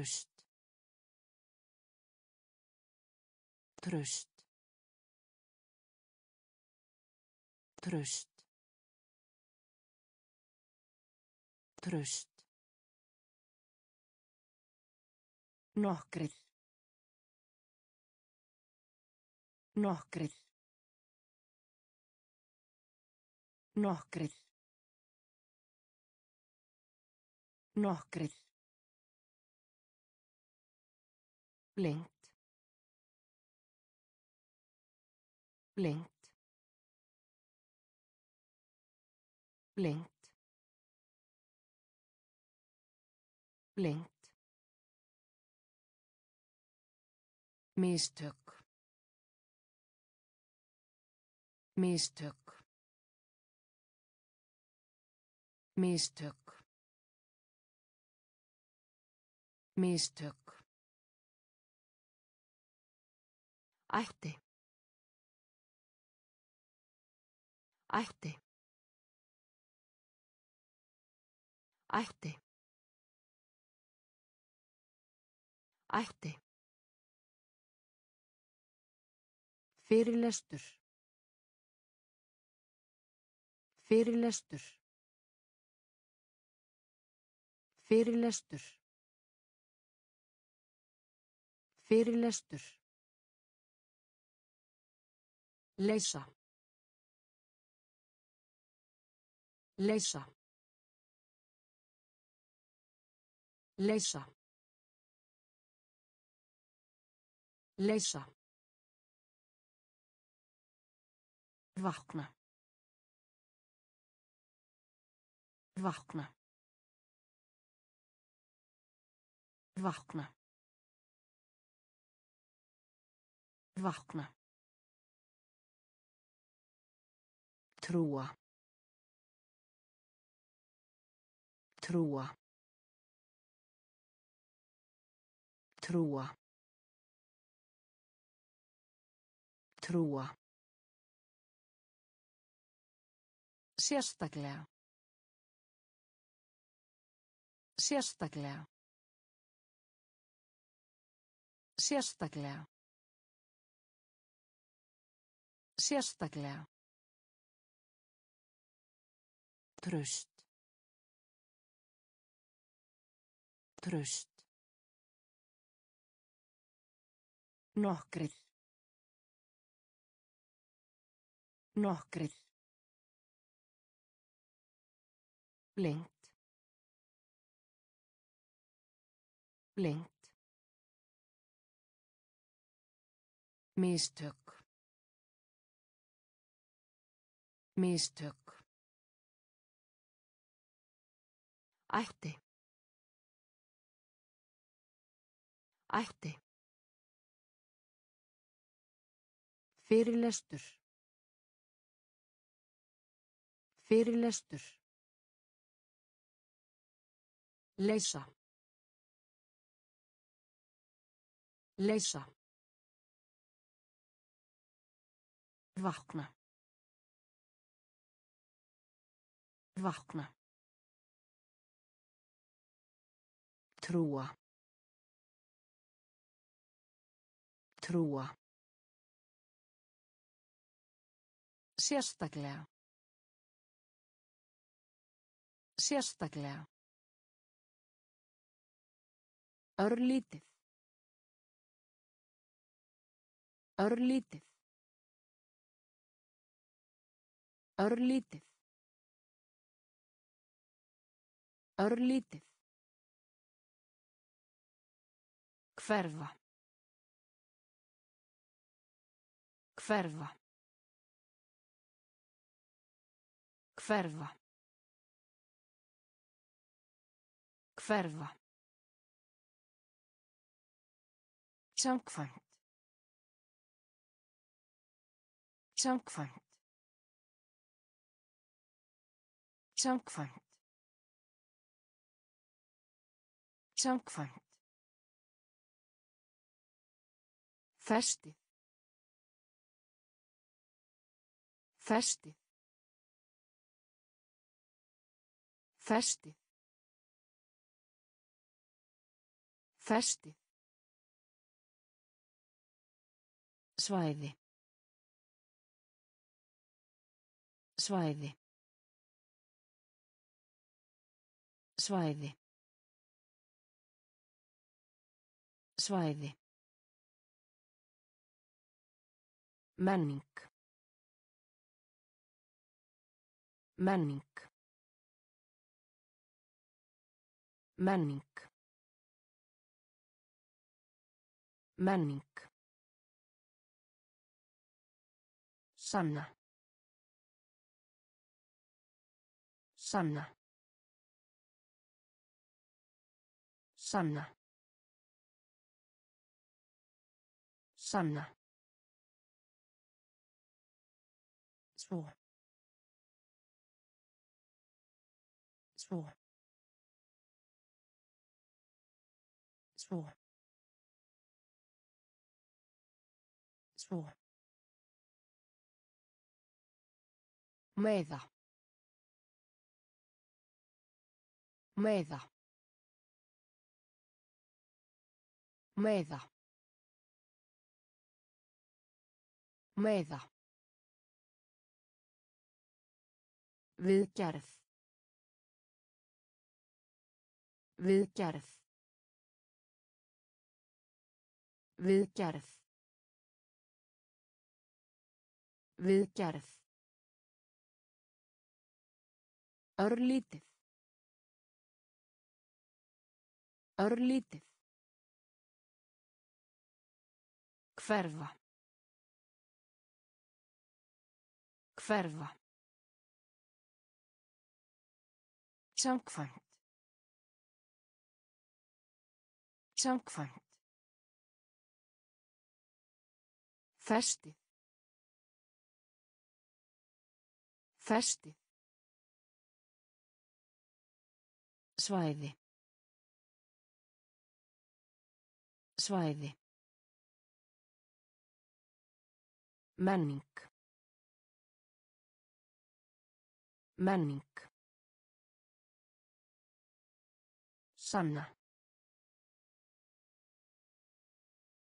Tröst. Tröst. Tröst. Tröst. Nokkrir. Nokkrir. Nokkrir. Nokkrir. Lengt. Lengt. Lengt. Lengt. Mistök. Mistök. Mistök. Mistök. Ætti. Ætti. Ætti. Ætti. Fyrirlestur. Fyrirlestur. Fyrirlestur. Fyrirlestur. Leysa. Leysa. Leysa. Leysa. Vakna. Vakna. Vakna. Vakna. Trúa. Trúa. Trúa. Trúa. Sérstaklega. Sérstaklega. Sérstaklega. Sérstaklega. Tröst. Tröst. Nokkrir. Nokkrir. Lengt. Lengt. Mistök. Mistök. Ætti. Ætti. Fyrirlestur. Fyrirlestur. Leysa. Leysa. Vakna. Vakna. Trúa. Trúa. Sérstaklega. Sérstaklega. Örlítið. Örlítið. Örlítið. Örlítið. Hverfa. Hverfa. Hverfa. Hverfa. Samkvæmt. Samkvæmt. Samkvæmt. Samkvæmt. Festið. Festið. Festið. Festið. Svæði. Svæði. Svæði. Svæði. Menning. Menning. Menning. Menning. Sanna. Sanna. Sanna. Sanna. Svo. Svo. Svo. Svo. Meiða. Meiða. Meiða. Meiða. Viðgerð. Viðgerð. Viðgerð. Viðgerð. Örlítið. Örlítið. Hverfa. Hverfa. Samkvæmt. Samkvæmt. Festið. Festið. Svæði. Svæði. Menning. Menning. Sanna.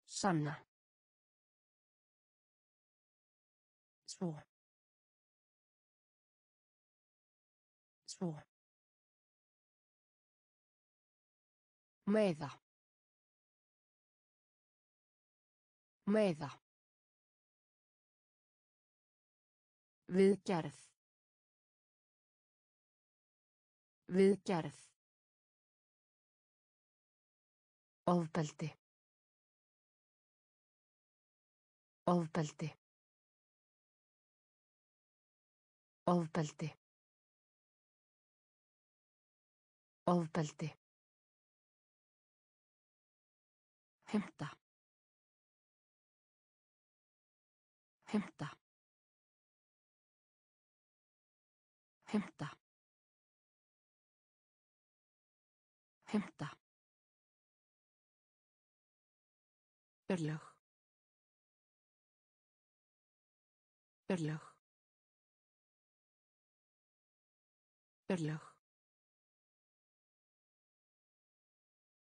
Sanna. Svo. Svo. Meiða. Meiða. Viðgerð. Viðgerð. Ofbeldi. Ofbeldi. Ofbeldi. Ofbeldi. Heimta. Heimta. Heimta. Heimta. Örlög. Örlög. Örlög.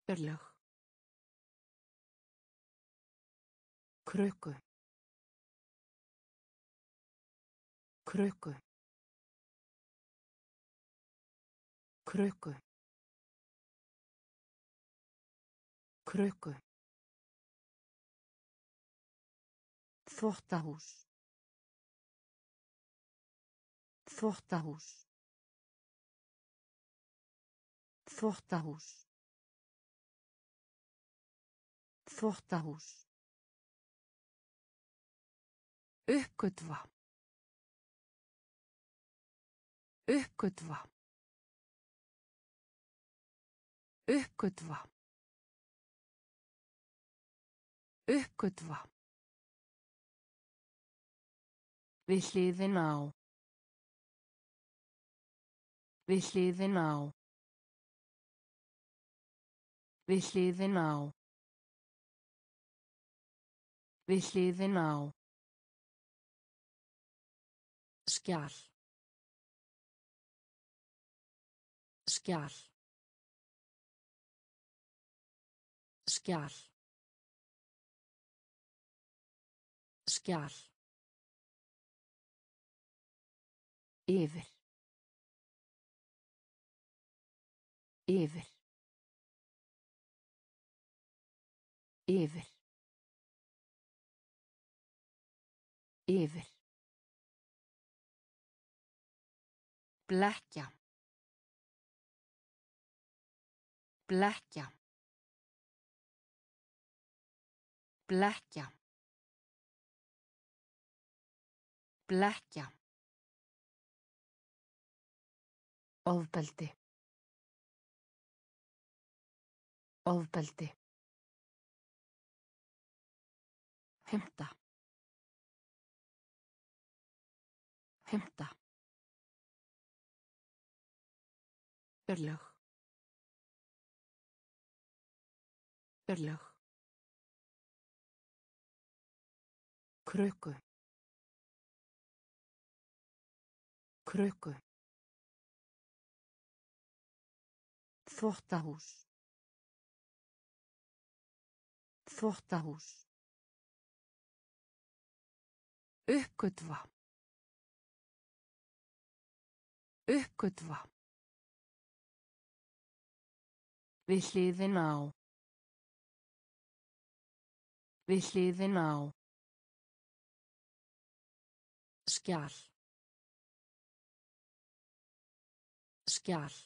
Örlög. Krukku. Krukku. Krukku. Krukku. Þvottahús. Þvottahús. Þvottahús. Þvottahús. Uppgötva. Uppgötva. Uppgötva. Uppgötva. Við hliðin á. Við hliðin á. Við hliðin á. Við hliðin á. Yfir. Yfir. Yfir. Yfir. Blekkja. Blekkja. Blekkja. Blekkja. Ofbeldi. Ofbeldi. Hemta. Hemta. Örlög. Örlög. Kröku. Kröku. Þvottahús. Þvottahús. Uppgötva. Uppgötva. Við hliðin á. Við hliðin á. Skjál. Skjál.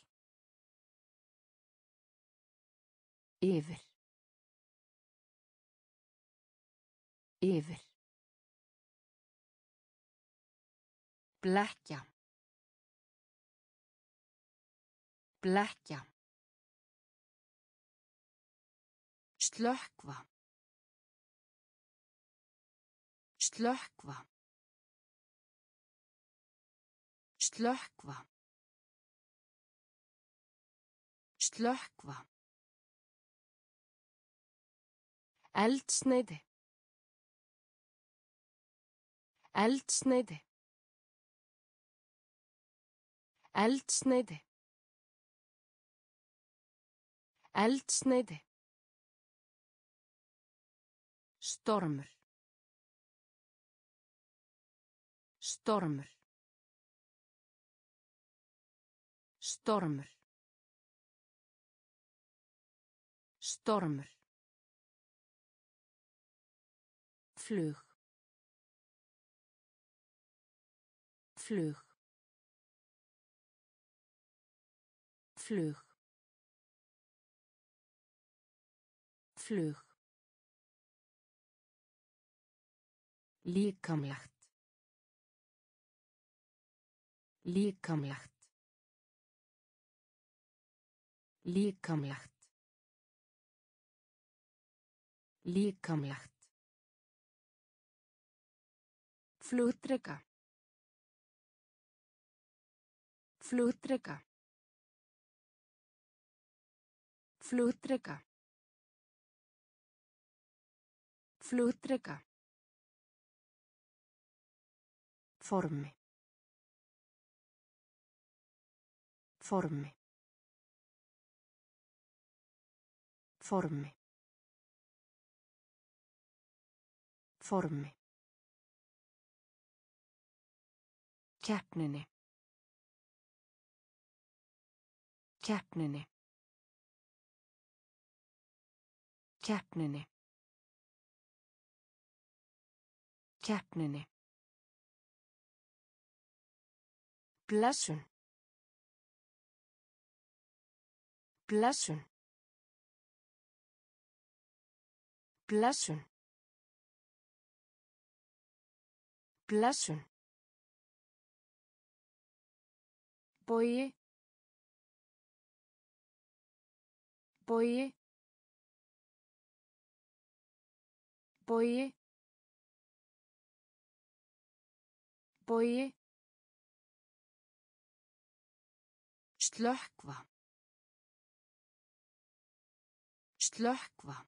Yfir. Yfir. Blekkja. Blekkja. Slökkva. Slökkva. Slökkva. Slökkva. Eldsneiti. Eldsneiti. Eldsneiti. Eldsneiti. Stormur. Stormur. Stormur. Stormur. Flug. Flug. Flug. Flug. Líkamlegt. Líkamlegt. Líkamlegt. Líkamlegt. Flugdreka. Flugdreka. Flugdreka. Flugdreka. Formi. Formi. Formi. Formi. Keppninni. Keppninni. Keppninni. Keppninni. Blessun. Blessun. Blessun. Blessun. Bogi. Bogi. Bogi. Bogi. Slökkva. Slökkva.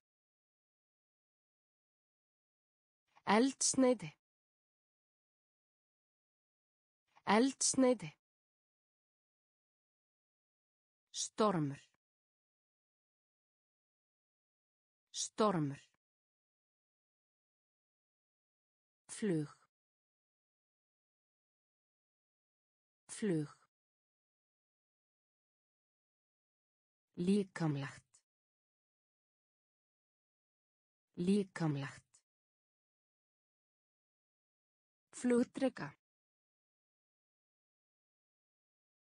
Eldsneiti. Eldsneiti. Stormur. Stormur. Flug. Flug. Líkamlegt. Líkamlegt. Flugdrega.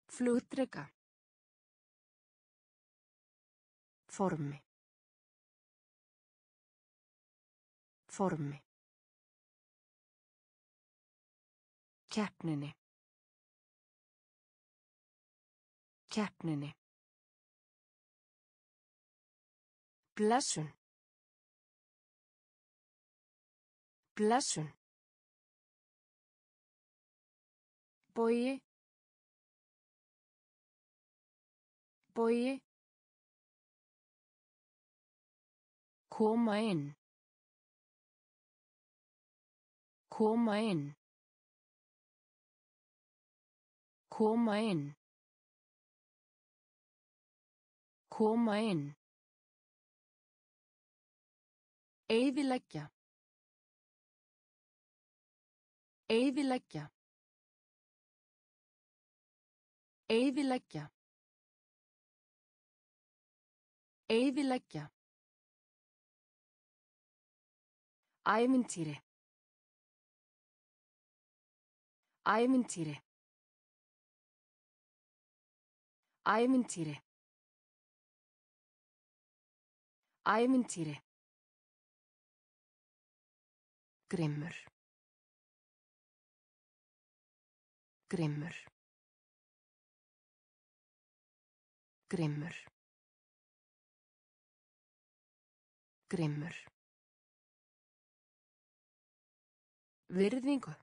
Flugdrega. Formi. Formi. Keppninni. Keppninni. Blessun. Blessun. Bogi. Bogi. Koma inn. Koma inn. Koma inn. Koma inn. Eyðileggja. Eyðileggja. Eyðileggja. Eyðileggja. Ævintýri. Ævintýri. Ævintýri. Ævintýri. Grimmur. Grimmur. Grimmur. Grimmur. Virðingu.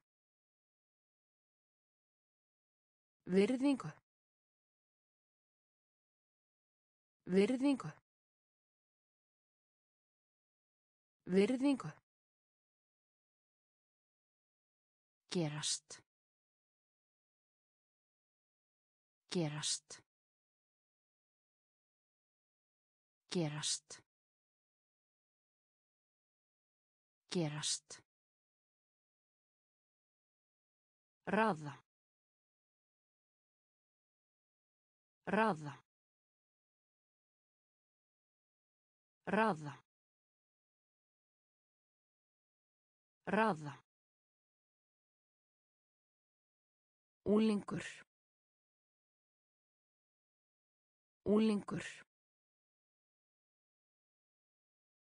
Virðingu. Virðingu. Virðingu. Gerast. Gerast. Gerast. Gerast. Raða. Raða. Raða. Raða. Úlingur. Úlingur.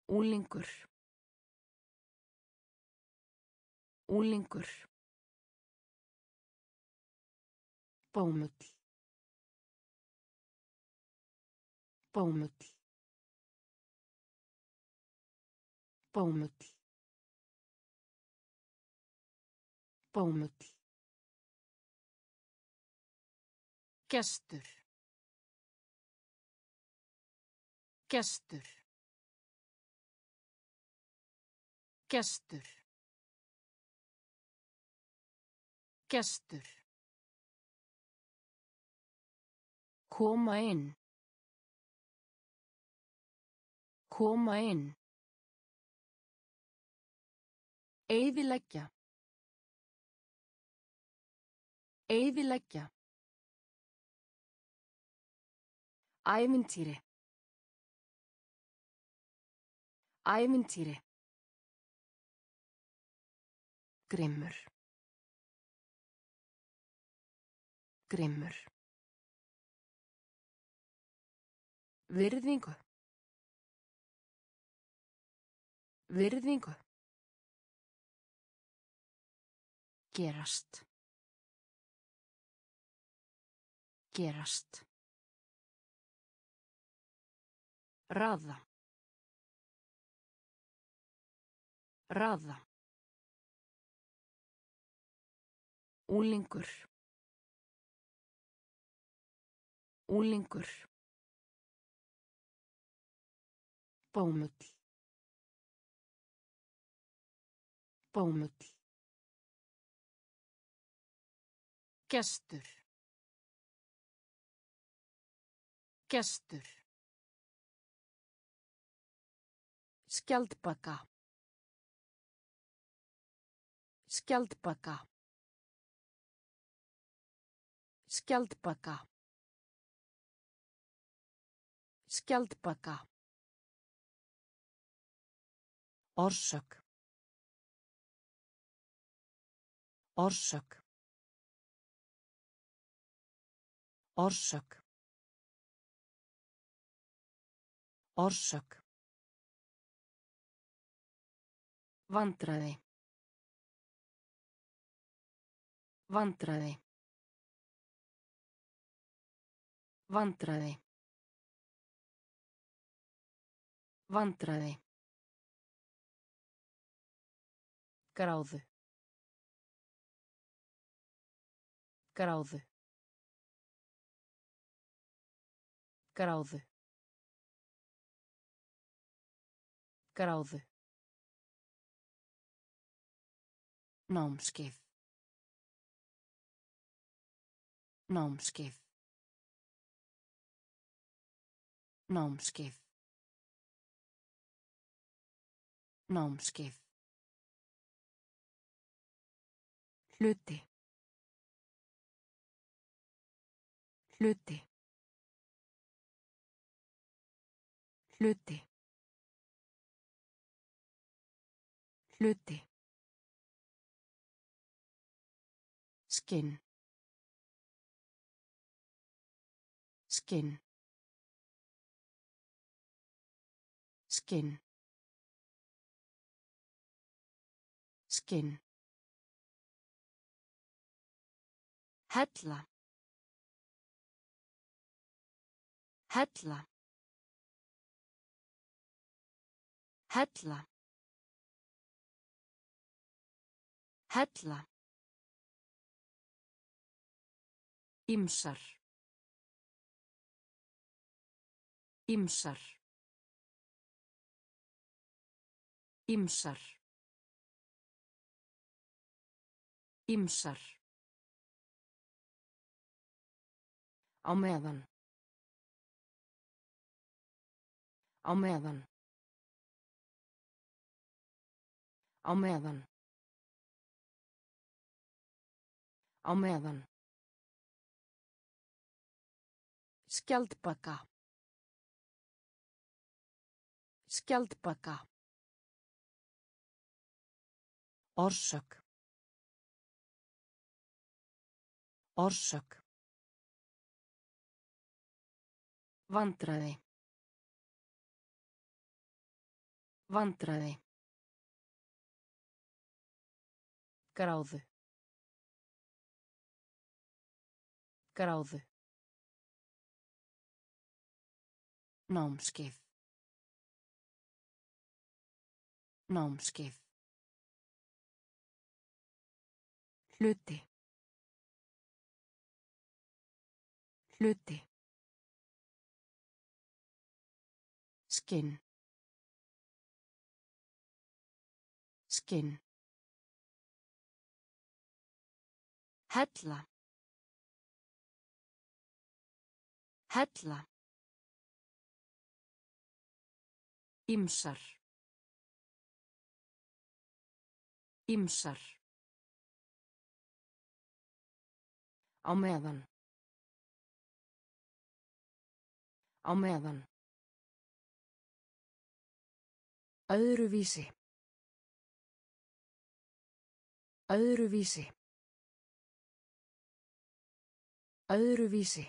Úlingur. Úlingur. Bómull. Bómull. Bómull. Bómull. Gestur. Gestur. Gestur. Gestur. Koma inn. Koma inn. Eyðileggja. Eyðileggja. Ævintýri. Ævintýri. Grimmur. Grimmur. Virðingu. Virðingu. Gerast. Gerast. Raða. Raða. Úlingur. Úlingur. Bómull. Bómull. Gestur. Gestur. Skjaldbaka. Skjaldbaka. Skjaldbaka. Skjaldbaka. Orsök. Orsök. Orsök. Orsök. Vandræði. Vandræði. Vandræði. Vandræði. Gráðu. Gráðu. Gráðu. Gráðu. Námskeið. Námskeið. Námskeið. Námskeið. Hluti. Hluti. Hluti. Hluti. Skinn. Skinn. Skinn. Skinn. Hella. Hella. Hella. Hella. Ýmsar. Ýmsar. Ýmsar. Ýmsar. Á meðan. Á meðan. Á meðan. Á meðan. Skjaldbaka. Skjaldbaka. Orsök. Orsök. Vandræði. Vandræði. Gráðu. Gráðu. Námskeið. Námskeið. Hluti. Hluti. Skinn. Skinn. Hella. Hella. Ýmsar. Ýmsar. Á meðan. Á meðan. Öðruvísi. Öðruvísi. Öðruvísi.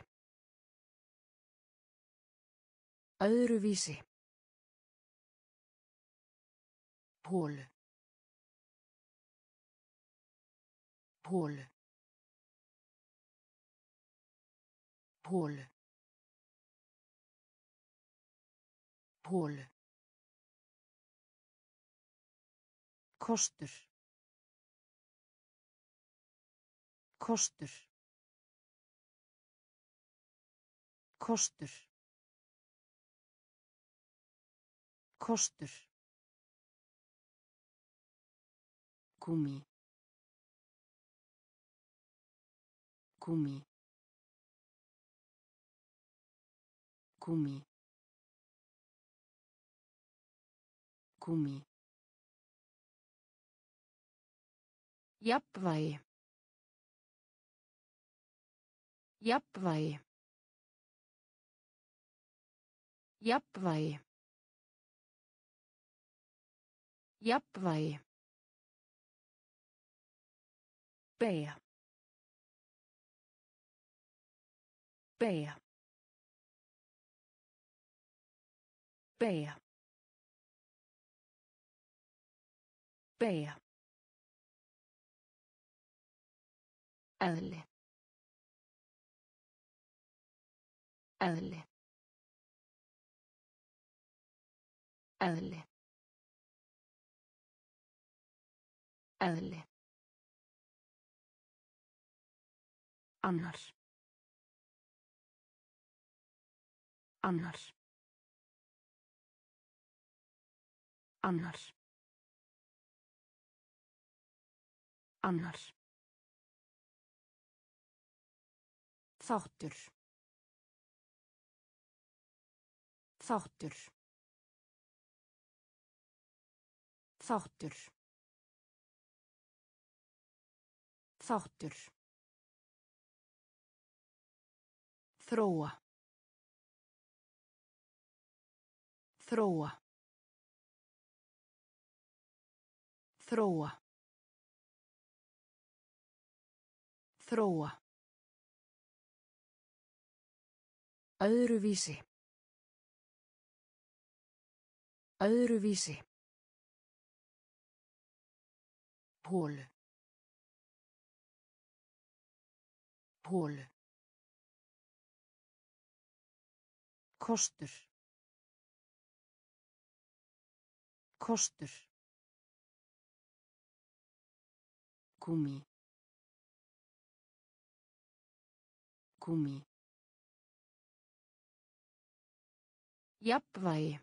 Öðruvísi. Hólu. Hólu. Hólu. Hólu. Kostur. Kostur. Kostur. Kostur. Gúmi. Gúmi. Gúmi. Gúmi. Jafnvægi. Jafnvægi. Jafnvægi. Jafnvægi. Beygja. Beygja. Beygja. Beygja. Eðli. Eðli. Eðli. Eðli. Annars. Annars. Annars. Annars. Þáttur. Þáttur. Þáttur. Þáttur. Þróa. Þróa. Þróa. Þróa. Öðruvísi. Öðruvísi. Hólu. Hólu. Kostur. Kostur. Gúmi. Gúmi. Jafnvægi.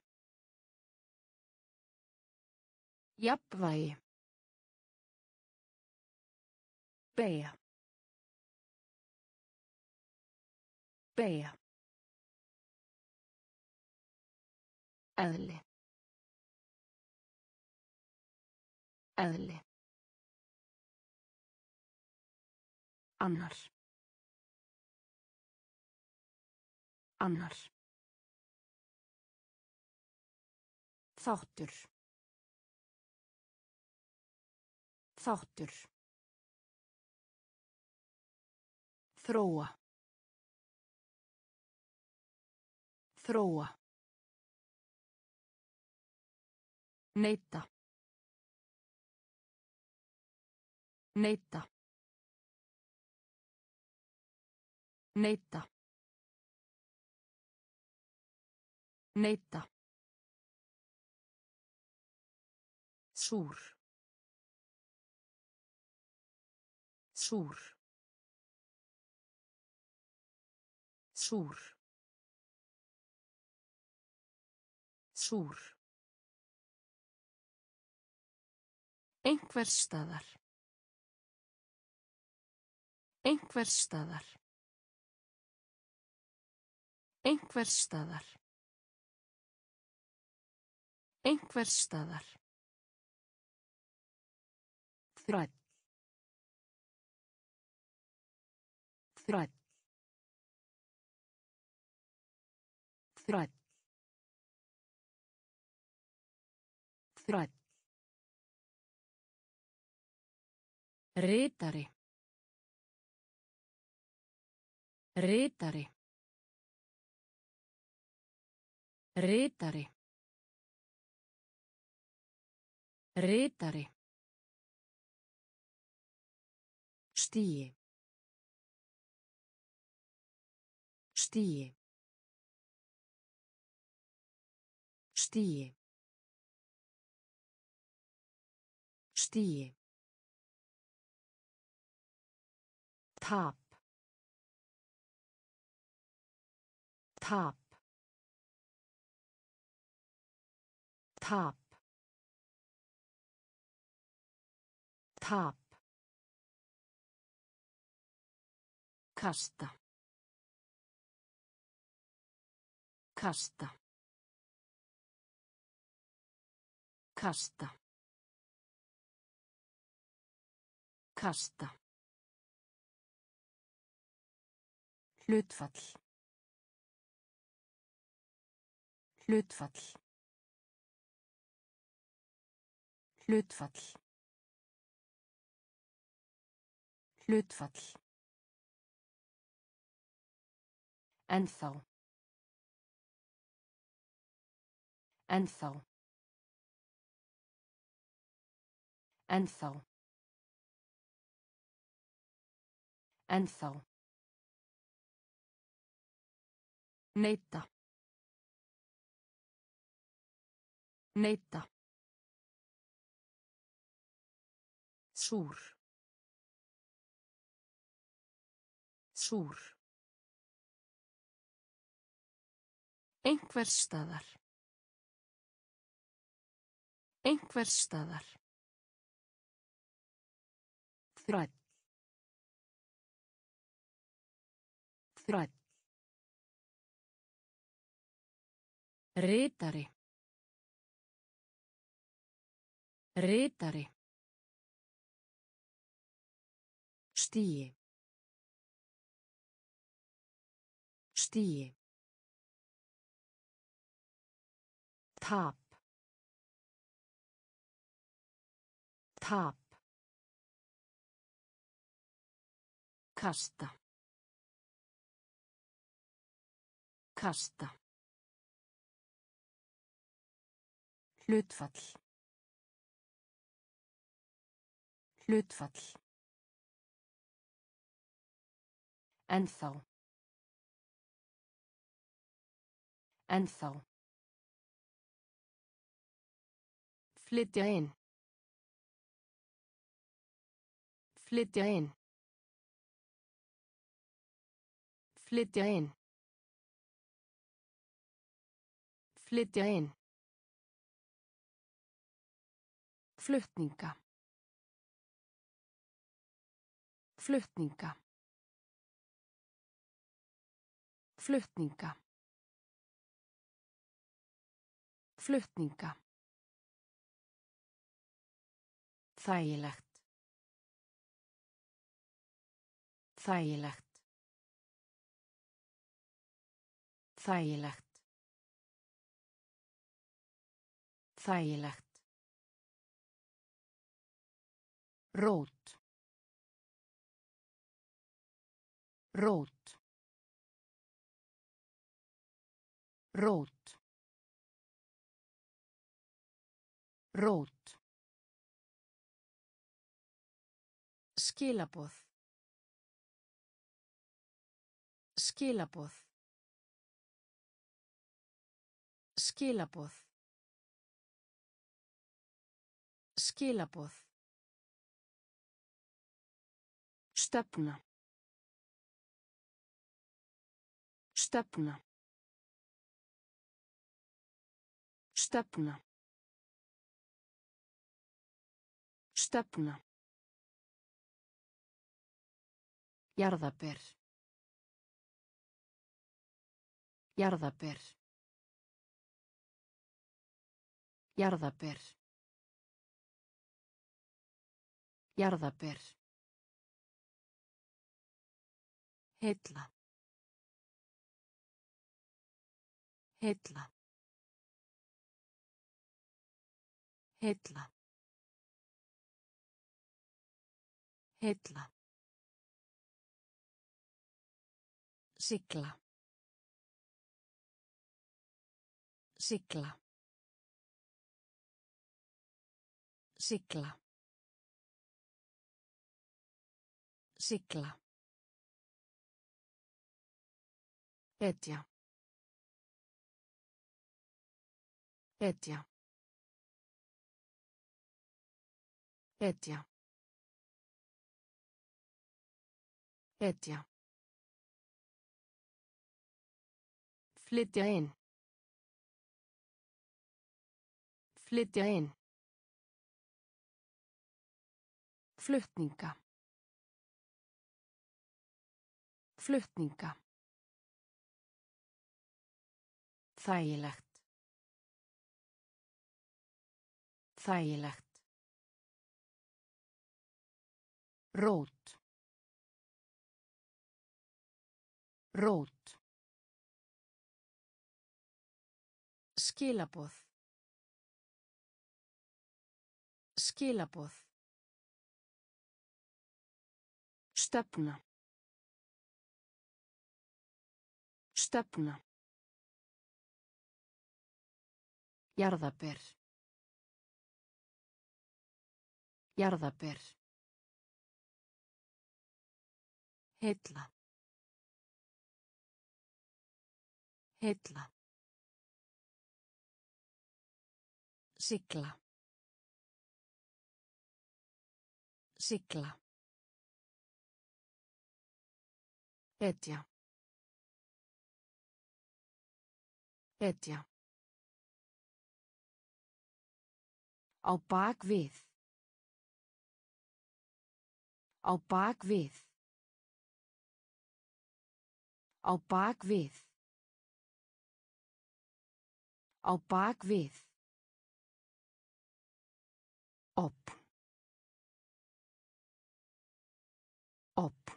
Jafnvægi. Beygja. Beygja. Eðli. Eðli. Annars. Annars. Þáttur. Þáttur. Þróa. Þróa. Neita. Neita. Neita. Neita. Súr. Súr. Súr. Súr. Einhvers staðar. Einhvers staðar. Einhvers staðar. Einhvers staðar. Þræll. Þræll. Þræll. Þræll. Ritari. Ritari. Ritari. Ritari. Stíi. Stíi. Stíi. Stíi. Tap. Tap. Tap. Tap. Kasta. Kasta. Kasta. Kasta. Hlutfall. Hlutfall. Hlutfall. Hlutfall. Ennþá. Ennþá. Ennþá. Ennþá. Neita. Neita. Súr. Súr. Einhvers staðar. Einhvers staðar. Þrætt. Þrætt. Ritari. Ritari. Stíi. Stíi. Tap. Tap. Kasta. Kasta. Hlutfall. Hlutfall. Ennþá. Ennþá. Flytja inn. Flytja inn. Flytja inn. Flytja inn. Flutninga. Flutninga. Flutninga. Flutninga. Þægilegt. Þægilegt. Þægilegt. Þægilegt. Rót. Rót. Rót. Rót. Skilaboð. Skilaboð. Skilaboð. Skilaboð. Stefna. Stefna. Stefna. Stefna. Jarðaber. Jarðaber. Jarðaber. Jarðaber. Heilla. Heilla. Heilla. Heilla. Sigla. Sigla. Sigla. Sigla. Etja. Etja. Etja. Etja. Flytja inn. Flytja inn. Flutninga. Flutninga. Þægilegt. Þægilegt. Rót. Rót. Skilaboð. Skilaboð. Stefna. Stefna. Jarðaber. Jarðaber. Heilla. Heilla. Sigla. Sigla. Etja. Etja. Á bak við. Á bak við. Á bak við. Á bak við. Opp. Opp.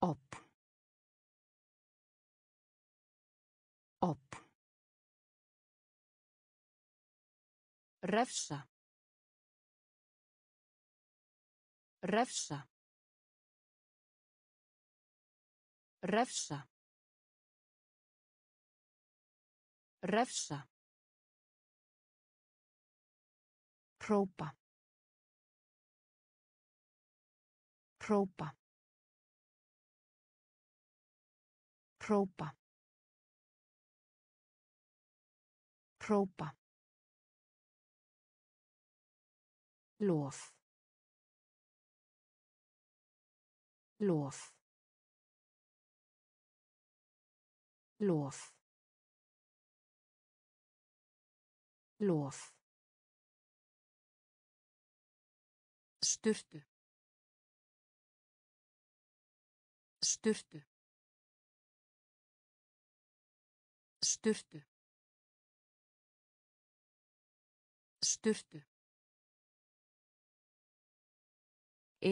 Opp. Opp. Refsa. Refsa. Refsa. Refsa. Própa. Própa. Própa. Própa. Lof. Lof. Lof. Lof. Sturtu. Sturtu. Sturtu. Sturtu.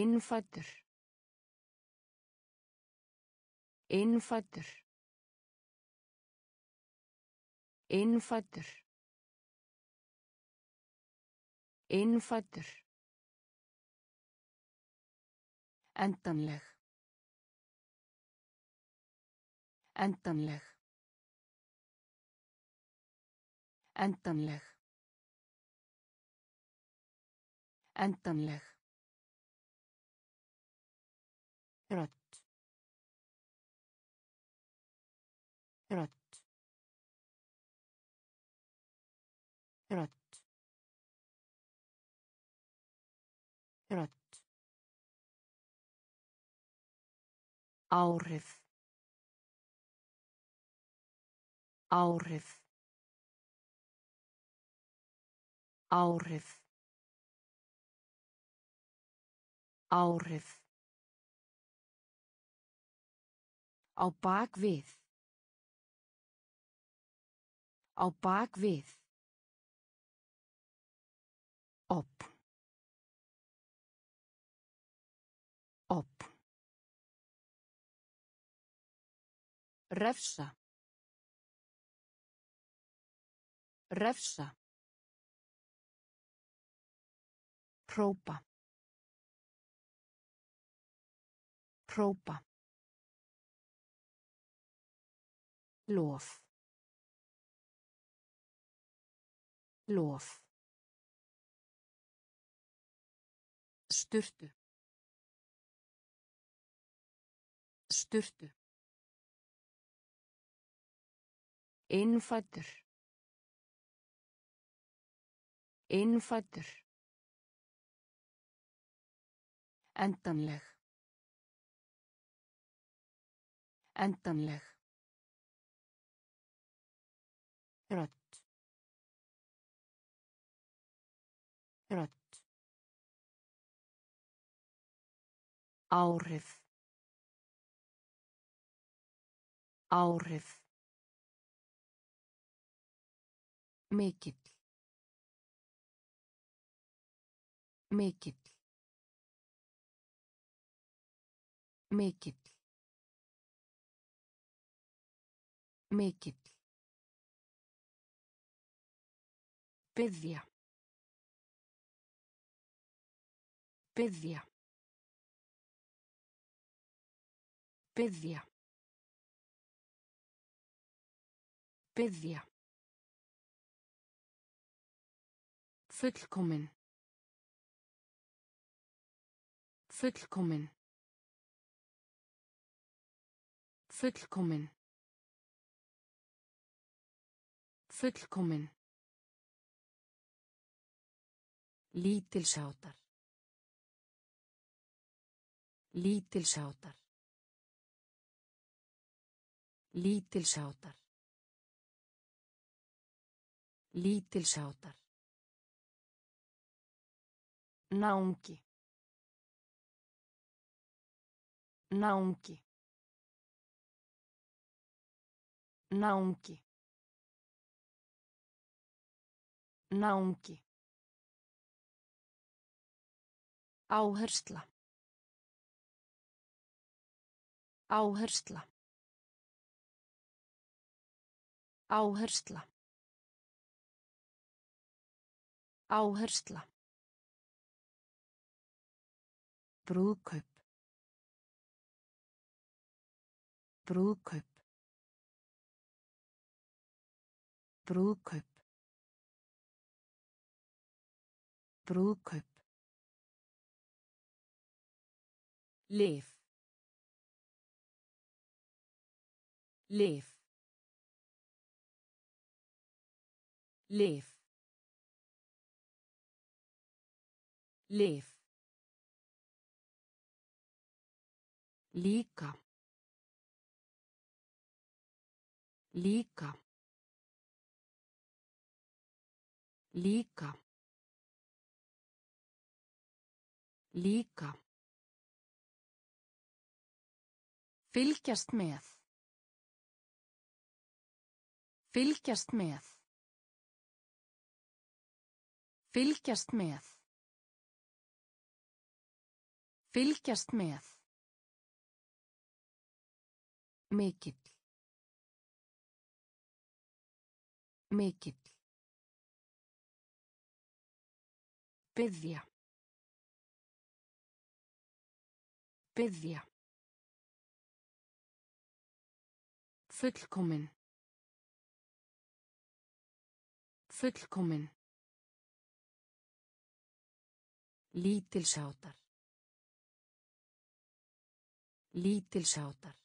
Innfættur. Innfættur. Innfættur. Innfættur. Endanleg. Endanleg. Endanleg. Endanleg. Rödd. Rödd. Rödd. Rödd. Áhrif. Áhrif. Áhrif. Áhrif. Á bak við. Á bak við. Opp. Refsa. Refsa. Própa. Própa. Lof. Lof. Sturtu. Sturtu. Innfættur. Innfættur. Endanleg. Endanleg. Rödd. Rödd. Áhrif. Áhrif. Mikill. Mikill. Mikill. Mikill. Byðja. Byðja. Byðja. Byðja. Fullkomin. Fullkomin. Fullkomin. Fullkomin. Lítilsáttar. Lítilsáttar. Lítilsáttar. Lítilsáttar. Náungi. Náungi. Náungi. Náungi. Áhersla. Áhersla. Áhersla. Áhersla. Brúðkaup. Brúðkaup. Brúðkaup. Brúðkaup. Lyf. Lyf. Lyf. Lyf. Líka. Líka. Líka. Líka. Fylgjast með. Fylgjast með. Fylgjast með. Fylgjast með. Mikill. Mikill. Byðja. Byðja. Fullkomin. Fullkomin. Lítilsáttar. Lítilsáttar.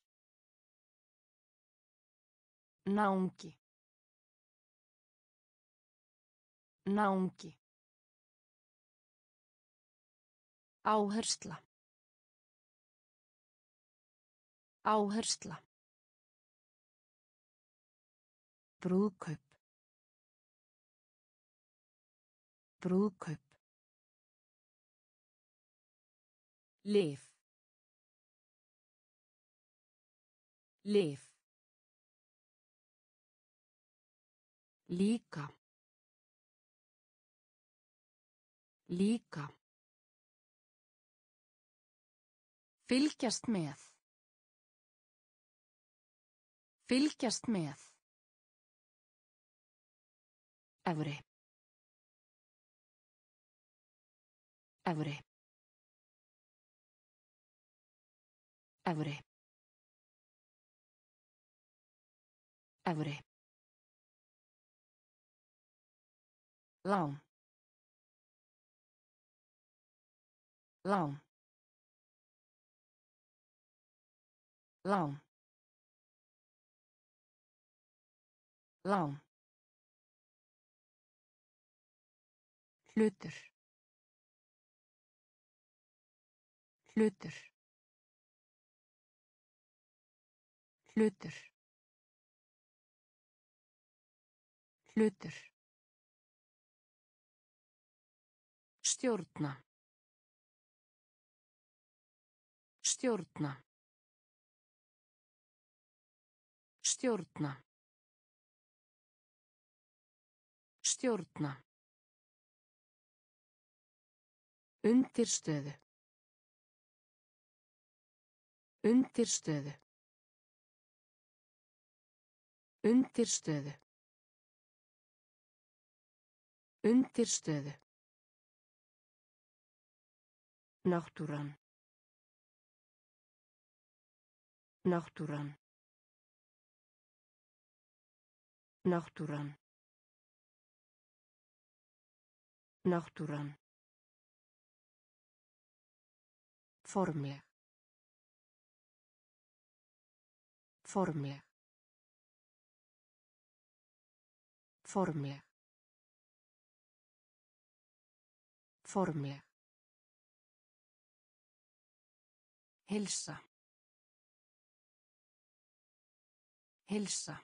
Náungi. Náungi. Áhersla. Áhersla. Brúðkaup. Brúðkaup. Lyf. Lyf. Líka. Líka. Fylgjast með. Fylgjast með. Efri. Efri. Efri. Efri. Lán. Lán. Lán. Lán. Hlutur. Hlutur. Hlutur. Hlutur. Stjórna. Stjórna. Stjórna. Stjórna. Undirstöðu. Undirstöðu. Undirstöðu. Undirstöðu. Náttúran. Náttúran. Náttúran. Náttúran. Formleg. Formleg. Formleg. Formleg. Hälsa. Hälsa.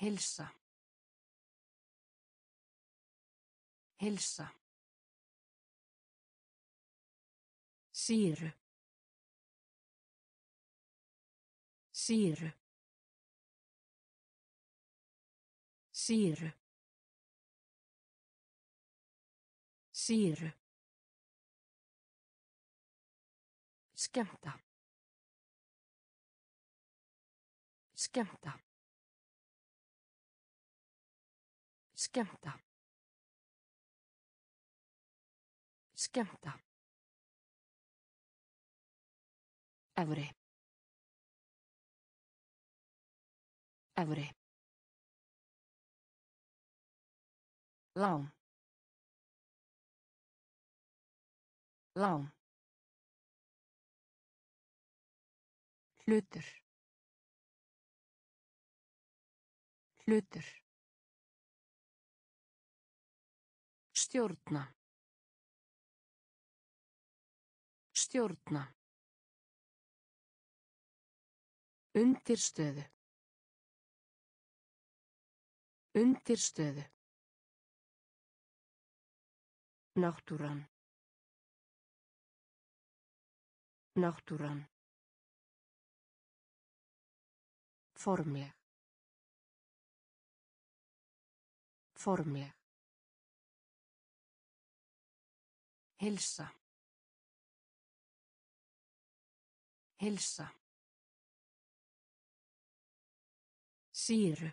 Hälsa. Hälsa. Ser. Ser. Ser. Ser. Skemmta. Skemmta. Skemmta. Skemmta. Efri. Efri. Lán. Lán. Hlutur. Hlutur. Stjórna. Stjórna. Undirstöðu. Undirstöðu. Náttúran. Náttúran. Formleg. Formleg. Hilsa. Hilsa. Sýru.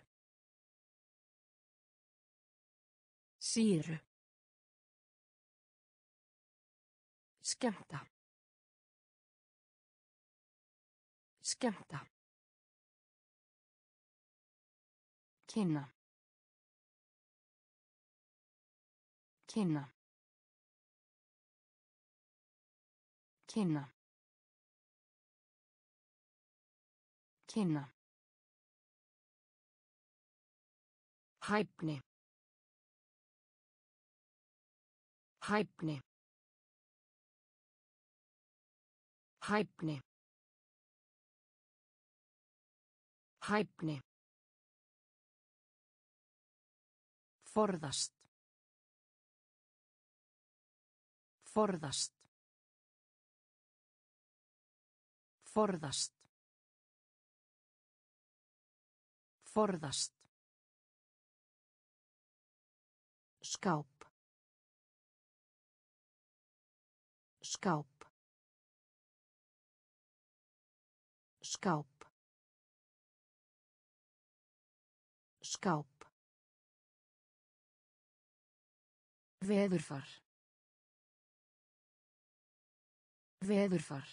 Sýru. Skemmta. Skemmta. Kynna. Kynna. Kynna. Kynna. Hæfni. Hæfni. Hæfni. Hæfni. Forðast. Forðast. Forðast. Forðast. Skáp. Skáp. Skáp. Skáp. Veðurfar. Veðurfar.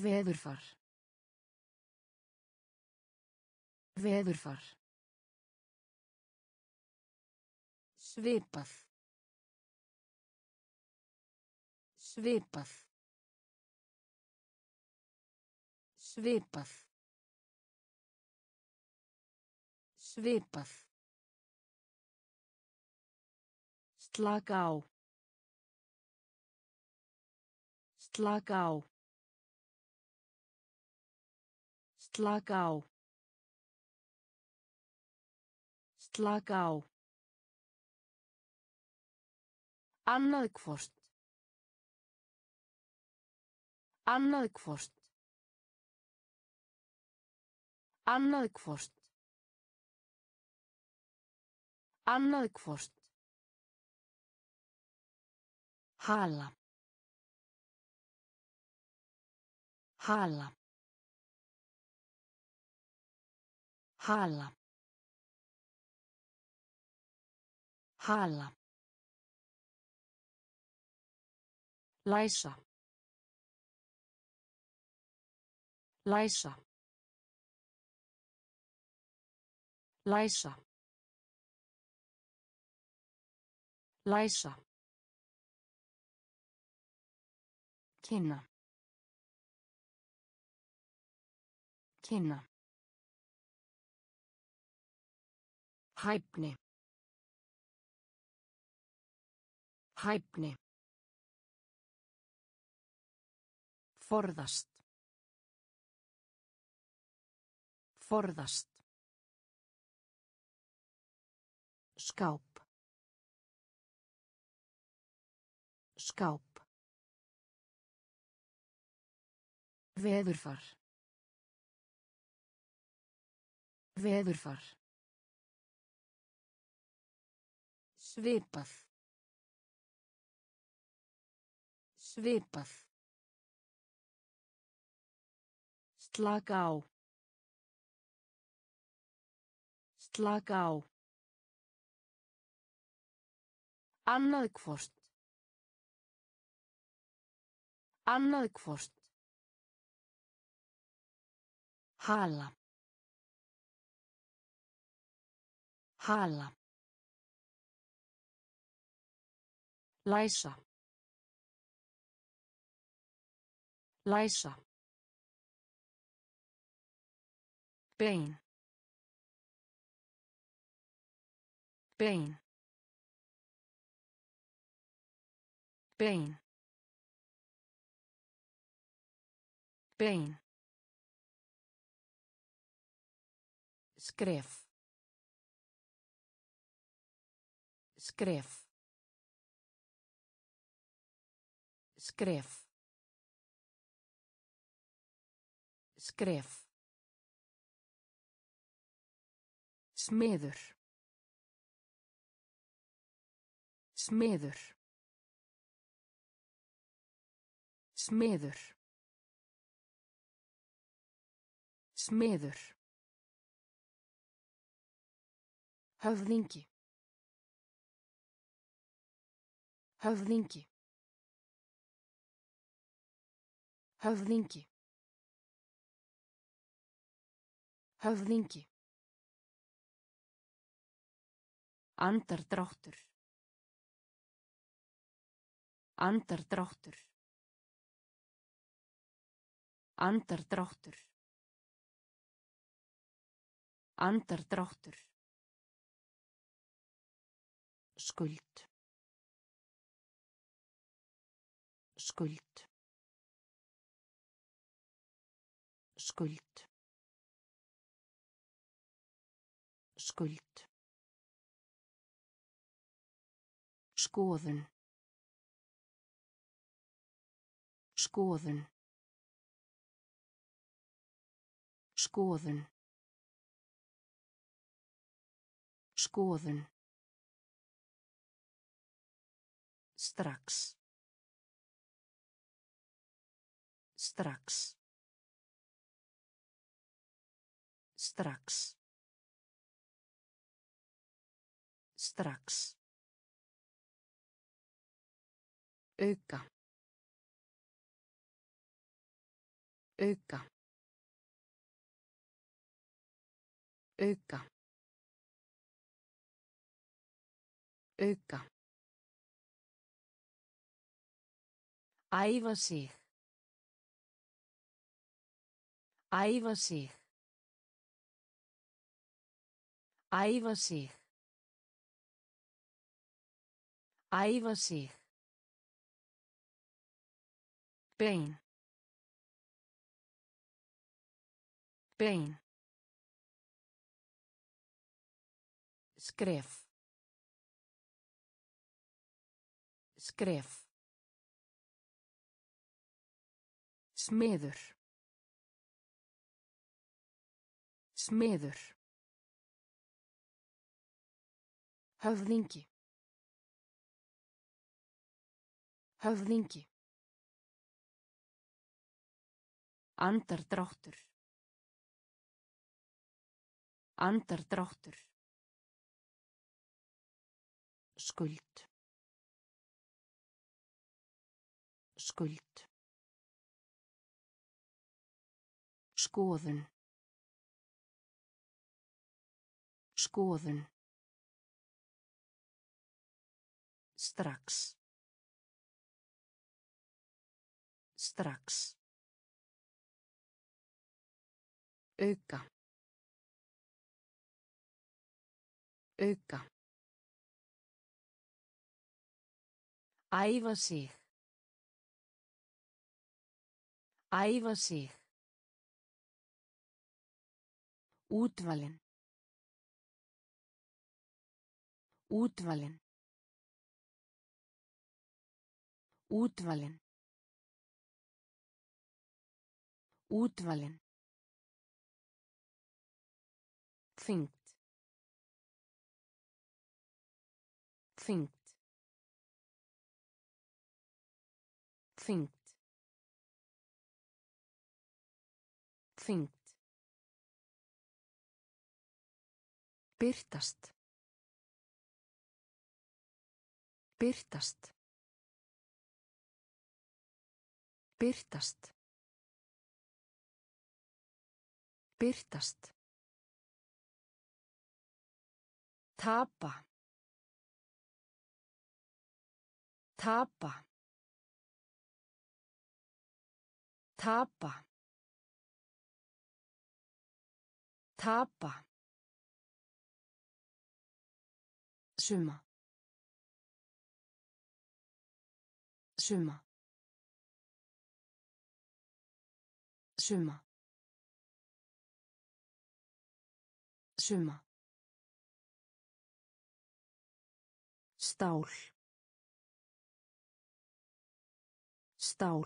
Veðurfar. Veðurfar. Svipað. Svipað. Svipað. Svipað. Slaka á. Slaka á. Slaka á. Slaka á. Annað hvort. Annað hvort. Annað hvort. Annað hvort. Hala. Hala. Hala. Hala. Læsa. Læsa. Læsa. Læsa. Kynna. Kynna. Hæfni. Hæfni. Forðast. Forðast. Skáp. Skáp. Veðurfar. Veðurfar. Svipað. Svipað. Slaka á. Slaka á. Annað hvort. Annað hvort. Hala. Hala. Læsa. Læsa. Bein. Bein. Bein. Bein. Skref. Skref. Skref. Skref. Smiður. Smiður. Smiður. Smiður. Höfðingi. Höfðingi. Höfðingi. Höfðingi. Andardráttur. Andardráttur. Andardráttur. Andardráttur. Skuld. Skuld. Skuld. Skuld. Skoðun. Skoðun. Skoðun. Skoðun. Strax. Strax. Strax. Strax. Auka. Auka. Auka. Auka. Æfa sig. Æfa sig. Æfa sig. Æfa sig. Bein. Bein. Skref. Skref. Smiður. Smiður. Höfðingi. Höfðingi. Andardráttur. Andardráttur. Skuld. Skuld. Skoðun. Skoðun. Strax. Strax. Auka. Auka. Æfa sig. Æfa sig. Útvalin. Útvalin. Útvalin. Útvalin. Þyngt. Þyngt. Þyngt. Þyngt. Byrtast. Byrtast. Byrtast. Byrtast. Tapa. Tapa. Tapa. Tapa. Suma. Suma. Suma. Suma. Stál. Stál.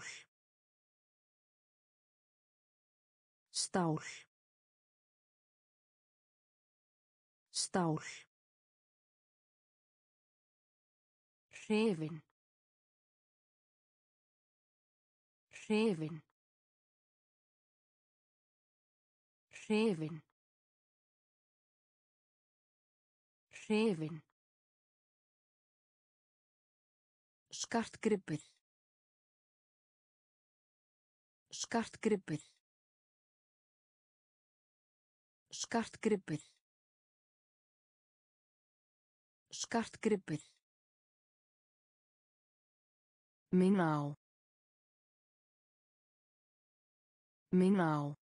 Stál. Stál. Hrifin. Hrifin. Hrifin. Hrifin. Skartgripir. Skartgripir. Skartgripir. Skartgripir. Minna á. Minna á.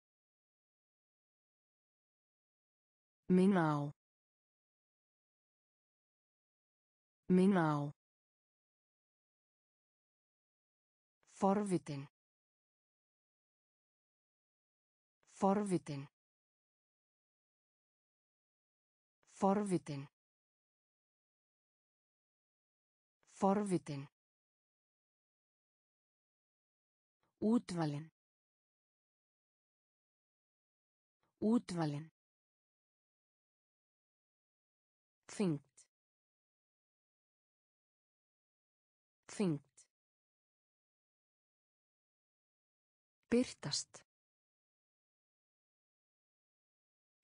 Minna á. Minna á. Forvitin. Forvitin. Forvitin. Forvitin. Útvalin. Útvalin. Þyngt. Þyngt. Byrtast.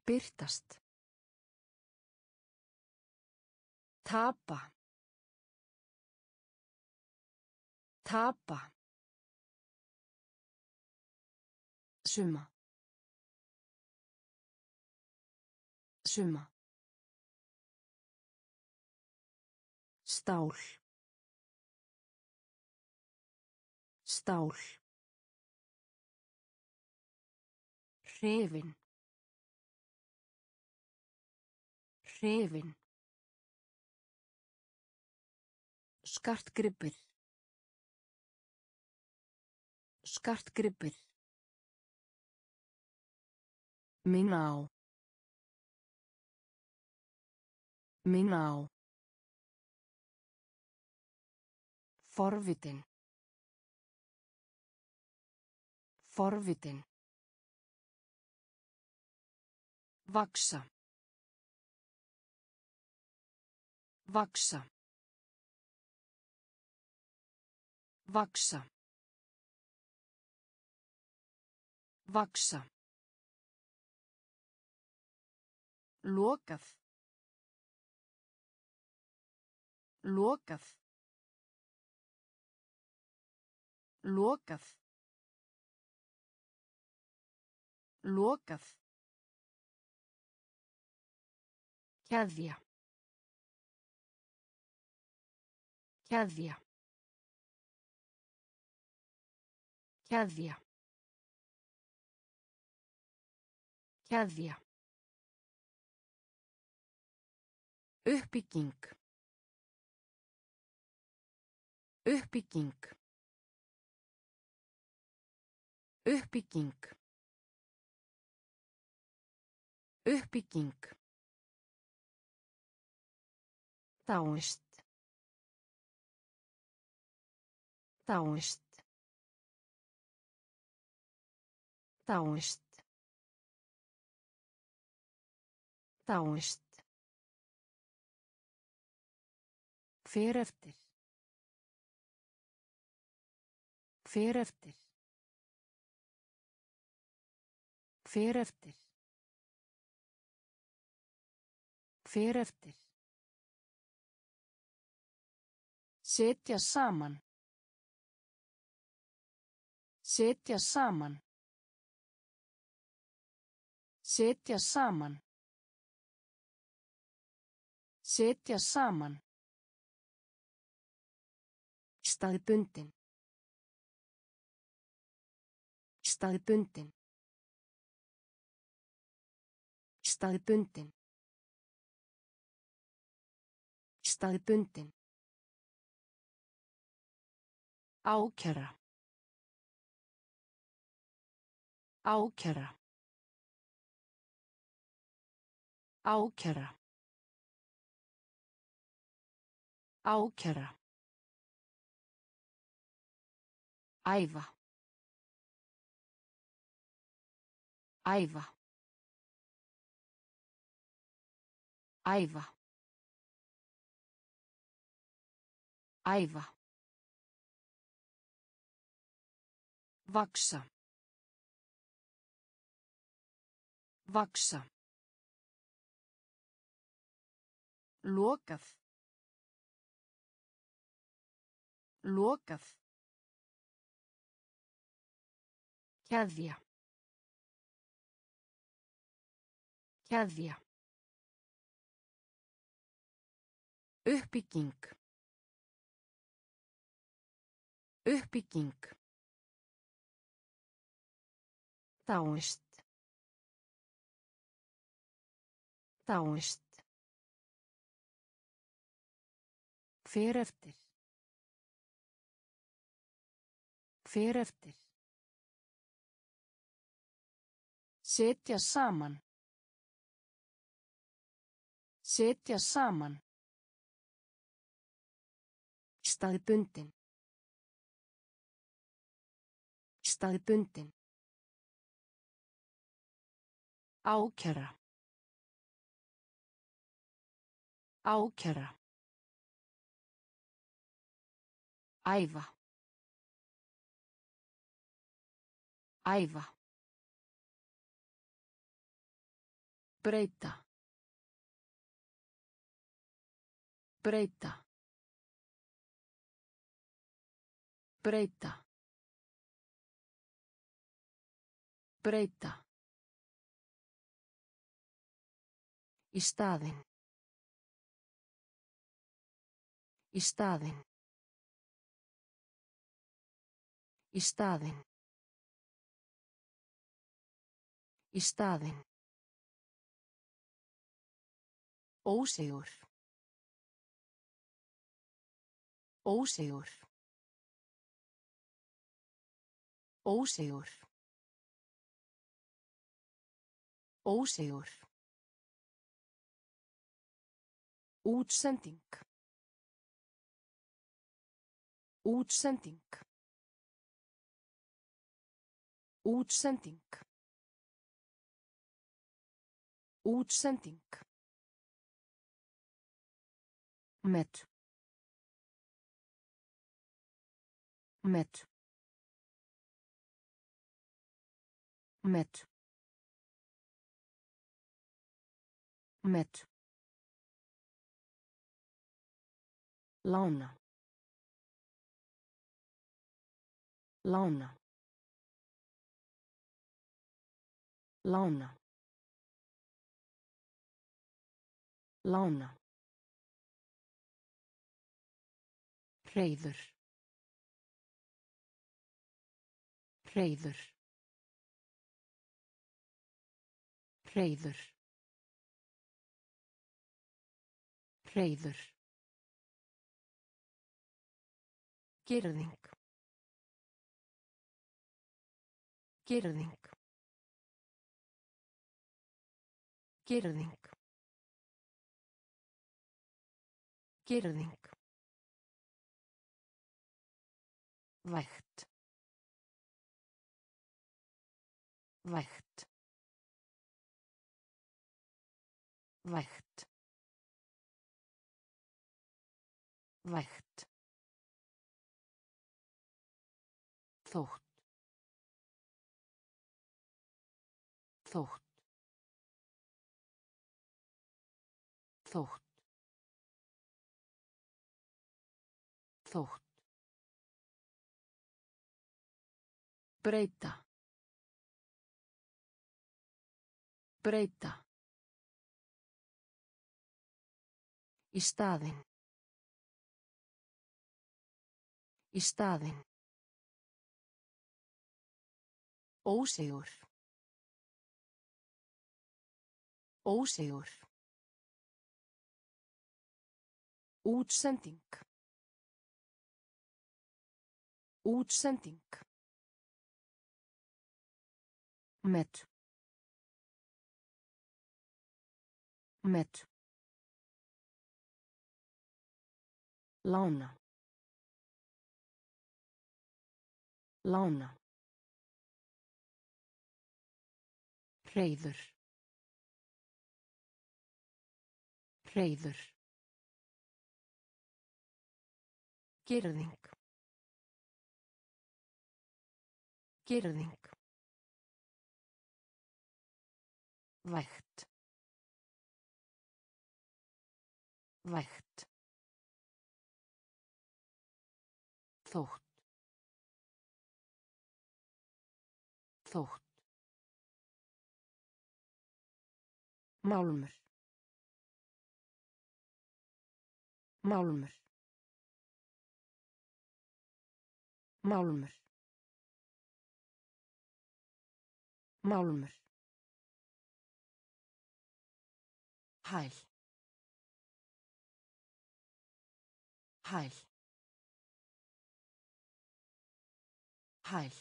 Byrtast. Tapa. Tapa. Suma. Suma. Stál. Stál. Hrifin. Hrifin. Skartgripir. Skartgripir. Minna á. Minna á. Forvitin. Forvitin. Vaksa. Vaksa. Vaksa. Vaksa. Lokað. Lokað. Lokað. Lokað. Keðja. Keðja. Keðja. Keðja. Uppbygging. Uppbygging. Uppbygging. Uppbygging. Dáist. Dáist. Dáist. Dáist. Hver eftir. Hver eftir. Hver eftir. Hver eftir. Setja saman. Setja saman. Setja saman. Setja saman. Staðbundin. Staðbundin. Staðbundin. Staðbundin. Ákjara. Ákjara. Ákjara. Ákjara. Æfa. Æfa. Æfa. Æfa. Vaksa. Vaksa. Lokað. Lokað. Keðja. Keðja. Uppbygging. Uppbygging. Dáist. Dáist. Hver eftir. Hver eftir. Setja saman. Setja saman. Staðbundin. Staðbundin. Ákjara. Ákjara. Æfa. Æfa. Breyta. Breyta. Breyta. Breyta. Í staðinn. Í staðinn. Í staðinn. Í staðinn. Ósigur. Ósigur. Ósigur. Ósigur. Útsending. Útsending. Útsending. Útsending. Met. Met. Met. Met. Lána. Lána. Lána. Lána. Hreiður. Hreiður. Hreiður. Hreiður. Girðing. Girðing. Girðing. Girðing. Vægt. Vægt. Vægt. Vægt. Þótt. Þótt. Þótt. Þótt. Breyta. Breyta. Í staðinn. Í staðinn. Ósigur. Ósigur. Útsending. Útsending. Met. Met. Lána. Lána. Hreiður. Hreiður. Girðing. Girðing. Vægt. Vægt. Þótt. Þótt. Málmur. Málmur. Málmur. Málmur. Hæl. Hæl. Hæl.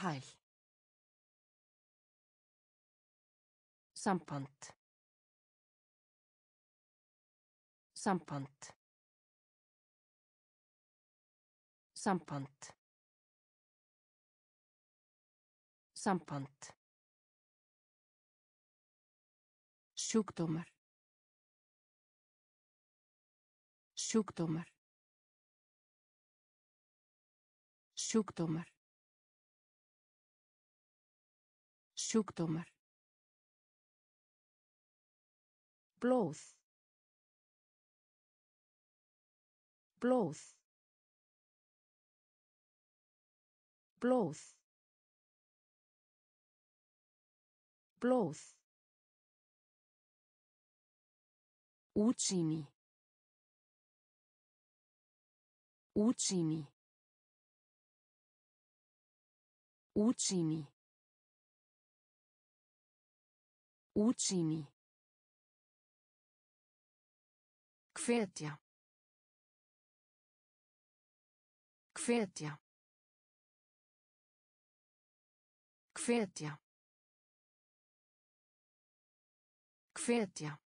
Hæl. Samband. Samband. Samband. Samband. Sjúkdómar. Sjúkdómar. Sjúkdómar. Sjúkdómar. Blóð. Blóð. Blóð. Blóð. Útsýni. Útsýni. Útsýni. Útsýni. Hvetja. Hvetja. Hvetja. Hvetja.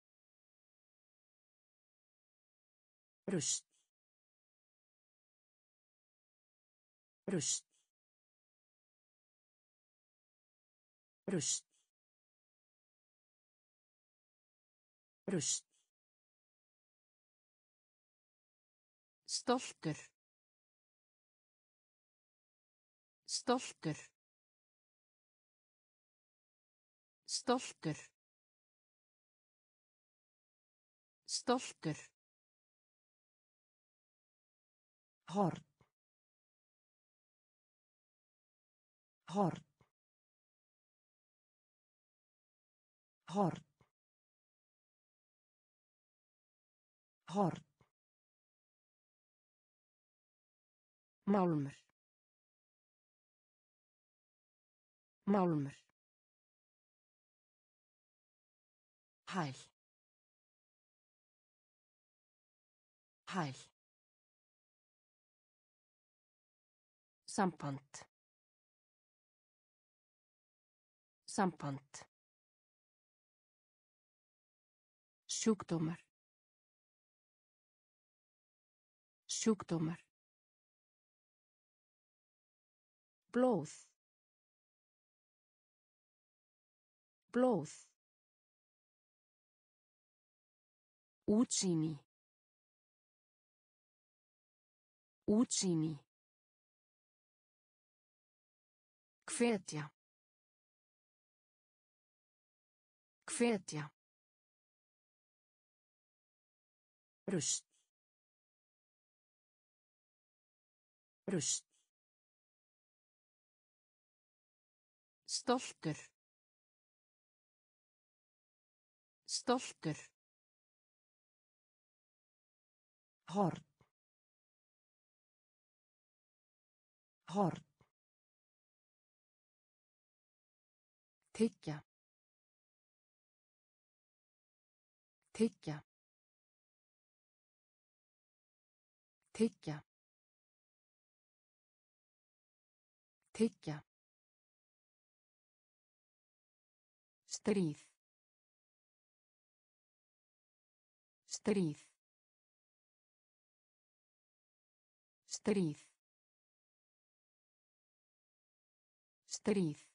Rust. Rust. Rust. Rust. Stoltur. Stoltur. Stoltur. Stoltur. Horn. Horn. Horn. Horn. Málmur. Málmur. Hæl. Hæl. Samband. Samband. Sjúkdómar. Sjúkdómar. Blóð. Blóð. Útsýni. Útsýni. Hvetja. Hvetja. Rust. Rust. Stoltur. Stoltur. Horn. Horn. Tyggja. Tyggja. Tyggja. Tyggja. Stríð. Stríð. Stríð. Stríð.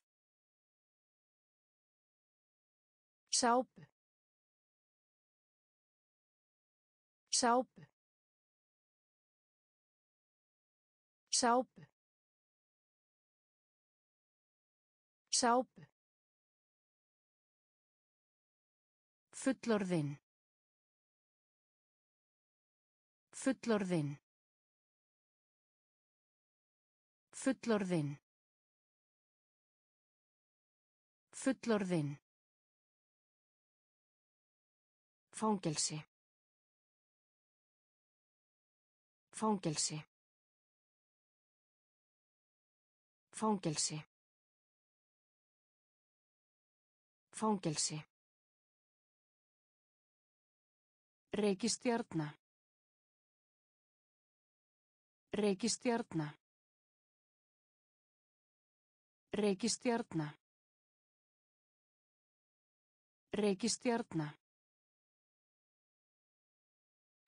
Sápu. Sápu. Sápu. Sápu. Fullorðinn. Fullorðinn. Fullorðinn. Fullorðinn. Fangelsi. Fangelsi. Fangelsi. Fangelsi. Reykistjarna. Reykistjarna. Reykistjarna. Reykistjarna.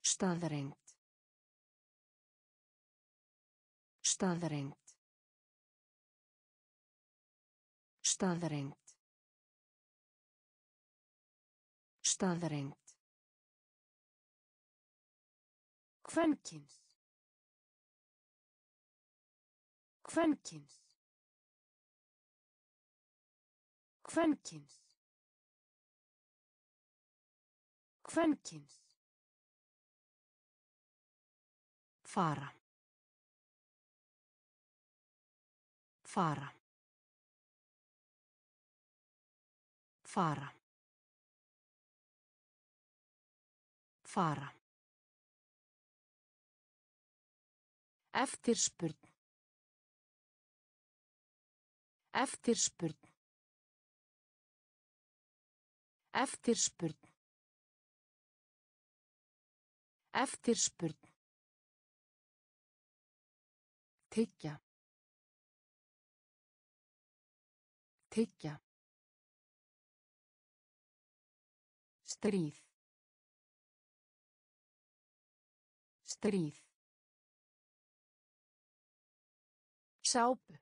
Staðrengt. Staðrengt. Staðrengt. Staðrengt. Kvenkins. Kvenkins. Kvenkins. Kvenkins. Fara. Fara. Fara. Fara. Eftirspurn. Eftirspurn. Eftirspurn. Eftirspurn. Tyggja. Tyggja. Stríð. Stríð. Sápu.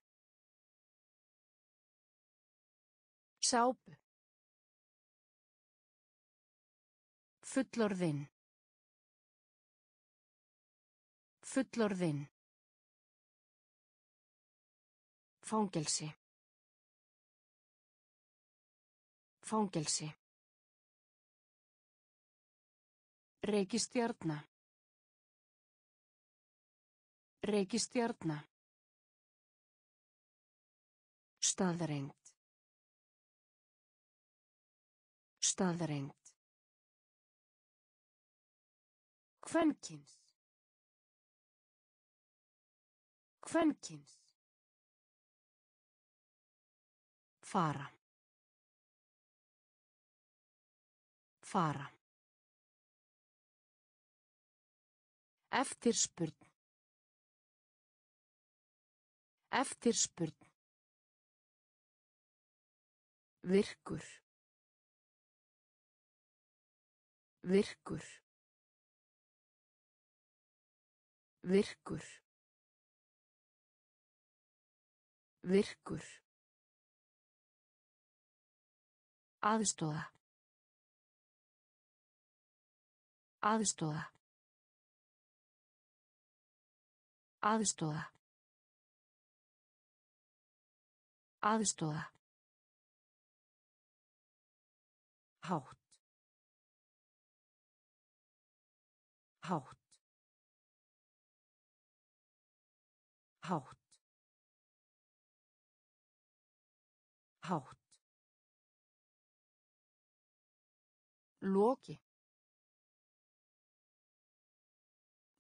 Sápu. Fullorðinn. Fullorðinn. Fangelsi. Fangelsi. Reykistjarna. Reykistjarna. Staðrengt. Staðrengt. Kvenkins. Kvenkins. Fara. Fara. Eftirspurn. Eftirspurn. Virkur. Virkur. Virkur. Virkur. Aðstóða. Aðstóða. Aðstóða. Aðstóða. Hátt. Hátt. Hátt. Hátt. Loki.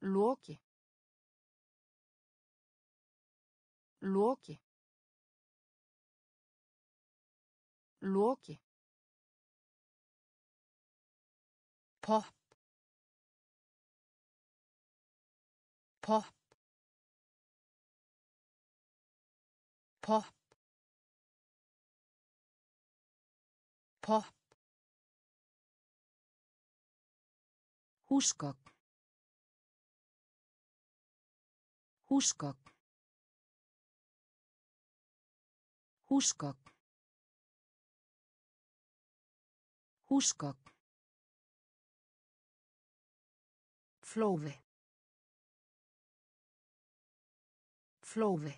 Loki. Loki. Loki. Pop. Pop. Pop. Pop. Húsgögn. Húsgögn. Húsgögn. Húsgögn. Flóði. Flóði.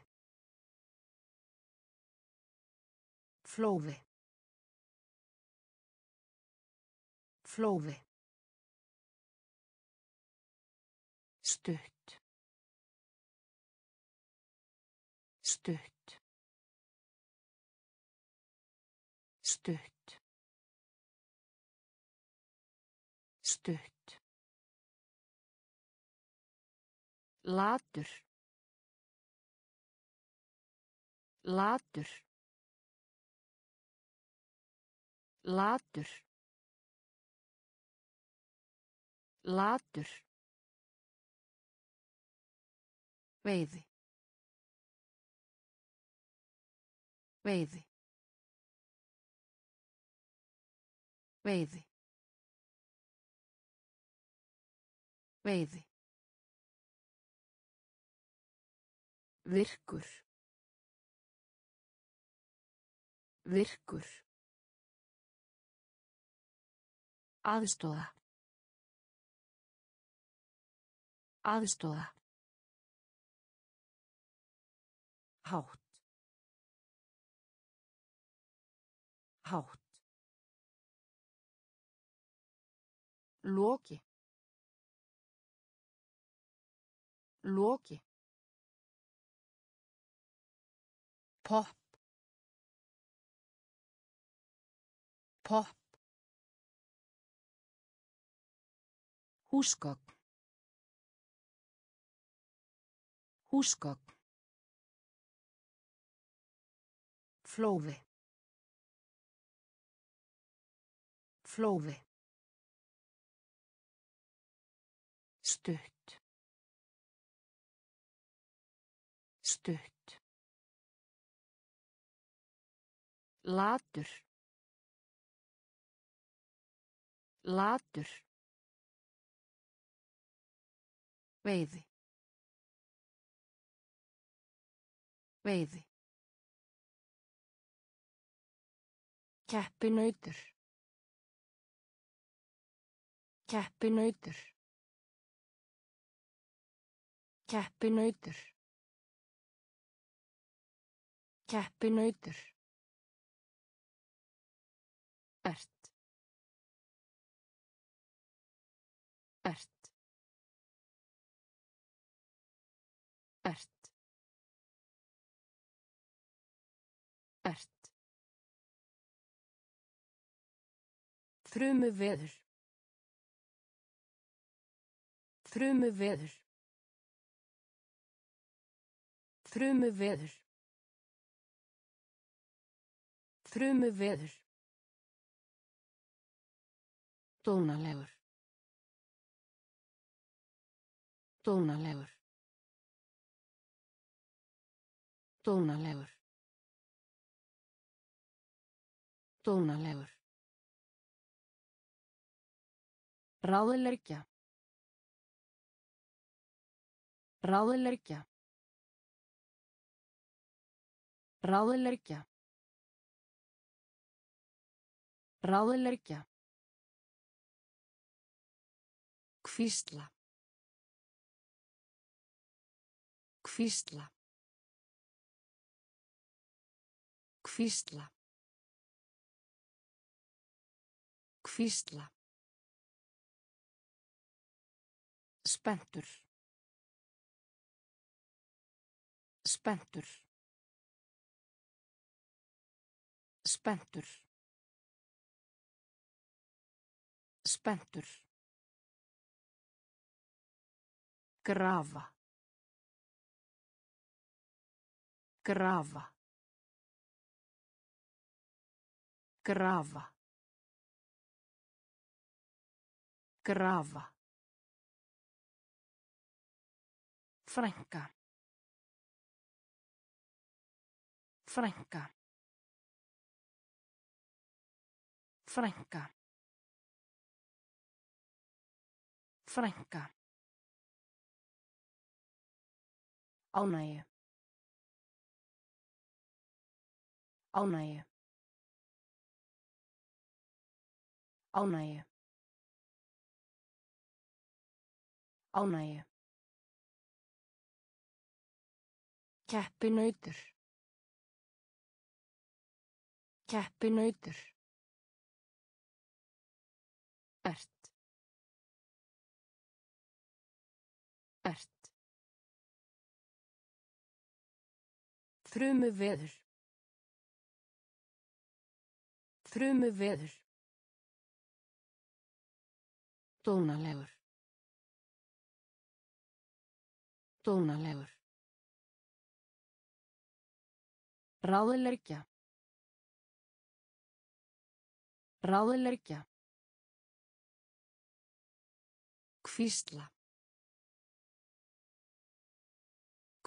Flóði. Flóði. Stutt. Stutt. Stutt. Stutt. Latur. Latur. Latur. Latur. Veiði. Veiði. Veiði. Veiði. Virkur. Virkur. Aðstóða. Aðstóða. Hátt. Hátt. Loki. Loki. Pop. Pop. Húsgögn. Húsgögn. Flóði. Flóði. Stutt. Stutt. Latur. Latur. Veiði. Veiði. Keppinautur. Keppinautur. Keppinautur. Keppinautur. Ert. Frumu veður. Frumu veður. Frumu veður. Frumu veður. Dónalegur. Dónalegur. Dónalegur. Dónalegur. Ráðilerkja. Ráðilerkja. Ráðilerkja. Ráðilerkja. Hvísla. Hvísla. Hvísla. Hvísla. Spentur. Spentur. Spentur. Spentur. Grafa. Grafa. Grafa. Grafa. Frænka. Frænka. Frænka. Frænka. Ánægju. Ánægju. Ánægju. Ánægju. Keppinautur. Keppinautur. Ert. Ert. Frumu veður. Frumu veður. Dónalegur. Dónalegur. Ráðilerkja. Ráðilerkja. Hvísla.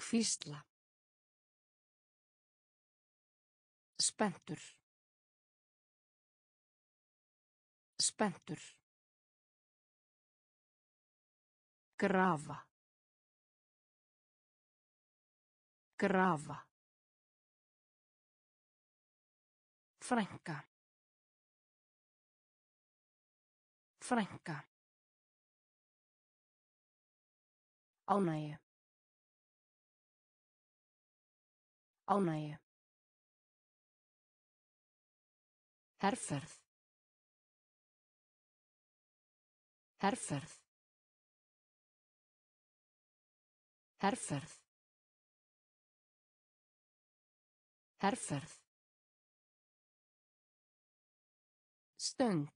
Hvísla. Spentur. Spentur. Grafa. Grafa. Frænka. Frænka. Ánægju. Ánægju. Herferð. Herferð. Herferð. Herferð. Stöng.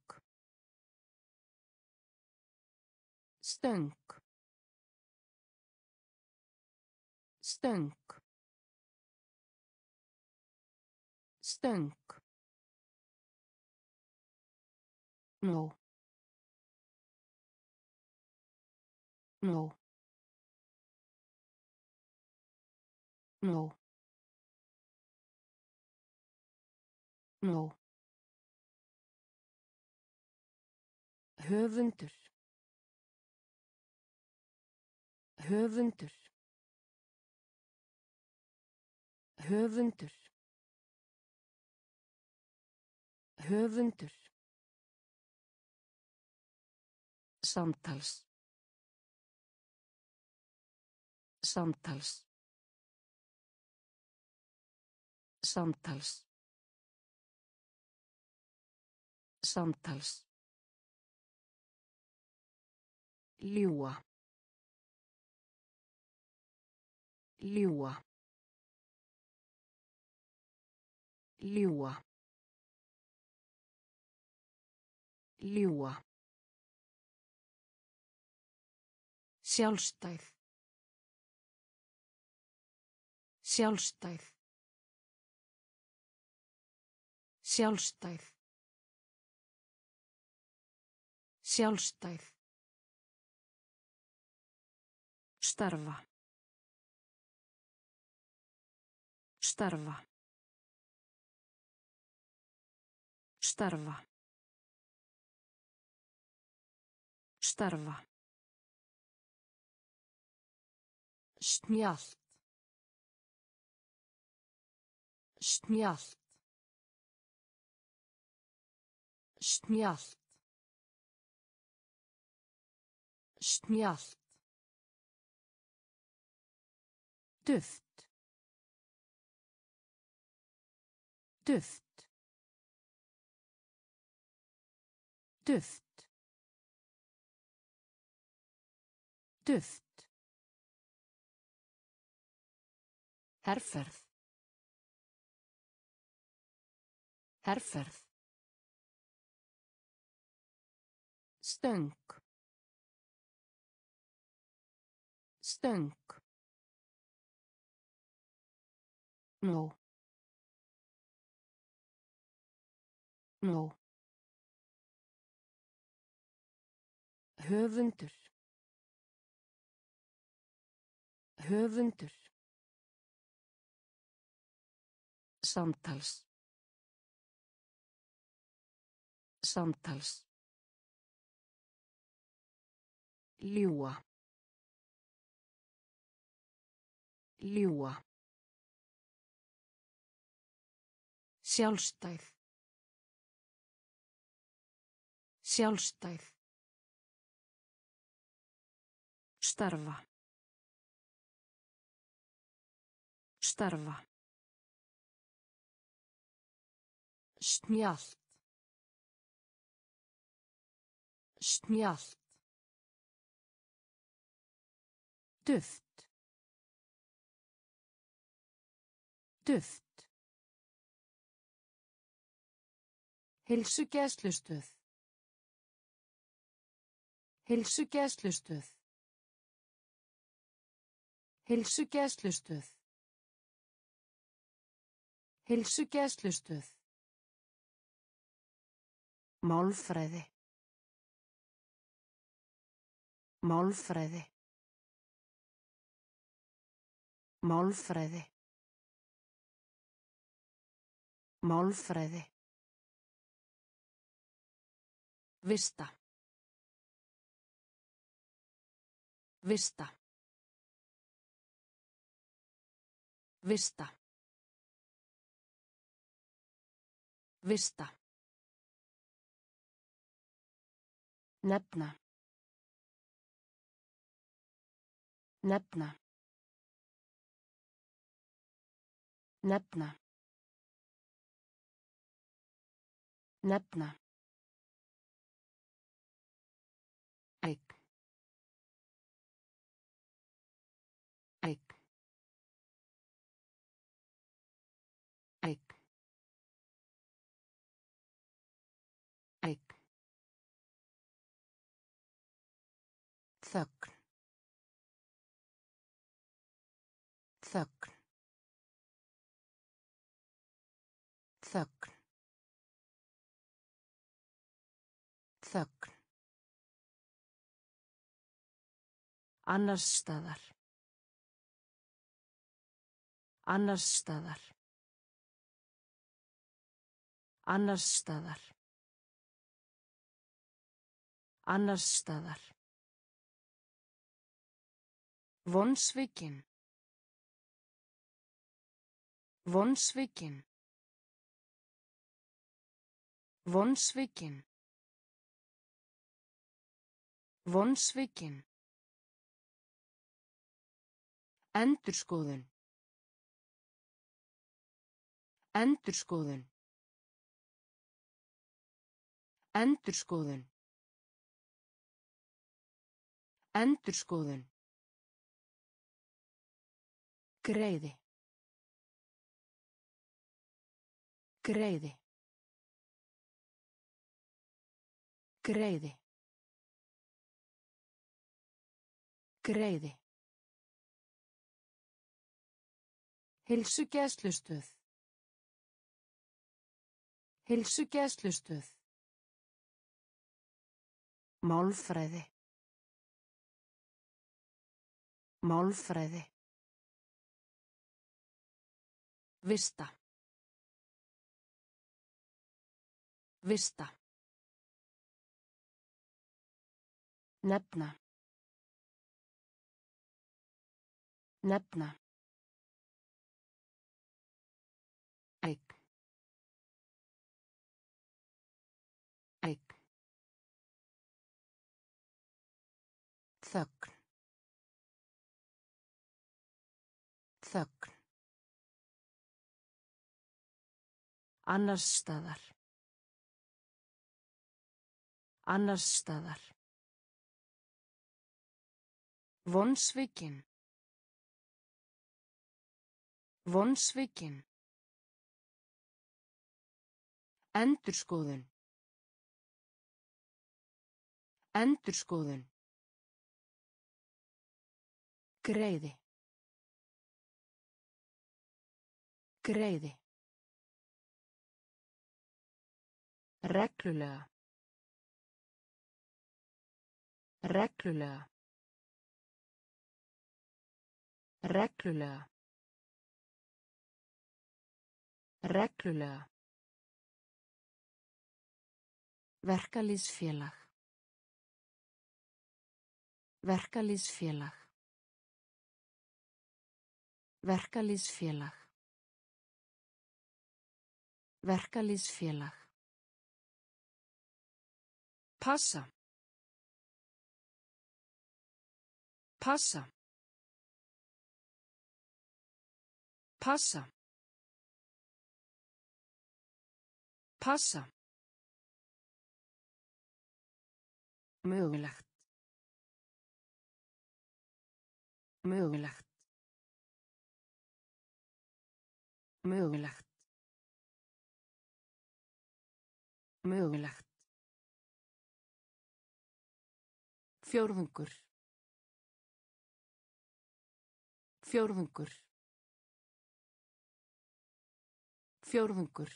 Stöng. Stöng. Stöng. Nú. Nú. Nú. Nú. Höfundur. Höfundur. Höfundur. Höfundur. Samtals. Samtals. Samtals. Samtals. Ljúa. Ljúa. Ljúa. Ljúa. Sjálfstæð. Sjálfstæð. Sjálfstæð. Sjálfstæð. Starfa. Starfa. Starfa. Starfa. Snjallt. Snjallt. Snjallt. Snjallt. Duft. Duft. Duft. Duft. Herferð. Herferð. Stöng. Stöng. Nó. Nó. Höfundur. Höfundur. Samtals. Samtals. Ljúa. Ljúa. Sjálfstæð. Sjálfstæð. Starfa. Starfa. Snjallt. Snjallt. Duft. Duft. Hilsugæslustöð. Hilsugæslustöð. Hilsugæslustöð. Hilsugæslustöð. Málfræði. Málfræði. Málfræði. Málfræði. Vista. Vista. Vista. Vista. Nefna. Nefna. Nefna. Nefna. Annars staðar. Annars staðar. Annars staðar. Annars staðar. Vonsvikin. Vonsvikin. Vonsvikin. Vonsvikin. Endurskoðun. Endurskoðun. Endurskoðun. Endurskoðun. Greiði. Greiði. Greiði. Greiði. Hilsugæslustöð. Hilsugæslustöð. Málfræði. Málfræði. Vista. Vista. Nefna. Nefna. Þögn. Þögn. Annars staðar. Annars staðar. Vonsvikin. Vonsvikin. Endurskoðun. Endurskoðun. Greiði. Greiði. Reglulega. Reglulega. Reglulega. Reglulega. Verkalýsfélag. Verkalýsfélag. Verkalýsfélag. Verkalýsfélag. Passa. Passa. Passa. Passa. Mögulegt. Mögulegt. Mögulegt. Mögulegt. Fjórðungur. Fjórðungur. Fjórðungur.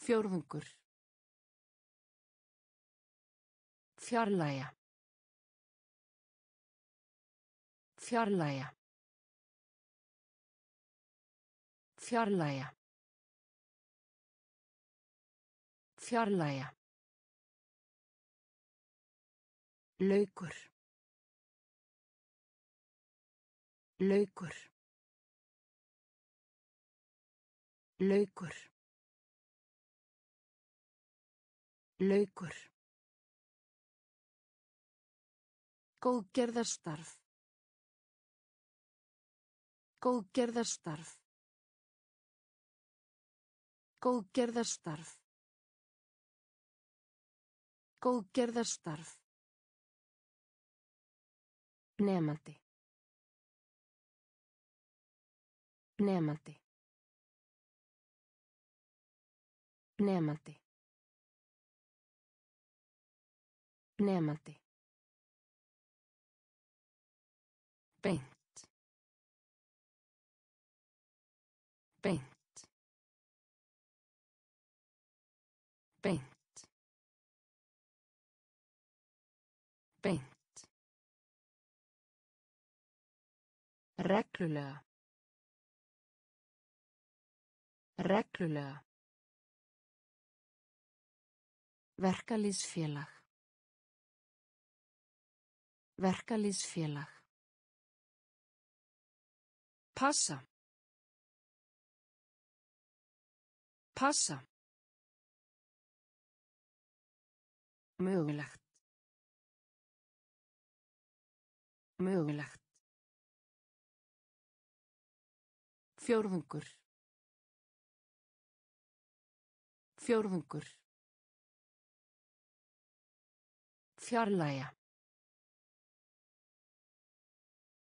Fjórðungur. Fjarlæga. Fjarlæga. Fjarlæga. Fjarlæga. Laukur. Laukur. Laukur. Laukur. Góðgerðarstarf. Góðgerðarstarf. Góðgerðarstarf. Góðgerðarstarf. Nemandi. Nemandi. Nemandi. Nemandi. Beint. Beint. Beint. Beint. Reglulega. Reglulega. Verkalýsfélag. Verkalýsfélag. Passa. Passa. Mögulegt. Mögulegt. Fjórðungur. Fjórðungur. Fjarlæga.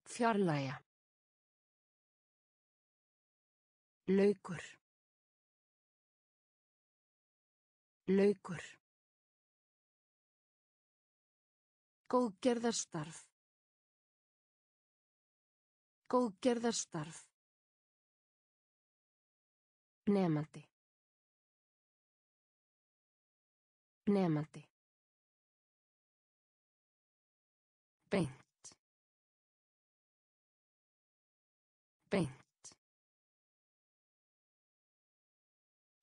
Fjarlæga. Laukur. Laukur. Góðgerðarstarf. Góðgerðarstarf. Nemandi. Nemandi. Beint. Beint.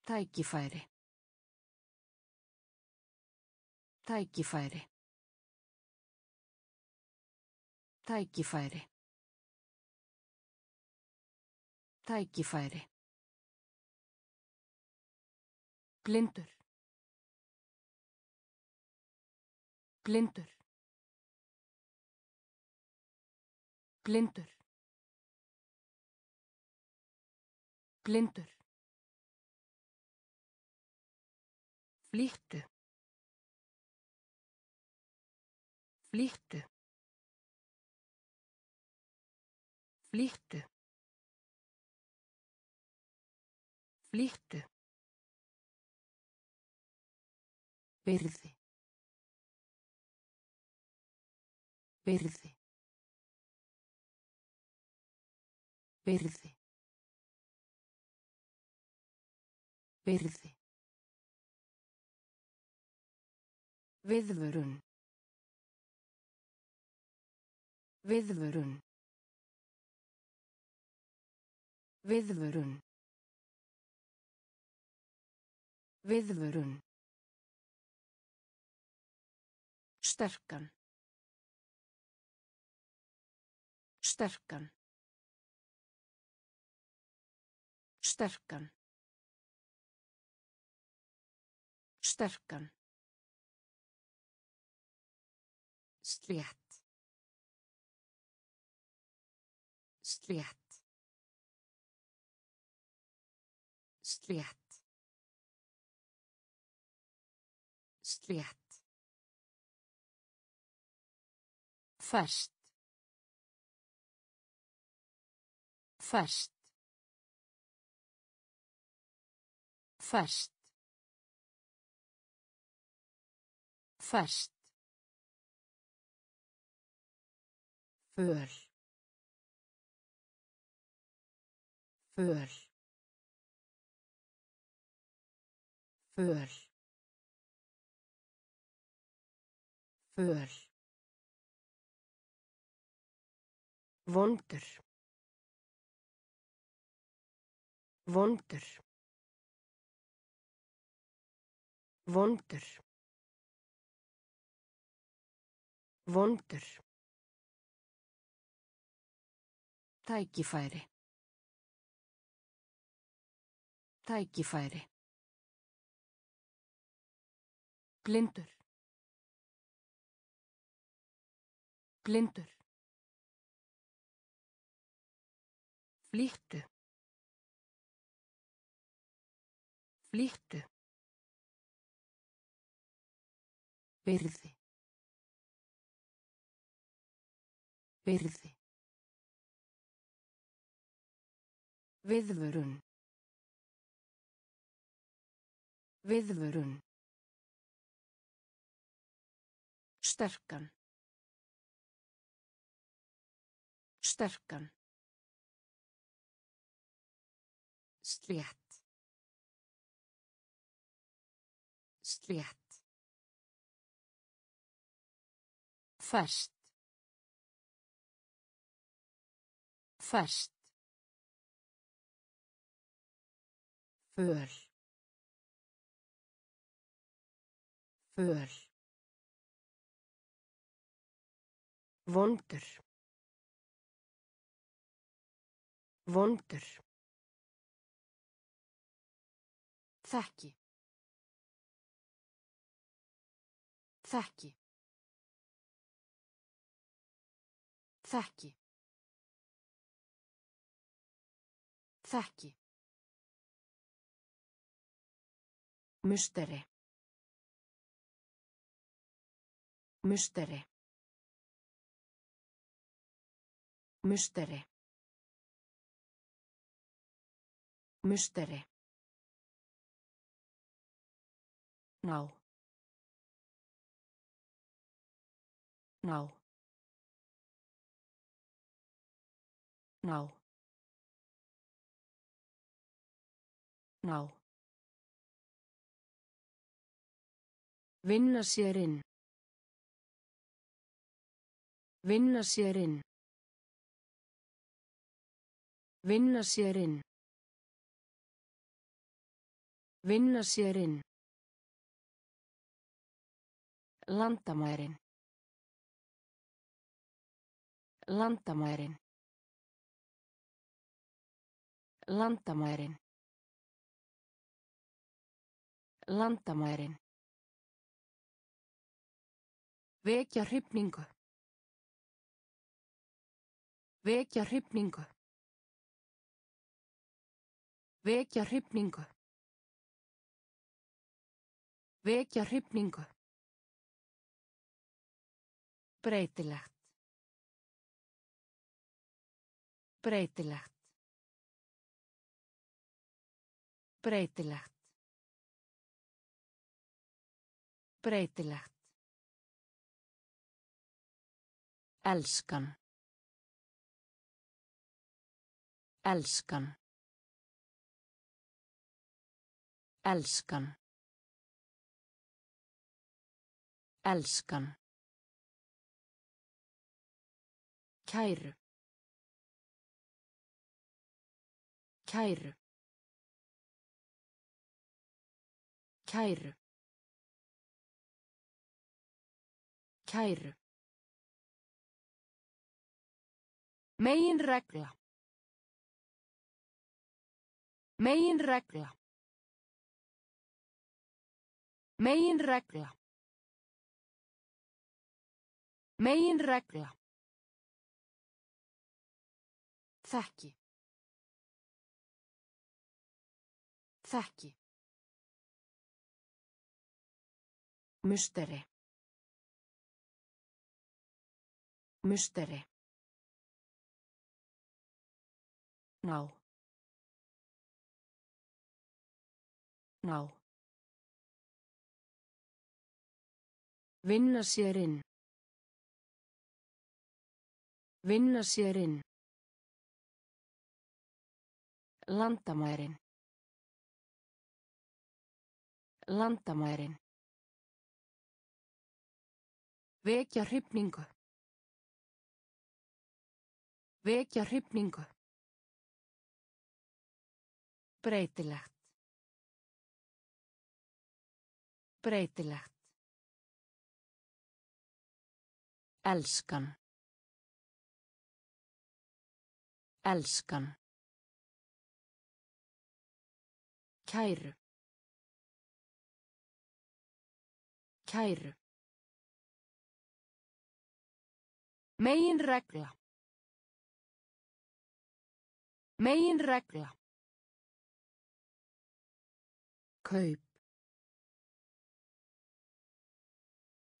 Tækifæri. Tækifæri. Tækifæri. Tækifæri. Blindur. Blindur. Blindur. Blindur. Flýttu. Flýttu. Flýttu. Flýttu. Virði. Virði. Virði. Virði. Viðvörun. Viðvörun. Viðvörun. Viðvörun. Sterkan. Sterkan. Sterkan. Sterkan. Slétt. Slétt. Slétt. Slétt. Fast. Fast. Fast. Fast. Föl. Föl. Föl. Föl. Vondur. Vondur. Vondur. Vondur. Tækifæri. Tækifæri. Blindur. Blindur. Flýttu. Flýttu. Virði. Virði. Viðvörun. Viðvörun. Sterkan. Sterkan. Slétt. Slétt. Fast. Fast. Föl. Föl. Vondur. Vondur. Þekki. Þekki. Þekki. Þekki. Musteri. Musteri. Musteri. Musteri. Ná. Ná. Ná. Ná. Vinna sér inn. Vinna sér inn. Vinna sér inn. Vinna sér inn. Landamærin. Landamærin. Landamærin. Landamærin. Vekja hrifningu. Vekja hrifningu. Vekja hrifningu. Vekja hrifningu. Breytilegt. Breytilegt. Breytilegt. Breytilegt. Elskan. Elskan. Elskan. Elskan. Kæru. Kæru. Kæru. Kæru. Megin regla. Megin regla. Megin regla. Megin regla. Þekki. Þekki. Musteri. Musteri. Ná. Ná. Vinna sér inn. Vinna sér inn. Landamærin. Landamærin. Vekja hrifningu. Vekja hrifningu. Breytilegt. Breytilegt. Elskan. Elskan. Kæru. Kæru. Megin regla. Megin regla. Kaup.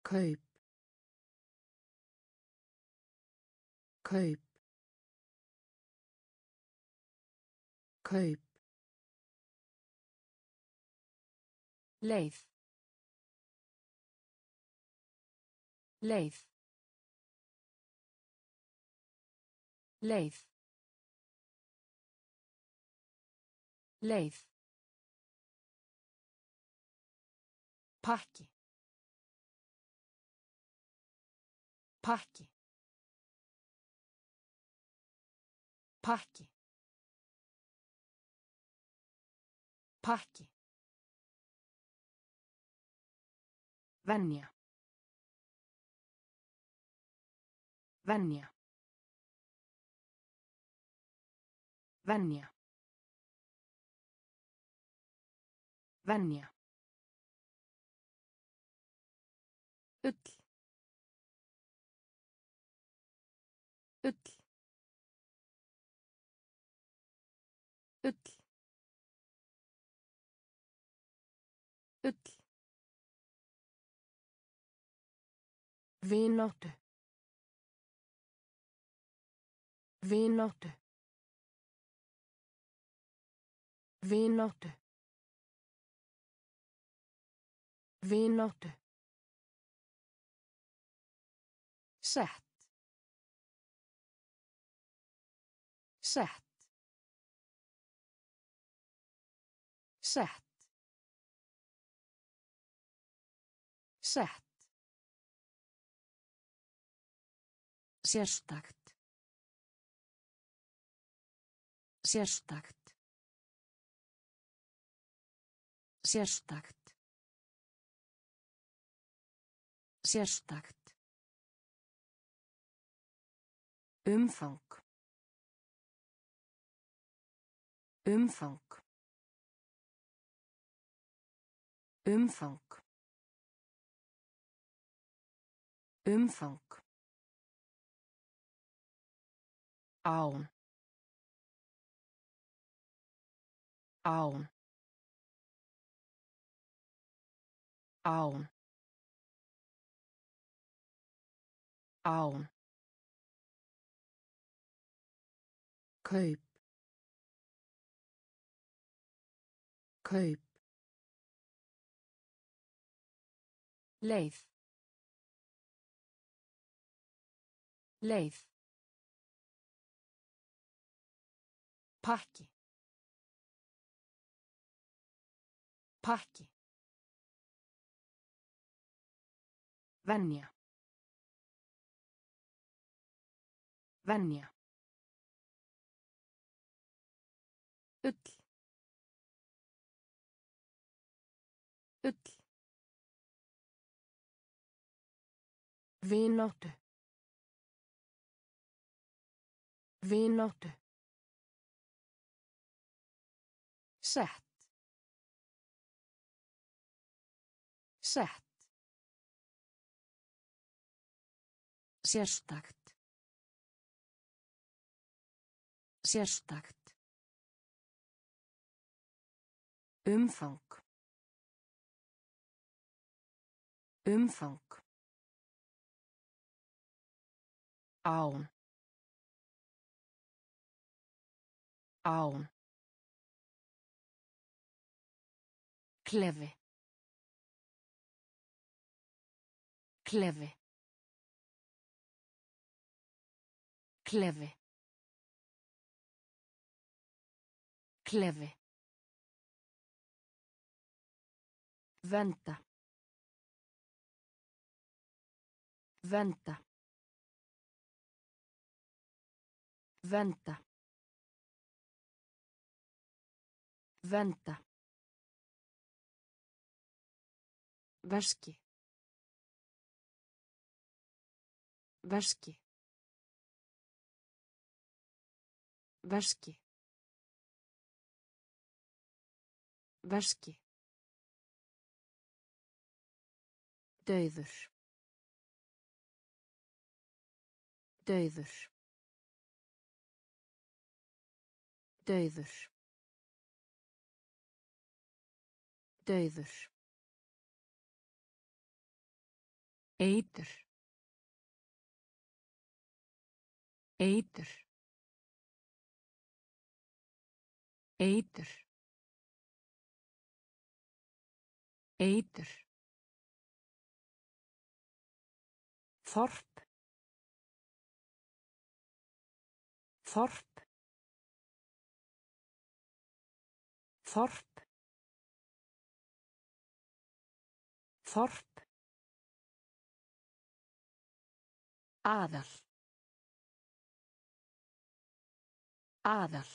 Kaup. Kaup. Kaup. leið. Leið. Leið. Leið. Pakki. Pakki pakki pakki Venja. Venja. Venja. Venja. Ull. Ull. Vináttu. Vináttu. Vináttu. Vináttu. Sett. Sett. Sett. Sett. Sérstakt. Sérstakt. Sérstakt. Sérstakt. Umfang. Umfang. Umfang. Umfang. Án. Án. Án. Án. Kaup. Kaup. Leið. Leið. Pakki. Pakki. Venja. Venja. Ull. Ull. Vináttu. Vináttu. Sett. Sett. Sérstakt. Sérstakt. Umfang. Umfang. Án. Án. Klefi. Klefi. Klefi. Klefi. Venda. Venda. Venda. Venda. Veski. Veski. Veski. Veski. Dauður. Dauður. Dauður. Dauður. Eitur. Eitur. Eitur. Eitur. Þorp. Þorp. Þorp. Þorp. Aðal. Aðal.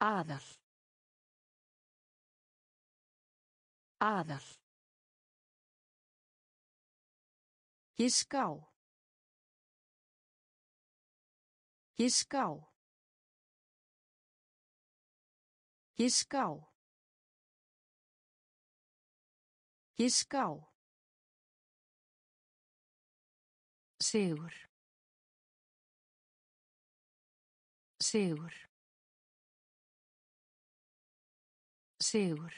Aðal. Aðal. Giská. Giská. Giska á. Sigur. Sigur. Sigur.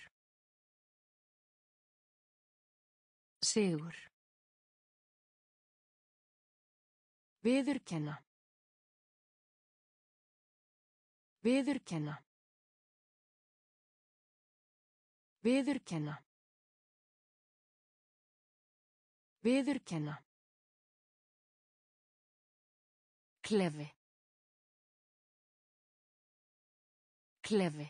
Sigur. Viðurkenna. Viðurkenna. Viðurkenna. Viðurkenna. Klefi. Klefi.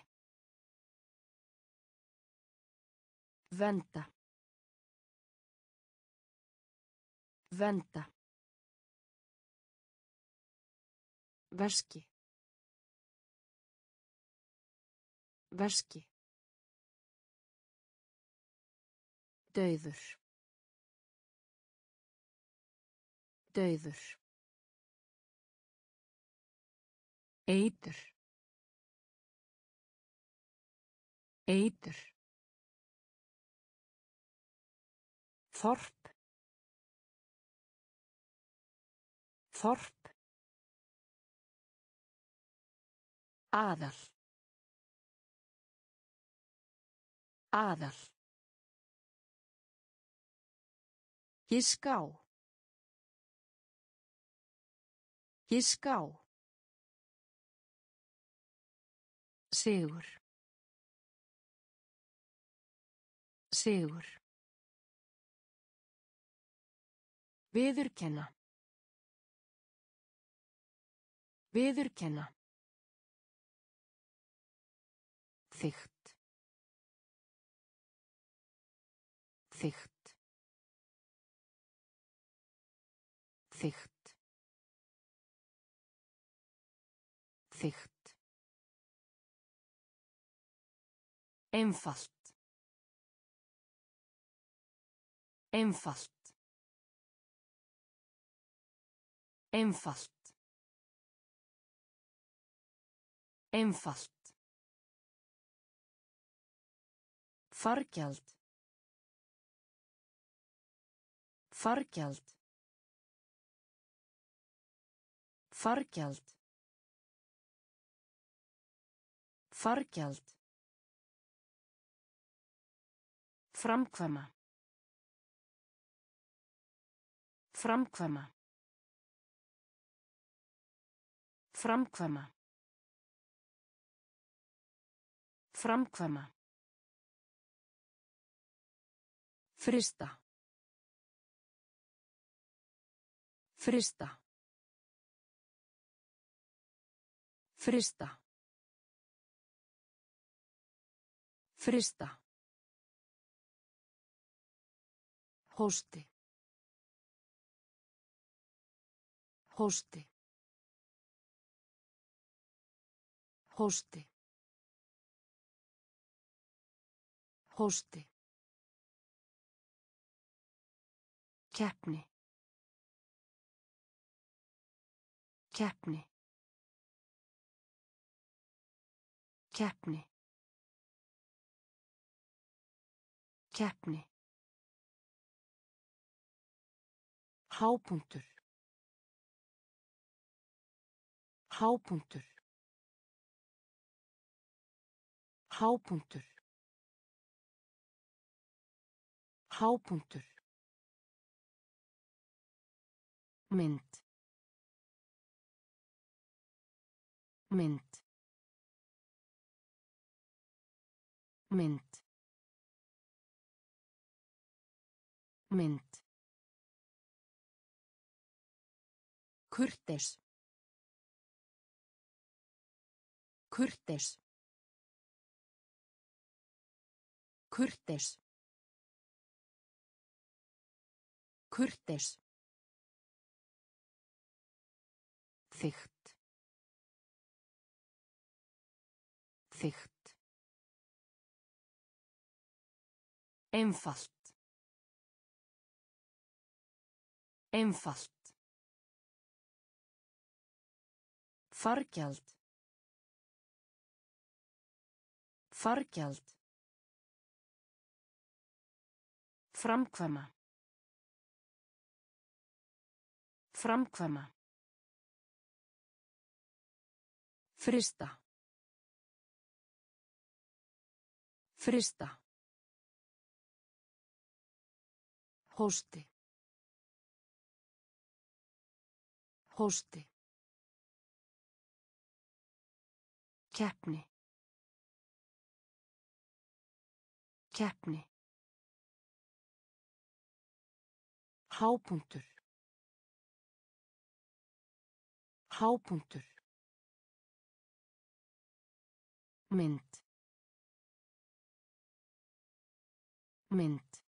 Venda. Venda. Veski. Veski. Dauður. Dauður. Eitur. Eitur. Þorp. Þorp. Aðal. Aðal. Giska á. Giska á. Sigur. Sigur. Viðurkenna. Viðurkenna. Þygt. Þygt. Þygt. Þygt. Einfalt. Einfalt. Einfalt. Einfalt. Fargjald. Fargjald. Fargjald. Fargjald. Framkvæma. Framkvæma. Framkvæma. Framkvæma. Frista. Frista. Frista. Frista. Hósti. Hósti. Hósti. Hósti. Keppni. Keppni. Keppni. Keppni. Hápunktur. Hápunktur. Hápunktur. Hápunktur. Mynd. Mynd. Mynd. Mynd. Kurteis. Kurteis. Kurteis. Kurteis. Þygt. Þygt. Einfalt. Einfalt. Fargjald. Fargjald. Framkvæma. Framkvæma. Frista. Frista. Hósti. Hósti. Keppni. Keppni. Hápunktur. Hápunktur. mynd mynd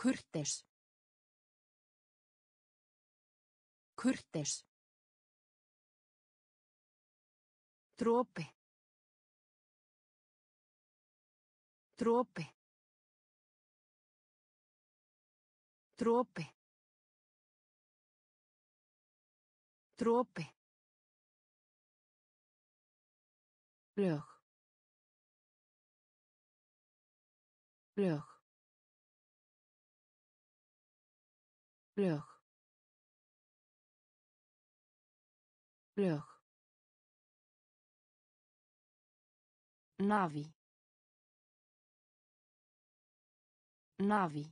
kurteis kurteis dropi dropi dropi dropi lög lög lög lög Navi. Navi.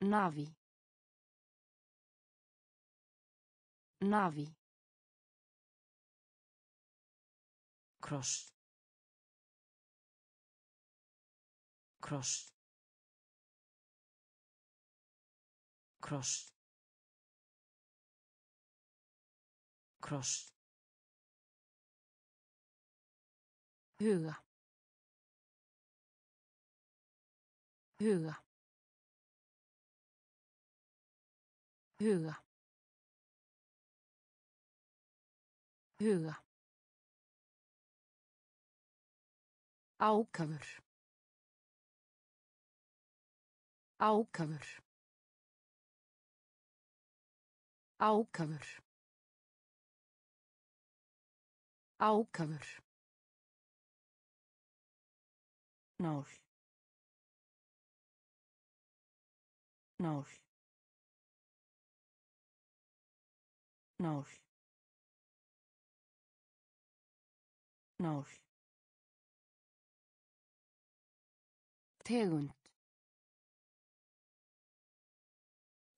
Navi. Navi. kross kross kross kross huga huga huga huga Ákafur. Ákafur. Ákafur. Ákafur. Nál. Nál. Nál. Nál. tegund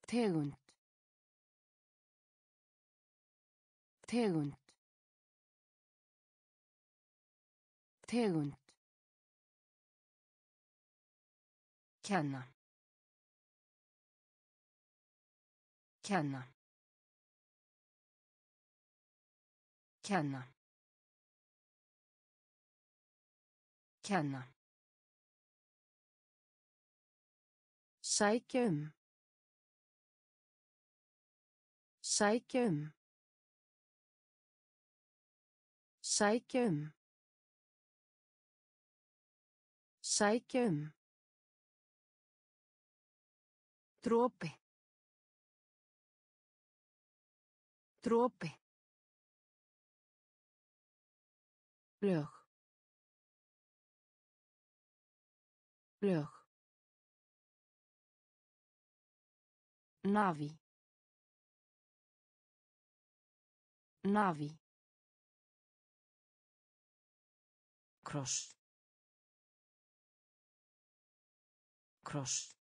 tegund tegund tegund kenna kenna kenna kenna Sækja um. Sækja um. Sækja um. Sækja um. Dropi. Dropi. Lög. Lög. Navi. Navi. Kross. Kross.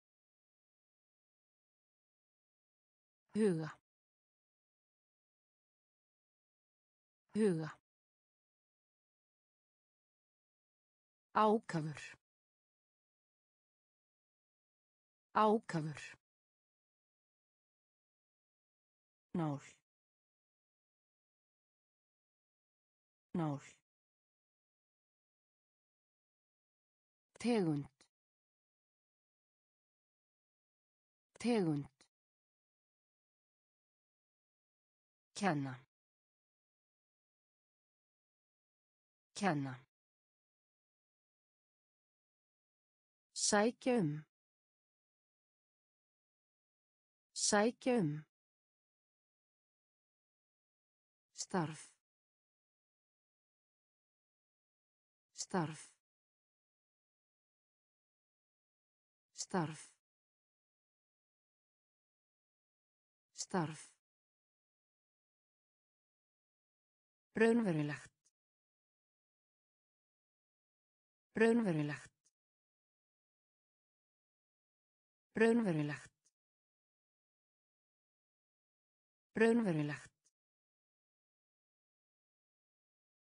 Huga. Huga. Ákafur. Ákafur. Nál. Nál. Tegund. Tegund. Kenna. Kenna. Sækja um. Sækja um. starf starf starf starf raunverulegt. Raunverulegt. Raunverulegt. Raunverulegt.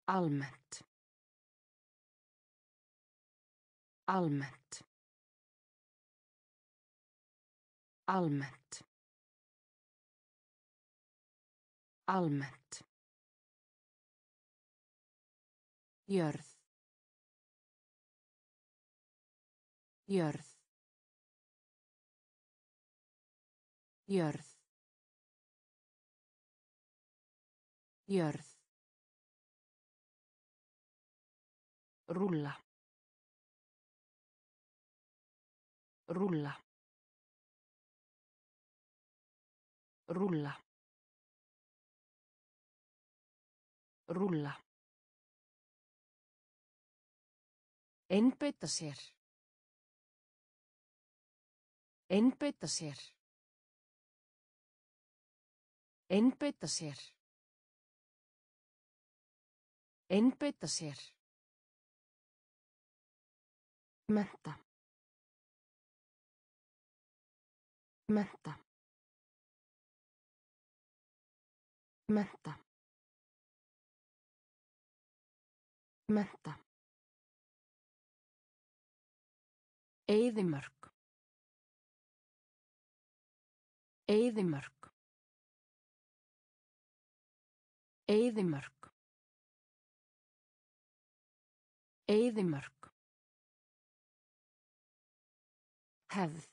Almennt. Almennt. Almennt. Almennt jörð. Jörð. Jörð. Jörð. Rúlla. Rúlla. Rúlla. Rúlla einbeita sér. Einbeita sér. Einbeita sér. Einbeita sér. Menta menta menta menta Eyðimörk. Eyðimörk. Eyðimörk. Eyðimörk. Hefð.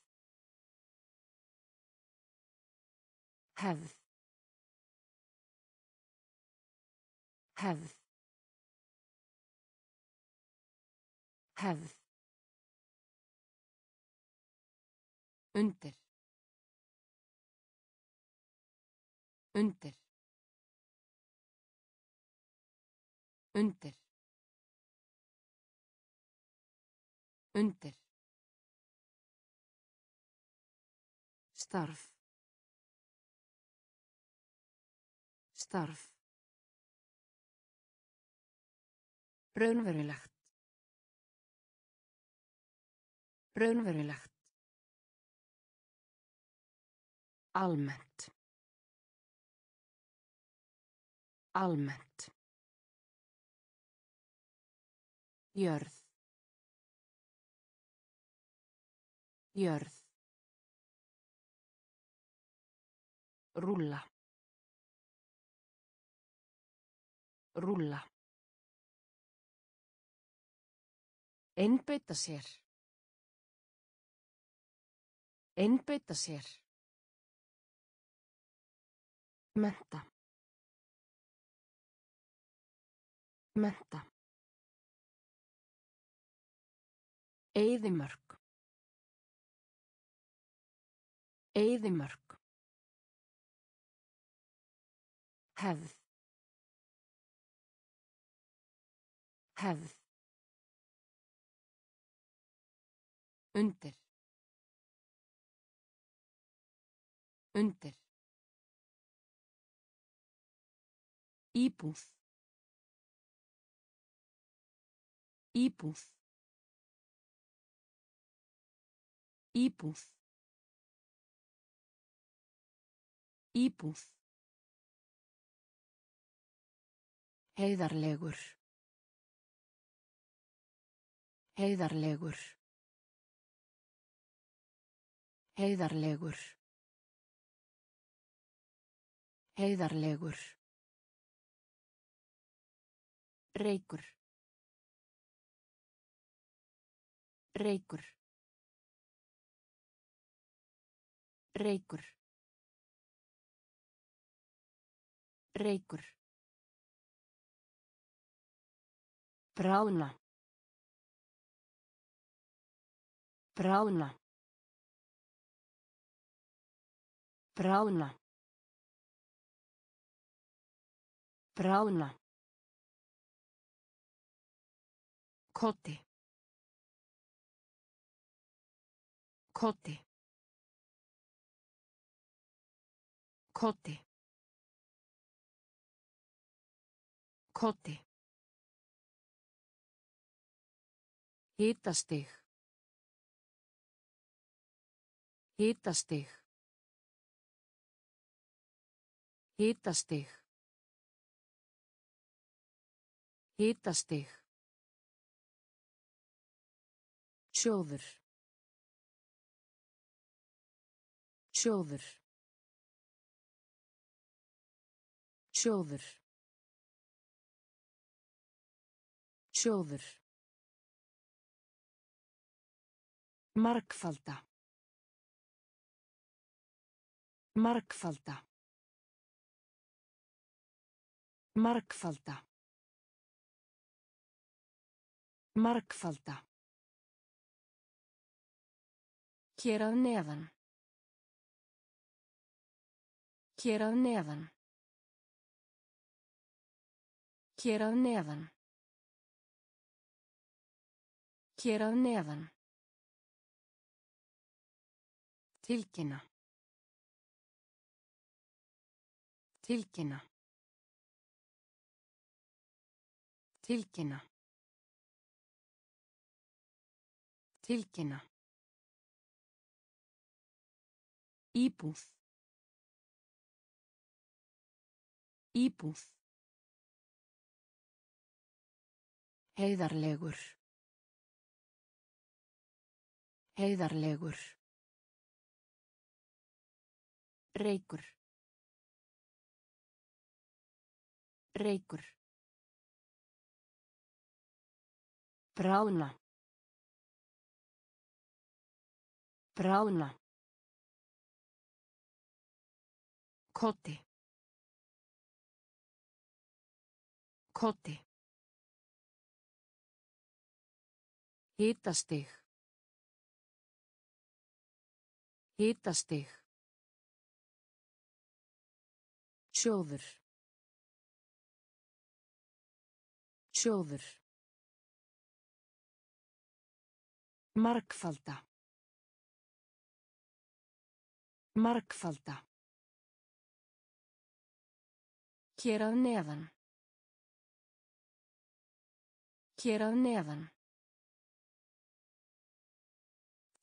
Hefð. Hefð. Hefð. Undir. Undir. Undir. Undir. Starf. Starf. Raunverulegt. Raunverulegt. Almennt. Almennt. Jörð. Jörð. Rúlla. Rúlla. Einbeita sér. Einbeita sér. Menta. Menta. Eyðimörk. Eyðimörk. Hefð. Hefð. Undir. Undir. Íbúð. Íbúð. Íbúð. Íbúð. Heiðarlegur. Heiðarlegur. Heiðarlegur. Heiðarlegur. Reykur. Reykur. Reykur. Reykur. Bráðna. Bráðna. Bráðna. Bráðna. Koti. Koti. Koti. Koti. Hitastig. Hitastig. Hitastig. Hitastig. Sjóður. Sjóður. Sjóður. Sjóður. Markfalda. Markfalda. Markfalda. Markfalda. Hér að neðan. Hér að neðan. Hér að neðan. Hér að neðan. Tilkynna. Tilkynna. Tilkynna. Tilkynna. Íbúð. Íbúð. Heiðarlegur. Heiðarlegur. Reykur. Reykur. Bráðna. Bráðna. Koti. Koti. Hitastig. Hitastig. Sjóður. Sjóður. Markfalda. Markfalda. Hér að neðan. Hér að neðan.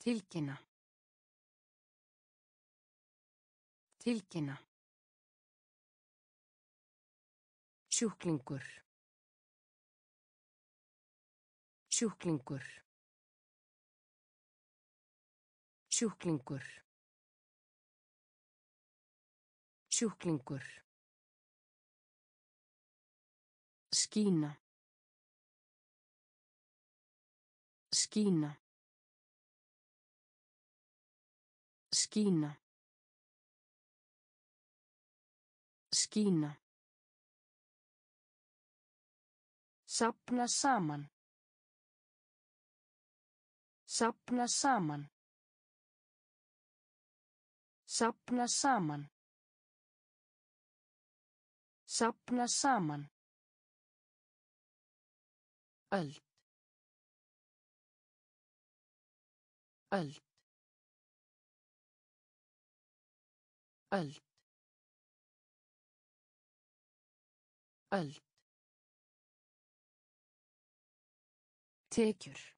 Tilkynna. Tilkynna. Sjúklingur. Sjúklingur. Sjúklingur. Sjúklingur. Skína. Skína. Skína. Skína. Sapna saman. Sapna saman. Sapna saman. Sapna saman. Öld. Öld. Öld. Öld. Tekjur.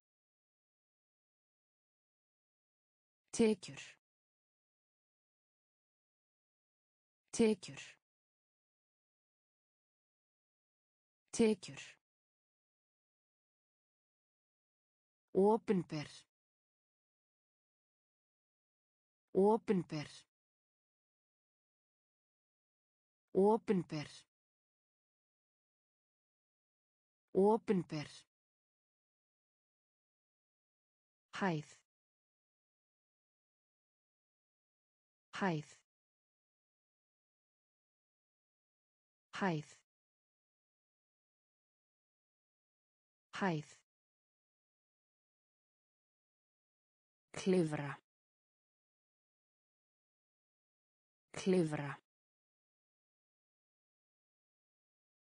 Tekjur. Tekjur. Tekjur. Opinber. Opinber. Opinber. Opinber. Hæð. Hæð. Hæð. Hæð. Klifra. Klifra.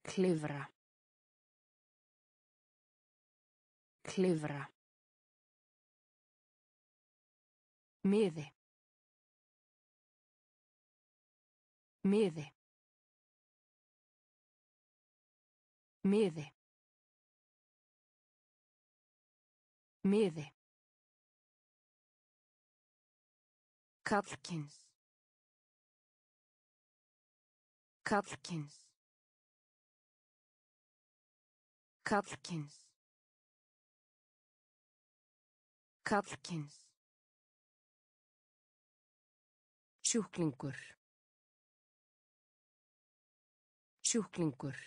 Klifra. Klifra. Miði. Miði. Miði. Miði. Kallkins. Kallkins. Kallkins. Kallkins. Sjúklingur. Sjúklingur.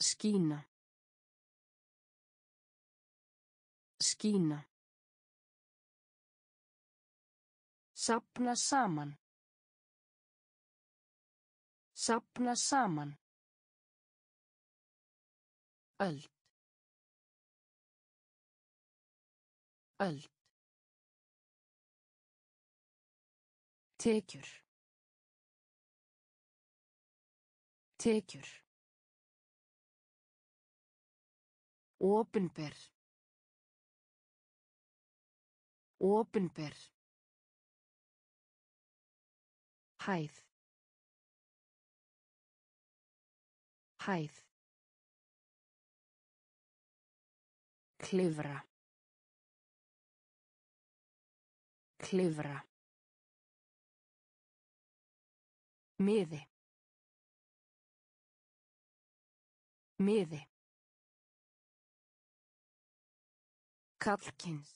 Skína. Skína. Sapna saman. Sapna saman. Öld. Öld. Tekjur. Tekjur. Opinber. Opinber. Hæð. Hæð. Klifra. Klifra. Miði. Miði. Kallkins.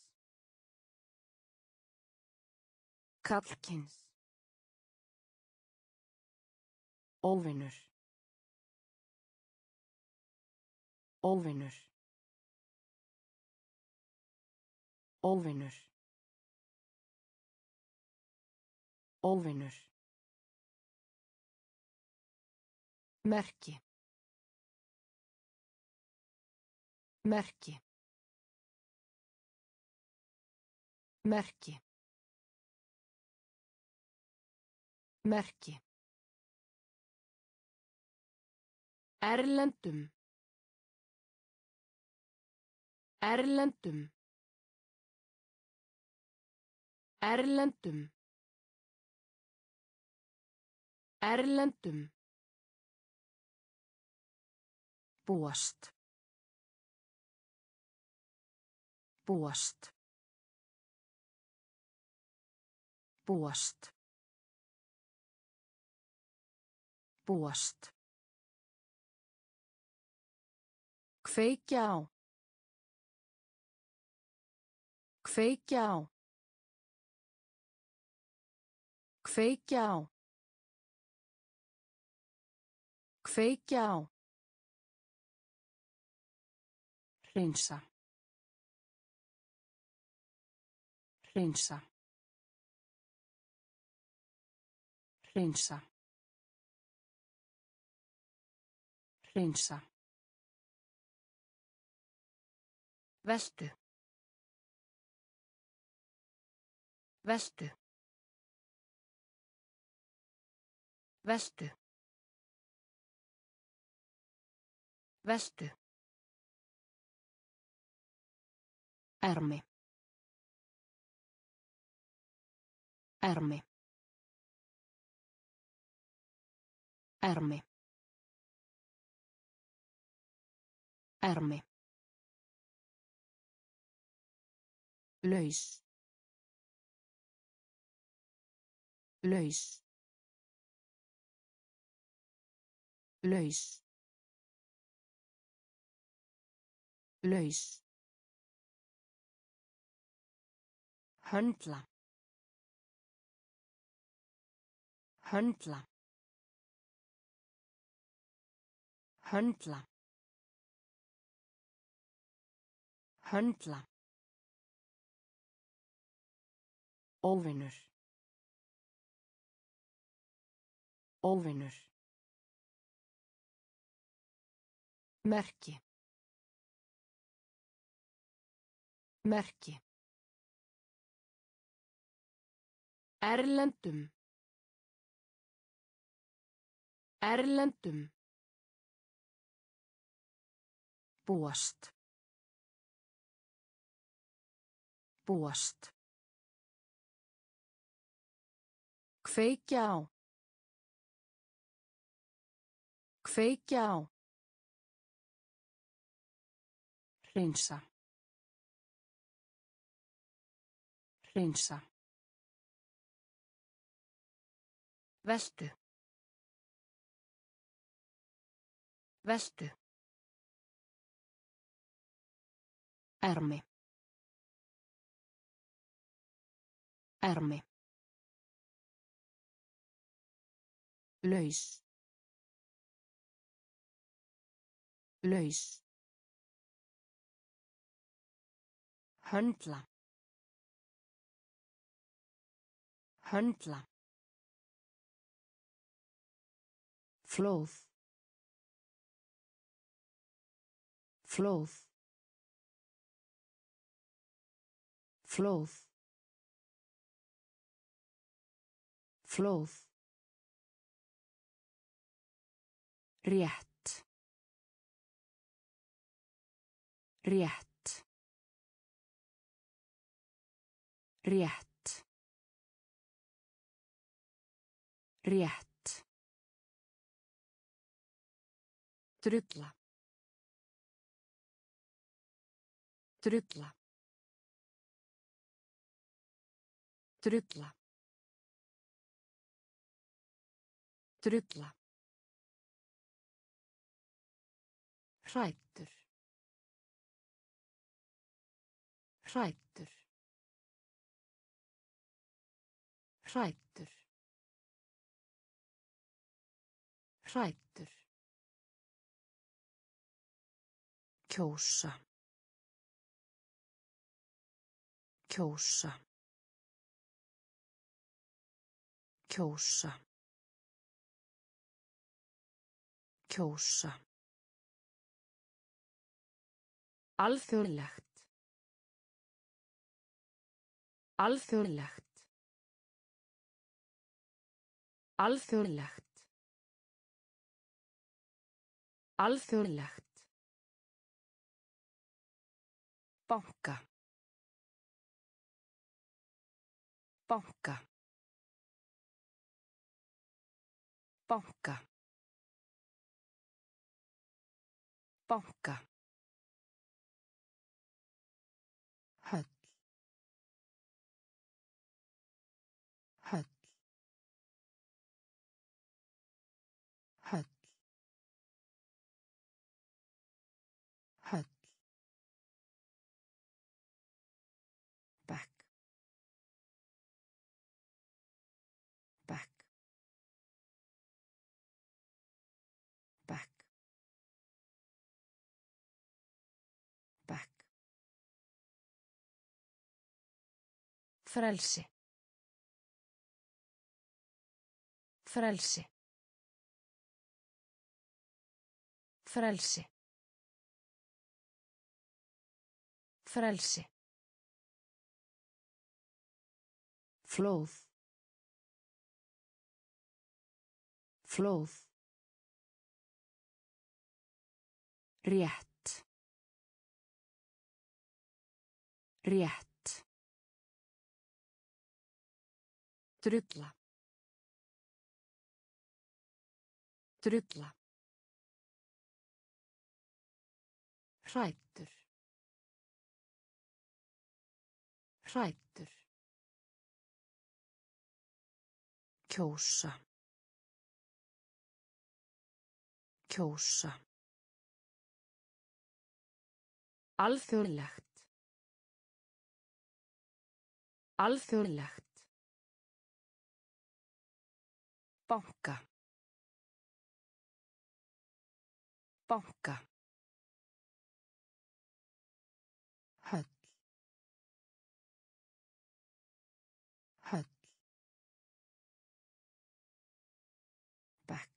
Kallkins. Óvinur. Óvinur. Óvinur. Óvinur. Merki. Merki. Merki. Merki. Erlendum. Erlendum. Erlendum. Erlendum. Búast. Búast. Búast. Búast. Kveikja á. Kveikja á. Kveikja á. Kveikja á. Hreinsa. Hreinsa. Hreinsa. Hreinsa. Veltu. Veltu. Veltu. Veltu. Ermi. Ermi. Ermi. Ermi. Laus. Laus. Laus. Laus. Höndla. Höndla. Höndla. Höndla. Óvinur. Óvinur. Merki. Merki. Erlendum. Erlendum. Búast. Búast. Kveikja á. Kveikja á. Hreinsa. Hreinsa. Veltu. Veltu. Ermi. Ermi. Laus. Laus. Höndla. Höndla. Flóð. Flóð. Flóð. Flóð. Rétt. Rétt. Rétt. Rétt. Drulla. Drulla. Drulla. Drulla. Hrættur. Hrættur. Hrættur. Hrættur. Kjósa. Kjósa. Kjósa. Kjósa. Alþjóðlegt. Alþjóðlegt. Alþjóðlegt. Alþjóðlegt. Banka. Banka. Banka. Banka. Frelsi. Frelsi. Frelsi. Frelsi. Flóð. Flóð. Rétt. Rétt. Drulla. Drulla. Hrættur. Hrættur. Kjósa. Kjósa. Alþjóðlegt. Alþjóðlegt. Banka. Banka. Höll. Höll. Back.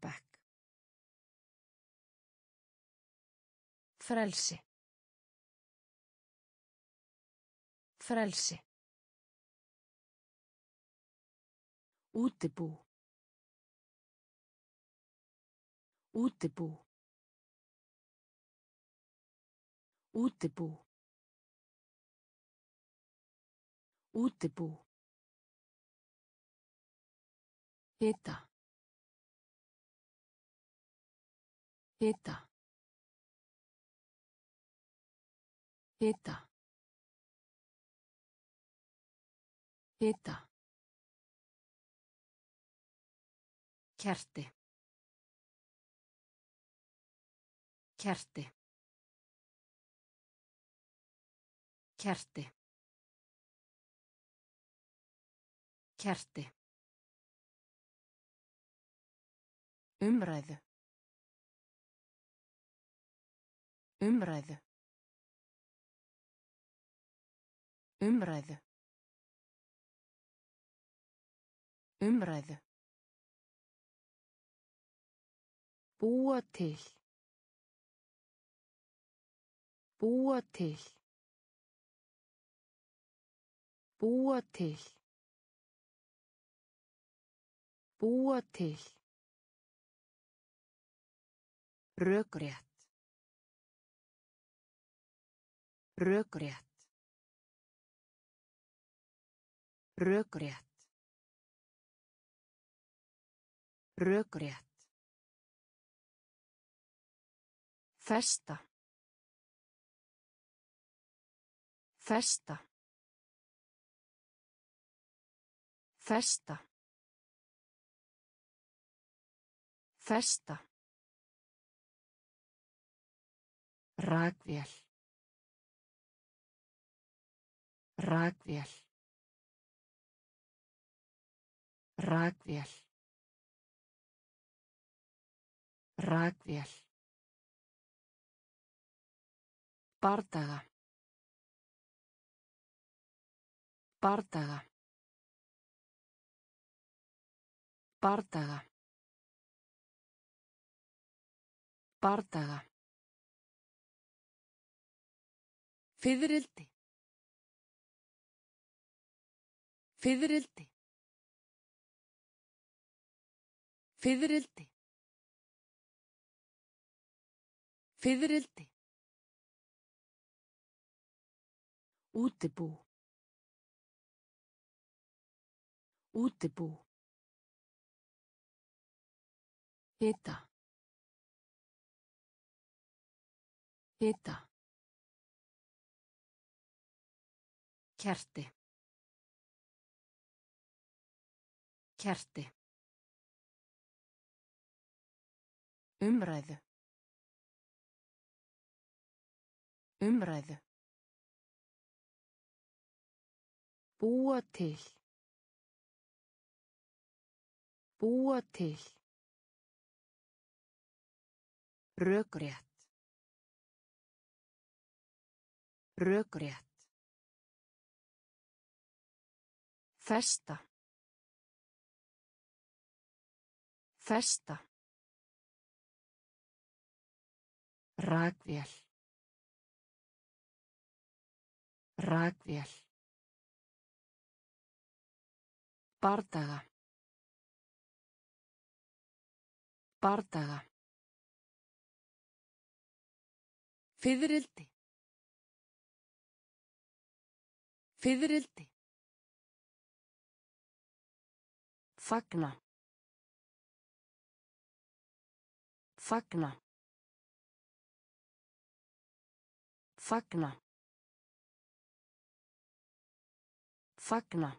Back. Frelsi. Frelsi. Útibú. Útibú. Útibú. Útibú. Hita. Hita. Hita. Hita. Kerti. Kerti. Kerti. Kerti. Umræðu. Umræðu. Umræðu. Umræðu. Búa til. Búa til. Búa til. Búa til. Rökrétt. Rökrétt. Rökrétt. Rökrétt. Festa. Festa. Festa. Festa. Rakvél. Rakvél. Rakvél. Rakvél. Bardaga. Bardaga. Bardaga. Bardaga. Fiðrildi. Fiðrildi. Fiðrildi. Fiðrildi. Útibú. Útibú. Hita. Hita. Kerti. Kerti. Umræðu. Umræðu. Búa til. Búa til. Rökrétt. Rökrétt. Festa. Festa. Rakvél. Rakvél. Bardaga. Bardaga. Fiðrildi. Fiðrildi. Fagna. Fagna. Fagna. Fagna.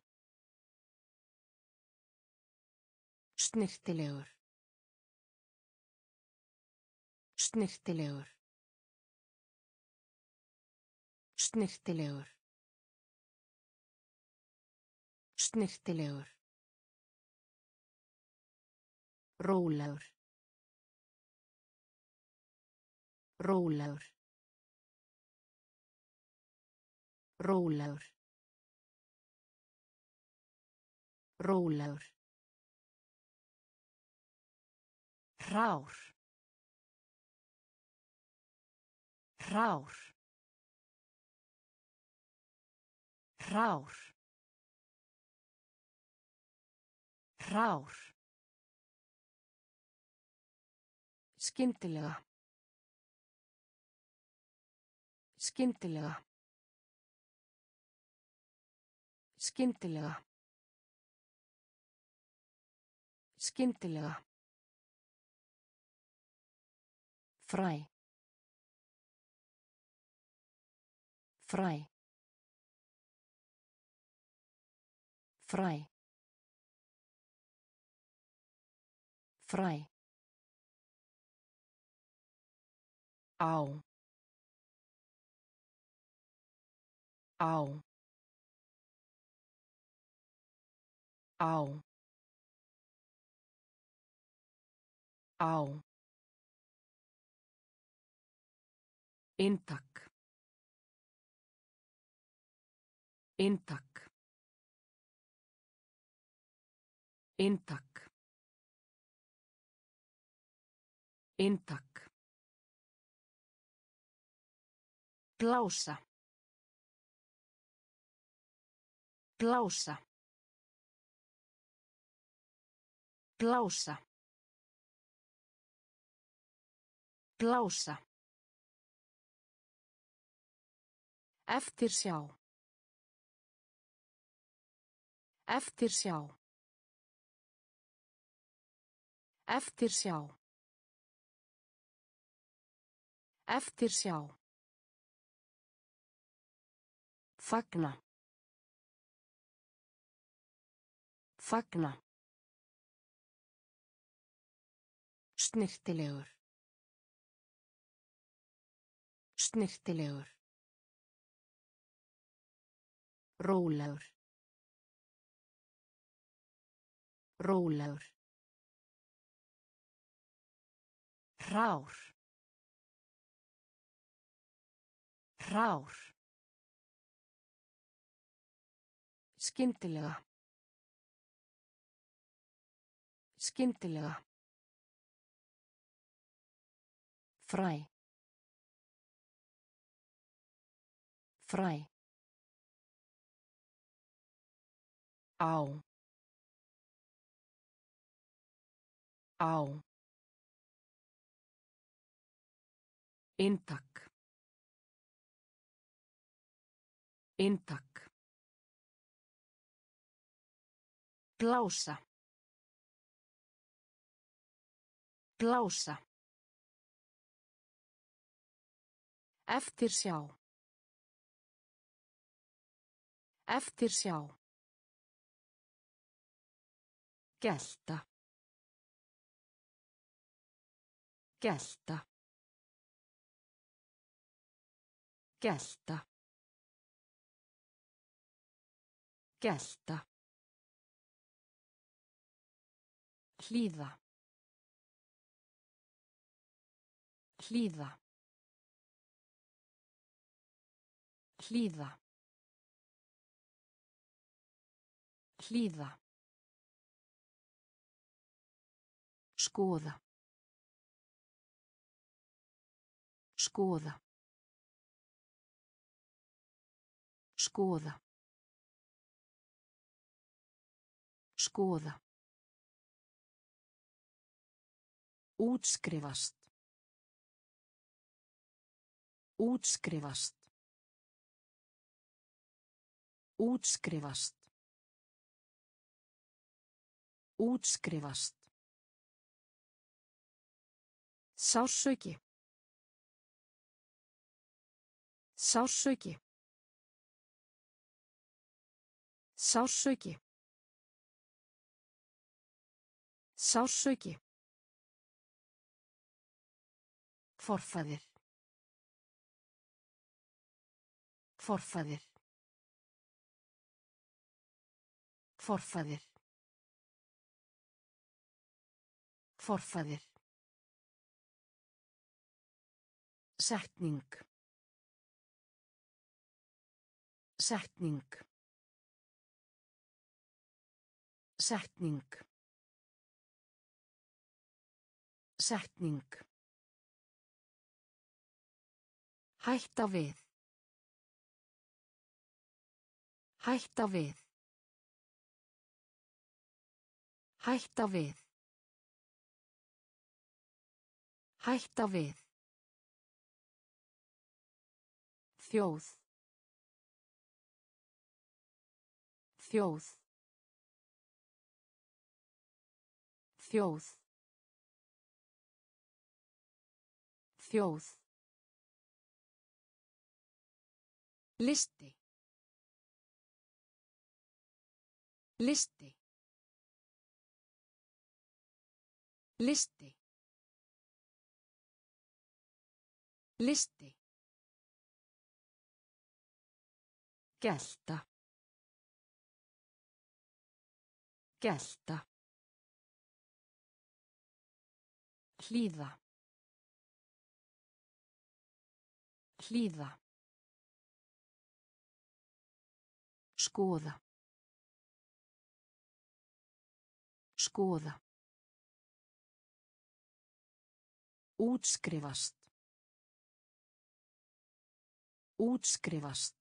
Snirtilegur. Snirtilegur. Snirtilegur. Snirtilegur. Rólegur. Rólegur. Rólegur. Rólegur. Rár. Rár. Rár. Rár. Skyndilega. Skyndilega. Skyndilega. Skyndilega. Fræ. Fræ. Fræ. Fræ. Á. Á. Á. Á. Inntak. Inntak. Inntak. Inntak. Blása. Blása. Blása. Blása. Eftirsjá. Eftirsjá. Eftirsjá. Eftirsjá. Fagna. Fagna. Snirtilegur. Snirtilegur. Rólegur. Rólegur. Rár. Rár. Skyndilega. Skyndilega. Fræ. Fræ. Á. Á. Inntak. Inntak. Blása. Blása. Eftirsjá. Eftirsjá. Gelta. Gelta. Gelta. Gelta. Hlýða. Hlýða. Hlýða. Hlýða. Skoða. Skoða. Skoða. Skoða. Útskrifast. Útskrifast. Útskrifast. Útskrifast. Sársauki. Sársauki. Sársauki. Sársauki. Forfaðir. Forfaðir. Forfaðir. Forfaðir. Setning. Setning. Setning. Setning. Hætta við. Hætta við. Hætta við. Hætta við. Þjóð. Þjóð. Þjóð. Þjóð. Listi. Listi. Listi. Listi. Gelta. Gelta. Hlýða. Hlýða. Skoða. Skoða. Útskrifast. Útskrifast.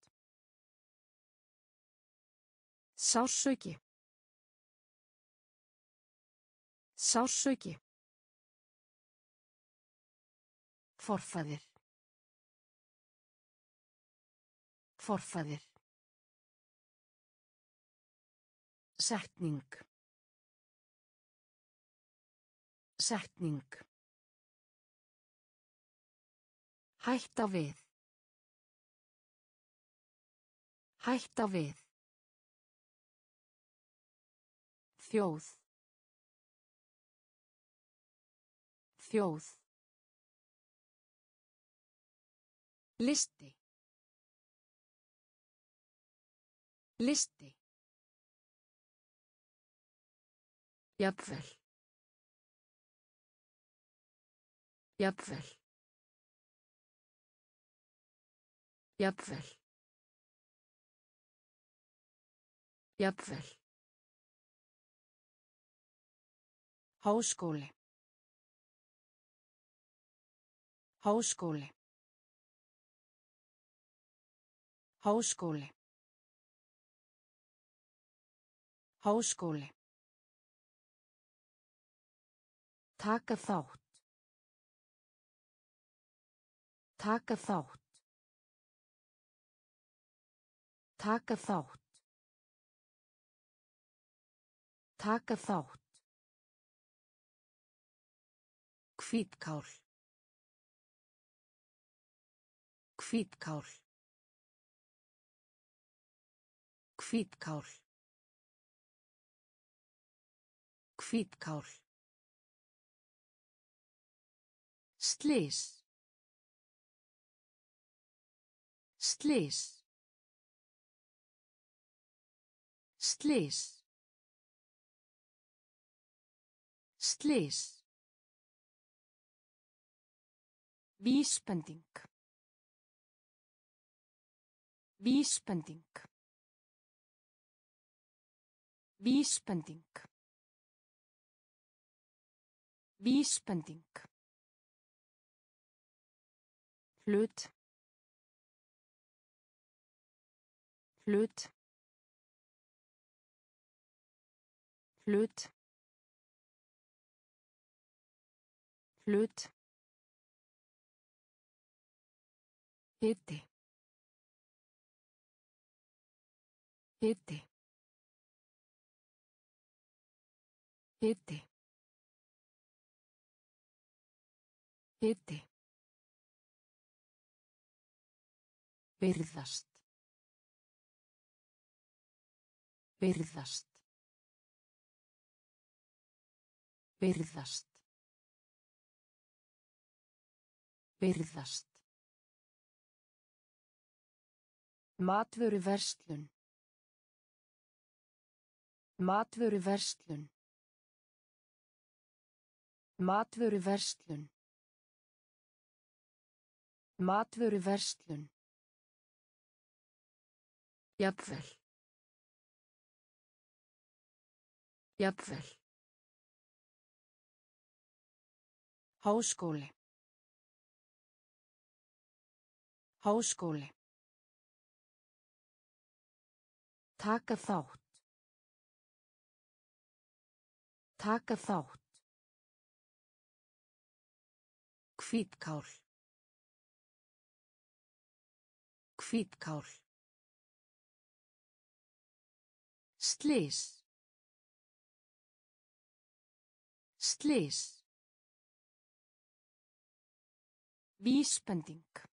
Sársauki. Sársauki. Forfaðir. Forfaðir. Setning. Setning. Hætta við. Hætta við. Þjóð. Þjóð. Listi. Listi. Jafnvel. Jafnvel. Jafnvel. Jafnvel. Háskóli. Háskóli. Háskóli. Háskóli. Taka þátt. Taka þátt. Taka þátt. Taka þátt. Hvítkál. Hvítkál. Hvítkál. Hvítkál. Slís. Slís. Slís. Slís. Vísbending. Vísbending. Vísbending. Vísbending. Hlut. Hlut. Hlut. Hlut. Hiti. Hiti. Hiti. Hiti. Virðast. Virðast. Virðast. Virðast. Matvöru verslun. Matvöru verslun. Matvöru verslun. Matvöru verslun. Jafnvel. Jafnvel. Háskóli. Háskóli. Taka þátt. Taka þátt. Hvítkál. Hvítkál. Slís. Slís. Vísbending.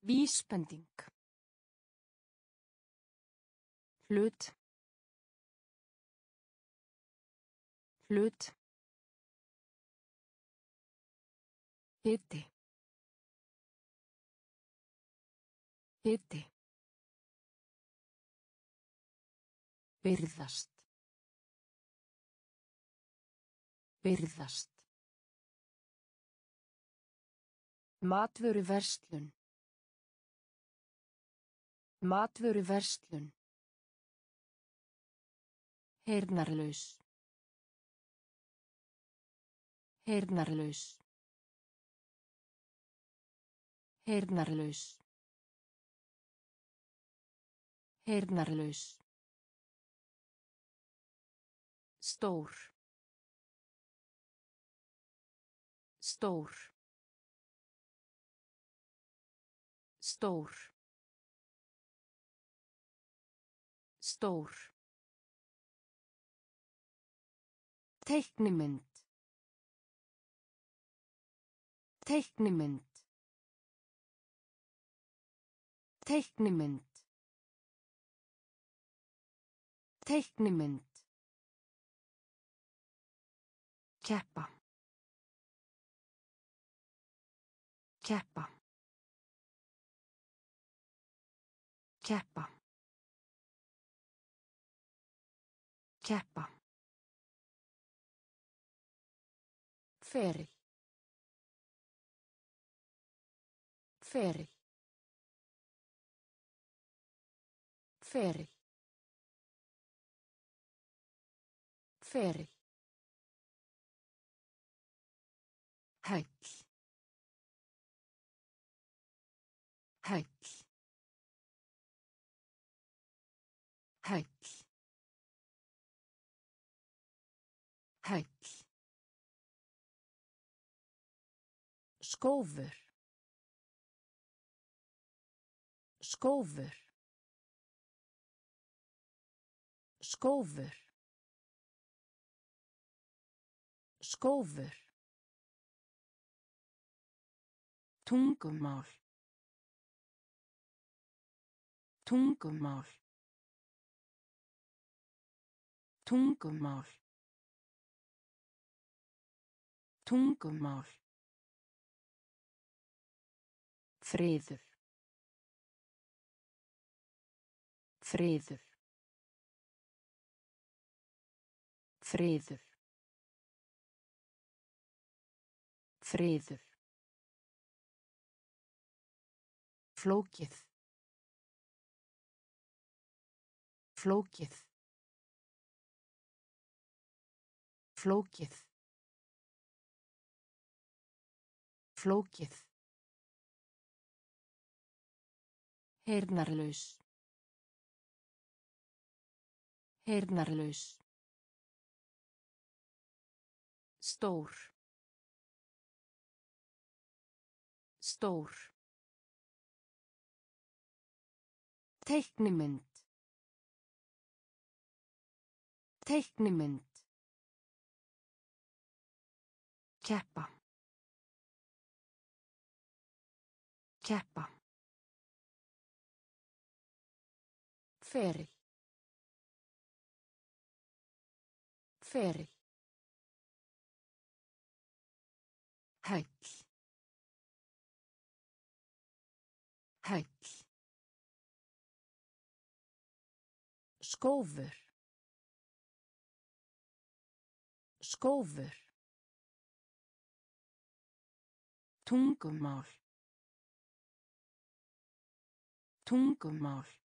Vísbending. Hlut. Hlut. Hiti. Hiti. Byrðast. Byrðast. Matvöru verslun. Matvöru verslun. Heyrnarlaus. Heyrnarlaus. Heyrnarlaus. Heyrnarlaus. Stór. Stór. Stór. Stór. Teiknimynd. Teiknimynd. Teiknimynd. Teiknimynd. Keppa. Keppa. Keppa. Keppa. Feril. Feril. Feril. Feril. Hæll. Hæll. Hæll. Hæll. Skófur. Skófur. Skófur. Skófur. Tungumál. Tungumál. Tungumál. Tungumál. Friður. Friður. Friður. Friður. Flókið. Flókið. Flókið. Flókið. Heyrnarlaus. Heyrnarlaus. Stór. Stór. Teiknimynd. Teiknimynd. Keppa. Keppa. Feril. Feril. Hæll. Hæll. Skófur. Skófur. Tungumál. Tungumál.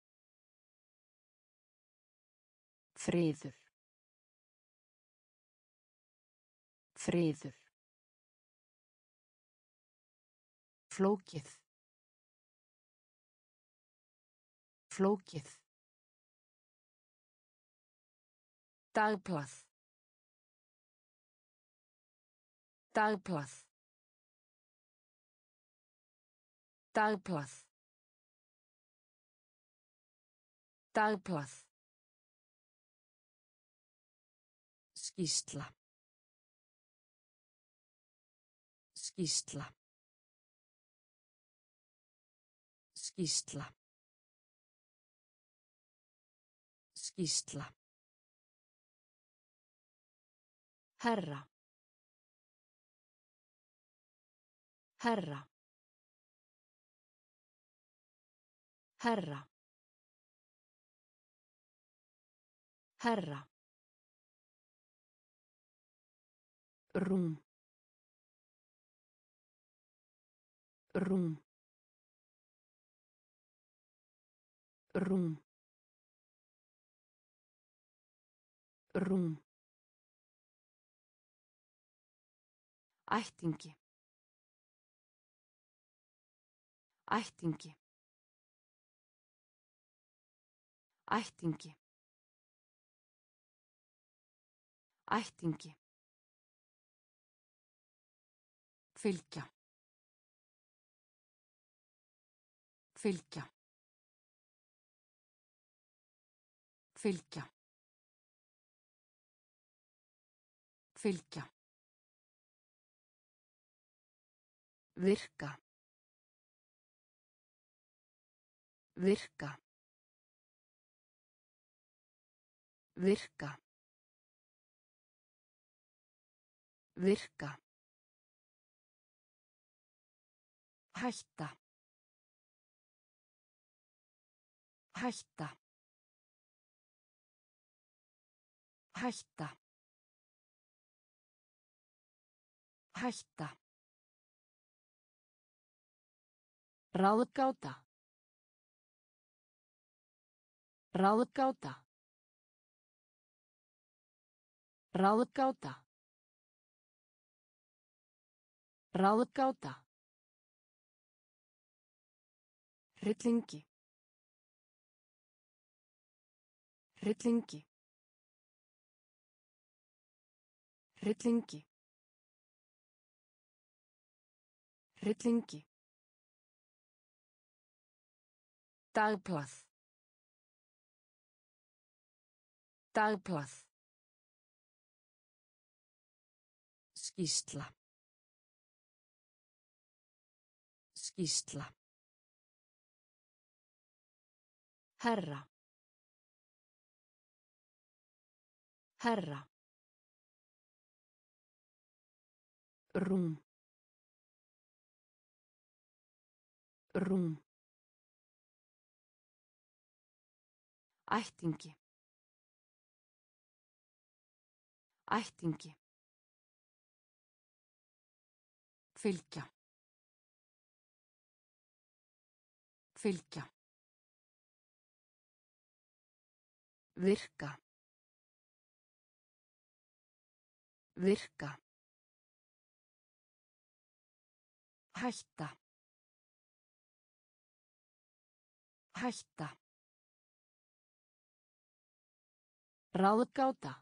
Friður. Friður. Flókið. Flókið. Dagblað. Dagblað. Dagblað. Dagblað. Skýsla. Skýsla. Skýsla. Skýsla. Herra. Herra. Herra. Herra. Rúm. Rúm. Rúm. Rúm. Ættingi. Ættingi. Ættingi. Ættingi. Fylgja. Fylgja. Fylgja. Fylgja. Virka. Virka. Virka. Virka. Hætta. Hætta. Hætta. Hætta. Ráðgáta. Ráðgáta. Ráðgáta. Ráðgáta. Hryllingi. Hryllingi. Hryllingi. Hryllingi. Dagblað. Dagblað. Skýsla. Skýsla. Herra. Herra. Rúm. Rúm. Ættingi. Ættingi. Fylgja. Fylgja. Virka. Virka. Hætta. Hætta. Ráðgáta.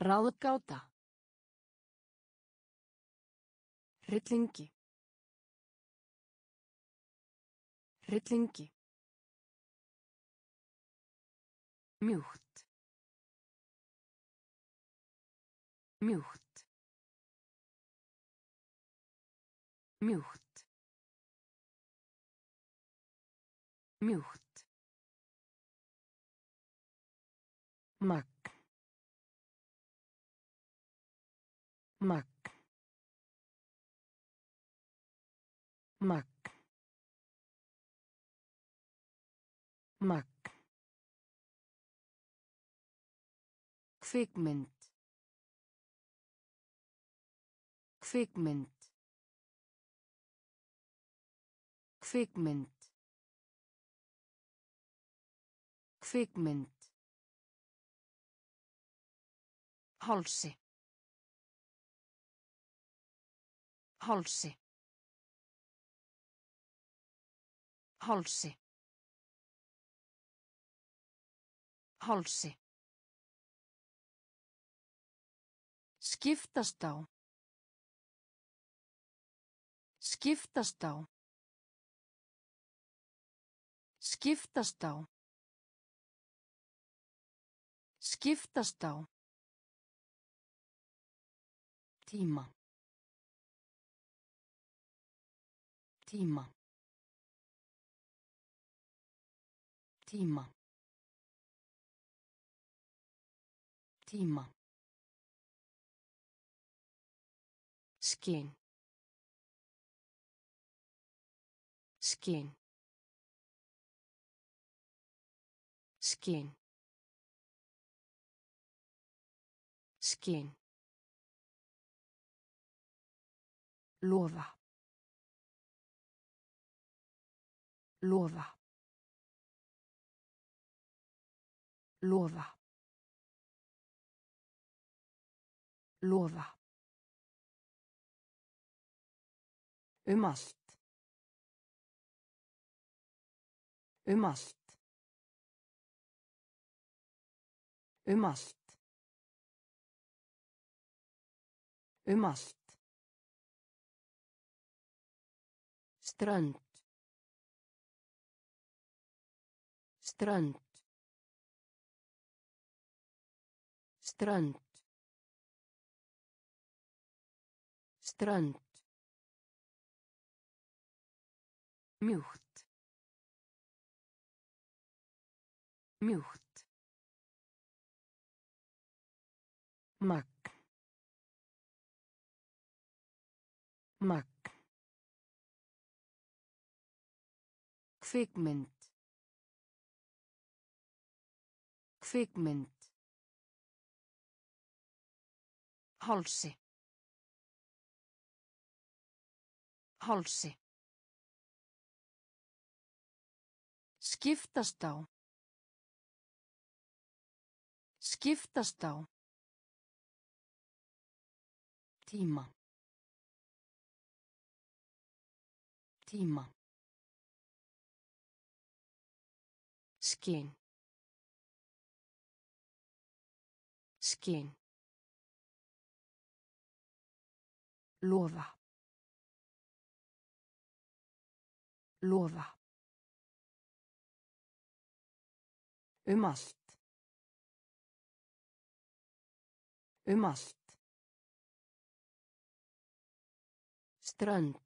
Ráðgáta. Hryllingi. Hryllingi. Mjúkt. Mjúkt. Mjúkt. Mjúkt. Magg. Magg. Magg. Magg. Kvikmynd. Kvikmynd. Kvikmynd. Kvikmynd. Hálsi. Hálsi. Hálsi. Hálsi. Skiptast á. Skiptast á. Skiptast á. Skiptast á. Tíma. Tíma. Tíma. Tíma. Skinn. Skinn. Skinn. Skinn. Lofa. Lofa. Lofa. Lofa. Um allt. Um allt. Um allt. Um allt. Strönd. Strönd. Strönd. Strönd. Mjúkt. Mjúkt. Magg. Magg. Kvikmynd. Kvikmynd. Hálsi. Hálsi. Skiptast á. Skiptast á. Tíma. Tíma. Skinn. Skinn. Lofa. Lofa. Um allt. Um allt. Strönd.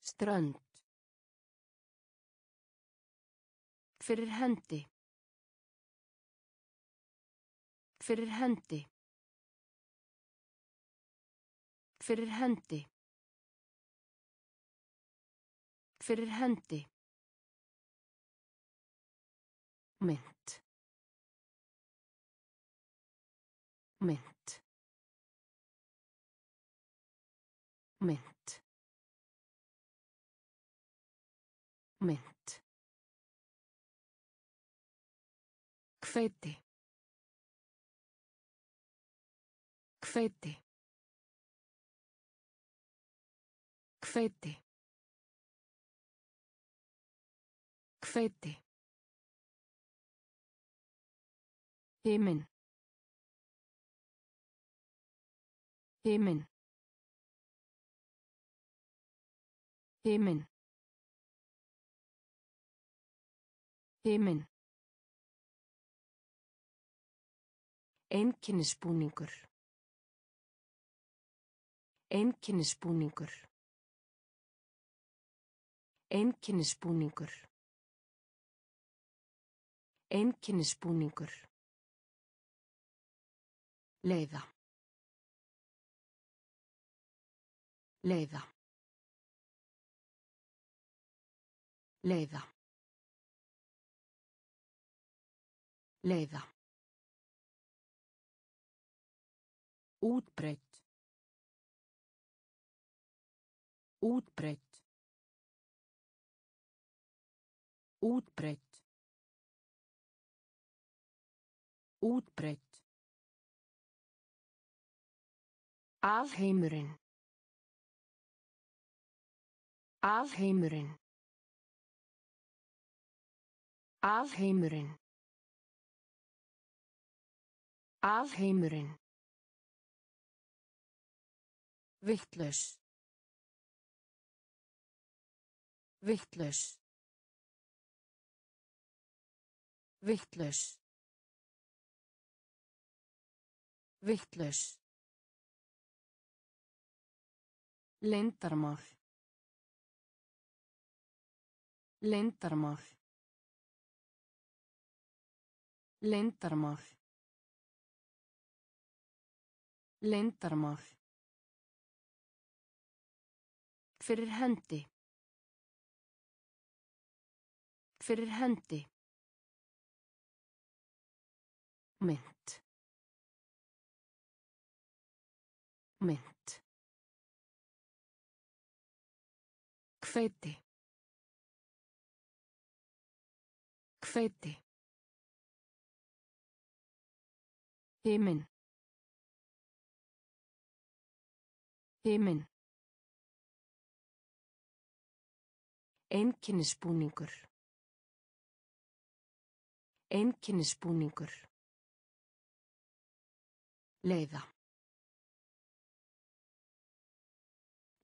Strönd. Fyrir hendi. Fyrir hendi. Fyrir hendi. Fyrir hendi. Mynd. Mynd. Mynd. Mynd. Hveiti. Hveiti. Hveiti. Hveiti. Himinn. Himinn. Himinn. Himinn. Einkennisbúningur. Einkennisbúningur. Einkennisbúningur. Einkennisbúningur. Leiða. Leiða. Leiða. Leiða. Útbreytt. Útbreytt. Útbreytt. Útbreytt. Alheimurinn. Alheimurinn. Alheimurinn. Alheimurinn. Vittlaus. Vittlaus. Vittlaus. Vittlaus. Lindarmál. Lindarmál. Lindarmál. Lindarmál. Fyrir hendi. Fyrir hendi. Mynd. Mynd. Hveiti. Hveiti. Himinn. Himinn. Einkinnisbúningur. Einkinnisbúningur. Leiða.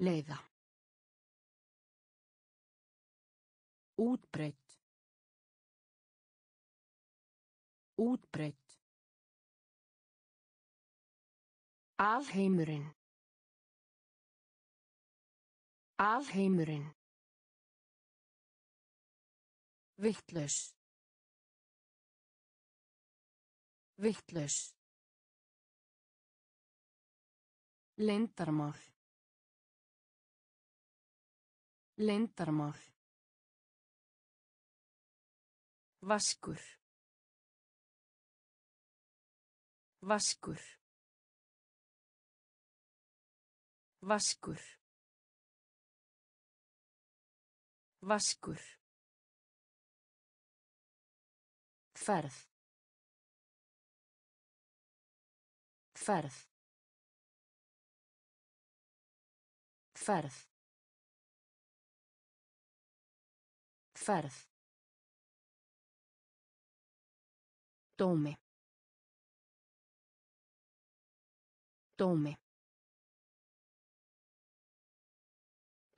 Leiða. Útbreytt. Útbreytt. Alheimurinn. Alheimurinn. Vittlaus. Vittlaus. Lindarmál. Lindarmál. Vaskur. Vaskur. Vaskur. Vaskur. Ferð. Ferð. Ferð. Ferð. Dómi. Dómi.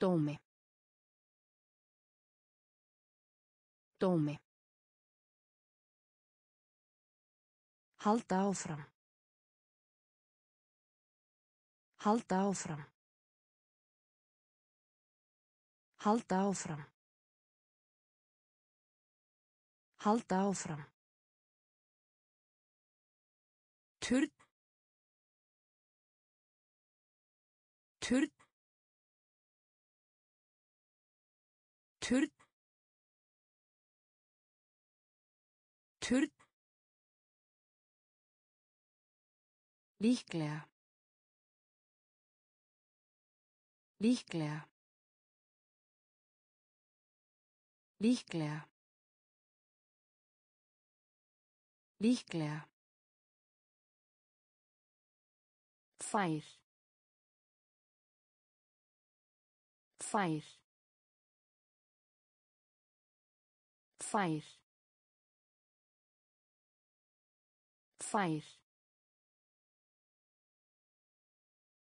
Dómi. Dómi. Halda áfram. Halda áfram. Halda áfram. Halda áfram. Turn. Turn. Turn. Turn. Líklega. Líklega. Líklega. Líklega. Fær. Fær. Fær. Fær.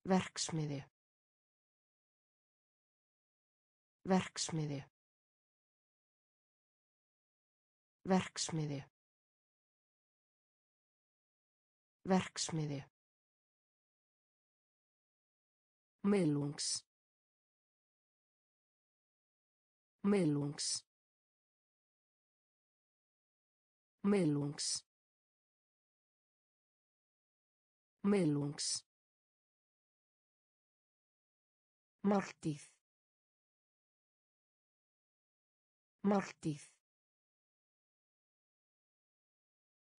Verksmiði. Verksmiði. Verksmiði. Verksmiði. Miðlungs. Miðlungs. Miðlungs. Miðlungs. Máltíð. Máltíð.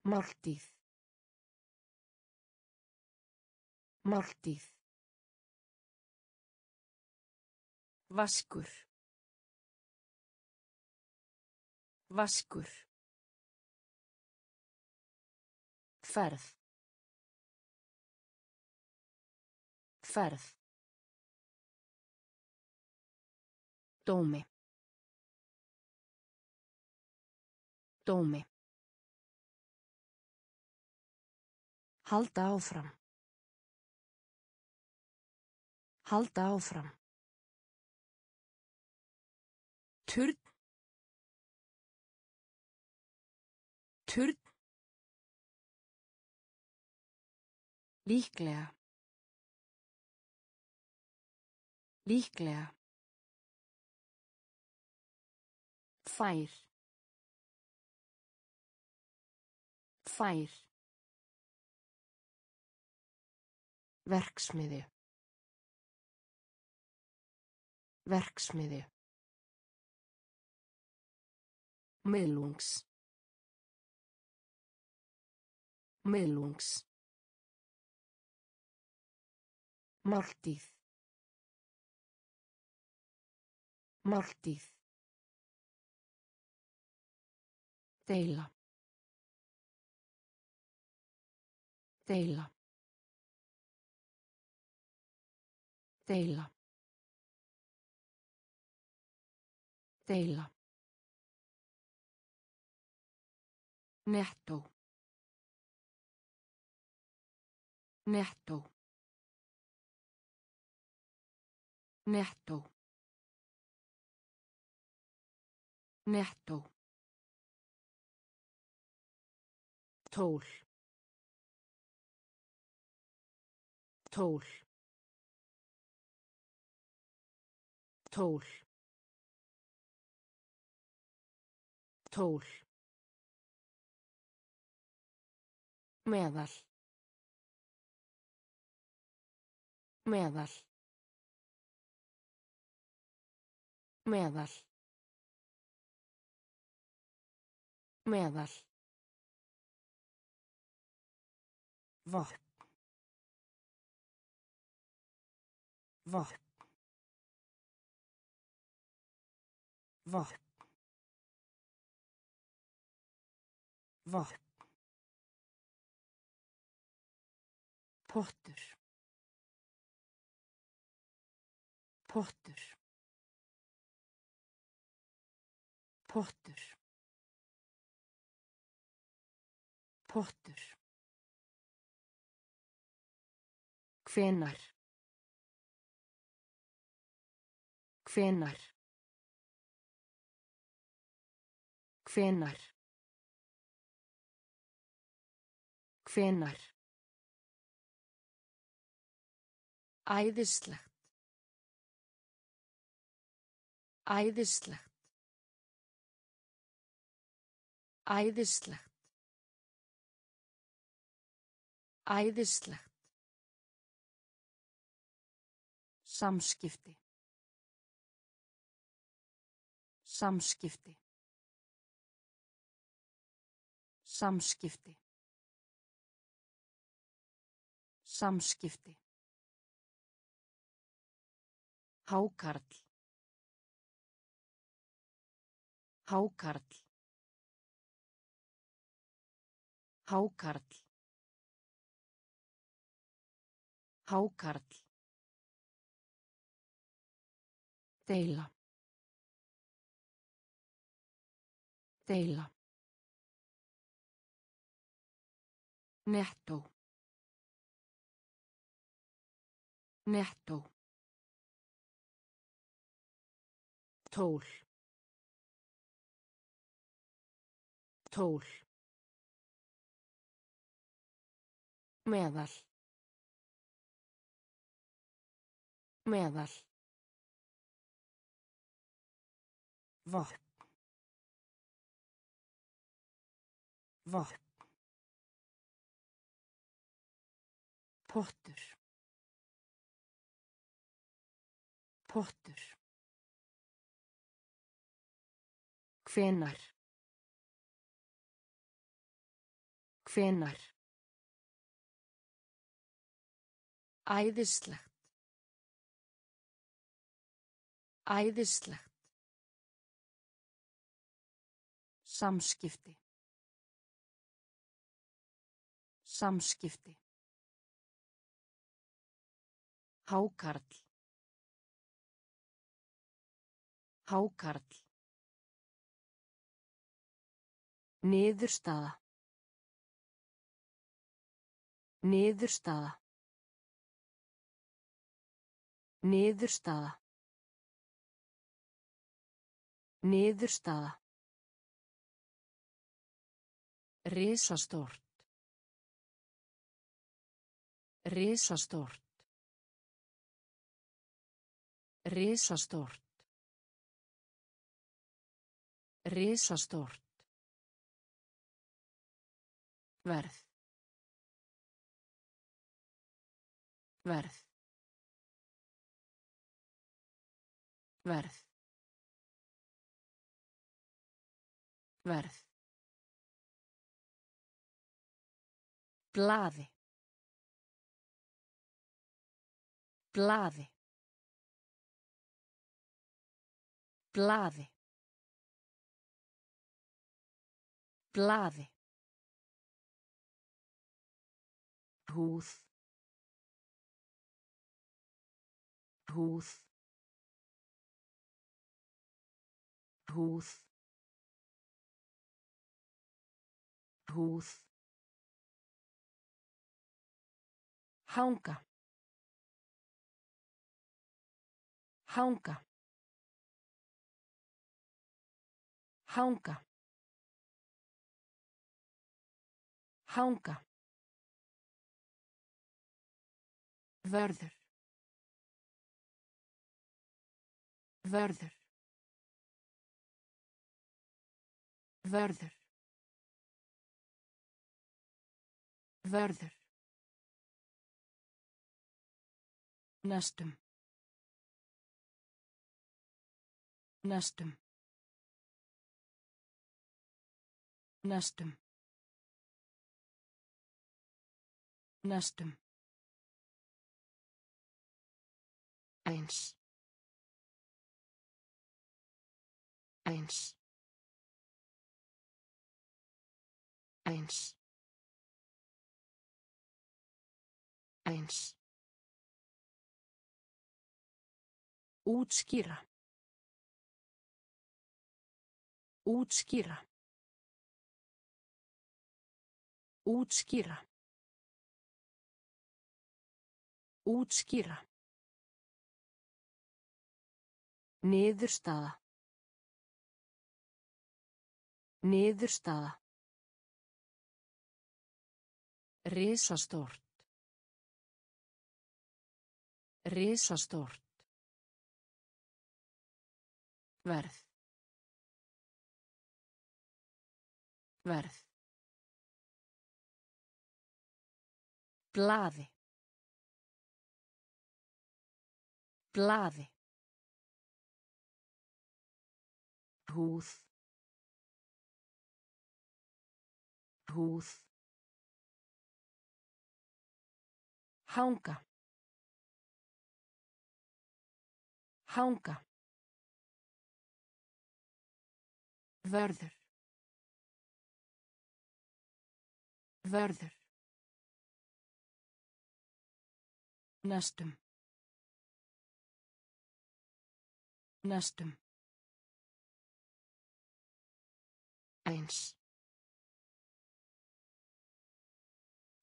Máltíð. Máltíð. Vaskur. Vaskur. Ferð. Ferð. Dómi. Dómi. Halda áfram. Halda áfram. Turn. Turn. Líklega. Líklega. Fær. Fær. Verksmiði. Verksmiði. Miðlungs. Miðlungs. Máltíð. Máltíð. Deila. Deila. Deila. Deila. Nettó. Nettó. Nettó. Nettó. Tól. Tól. Tól. Tól. Meðal. Meðal. Meðal. Meðal. Vopn. Vopn. Vopn. Vopn. Pottur. Pottur. Pottur. Pottur. Hvenar. Hvenar. Hvenar. Hvenar. Æðislegt. Æðislegt. Æðislegt. Æðislegt. Samskipti. Samskipti. Samskipti. Samskipti. Hákarl. Hákarl. Hákarl. Hákarl. Deila. Deila. Nettó. Nettó. Tól. Tól. Meðal. Meðal. Vopn. Vopn. Pottur. Pottur. Hvenar. Hvenar. Æðislegt. Æðislegt. Samskipti. Samskipti. Hákarl. Hákarl. Niðurstaða. Niðurstaða. Niðurstaða. Niðurstaða. Risastórt. Risastórt. Risastórt. Risastórt. Verð. Verð. Verð. Verð. Blaði. Blaði. Blaði. Blaði. Húð húð húð húð hanga hanga hanga hanga Vörður. Vörður. Vörður. Vörður. Næstum. Næstum. Næstum. Næstum. Eins. Eins. Eins. Eins. Útskýra. Útskýra. Útskýra. Útskýra. Niðurstaða. Niðurstaða. Risastórt. Risastórt. Verð. Verð. Blaði. Blaði. Húð. Húð. Hanga. Hanga. Vörður. Vörður. Næstum. Næstum Eins.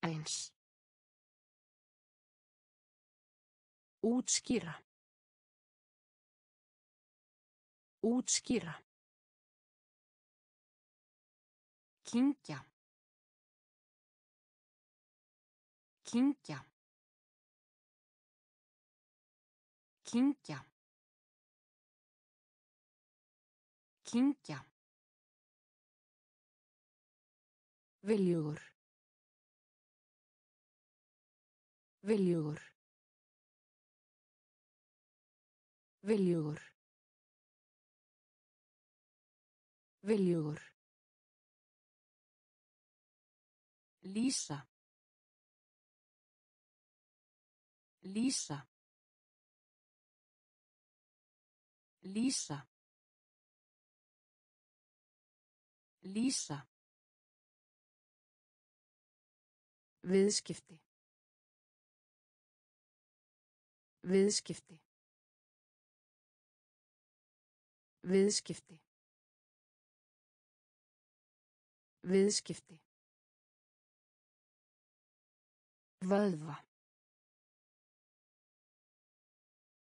Eins. Útskýra. Útskýra. Kynkja. Kynkja. Kynkja. Kynkja. Viljugur. Viljugur. Viljugur. Viljugur. Lýsa. Lýsa. Lýsa. Lýsa. Viðskipti. Viðskipti. Viðskipti. Viðskipti. Vöðva.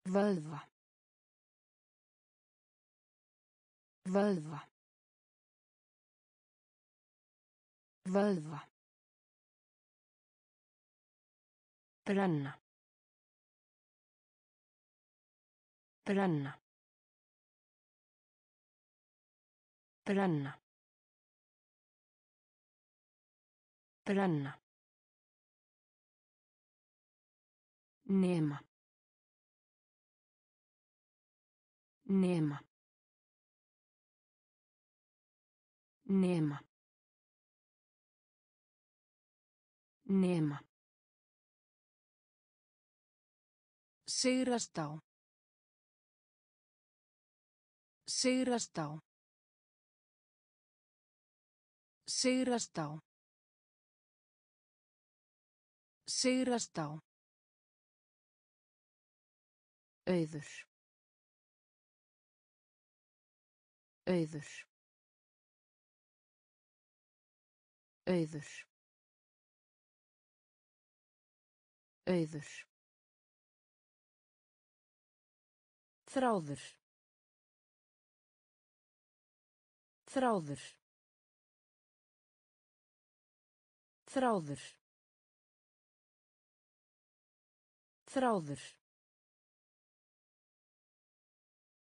Vöðva. Vöðva. Vöðva. Brenna. Brenna. Brenna. Brenna. Nema. Nema. Nema. Nema. Sigrast á. Sigrast á. Sigrast á. Sigrast á. Auður. Auður. Auður. Auður. Þráður. Þráður. Þráður. Þráður.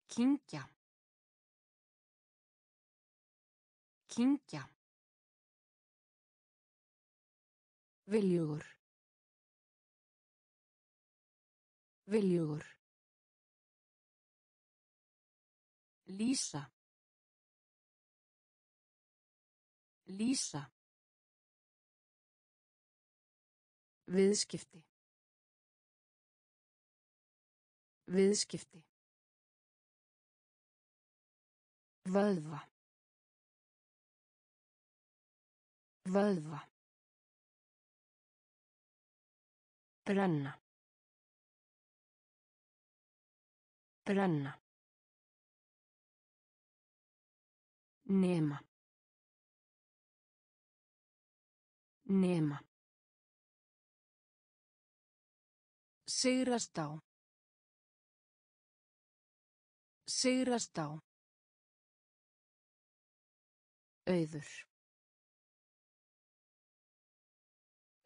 Kyngja. Kyngja. Viljugur. Viljugur. Lýsa. Lýsa. Viðskipti. Viðskipti. Vöðva. Vöðva. Brenna. Brenna. Nema. Nema. Sigrast á. Sigrast á. Auður.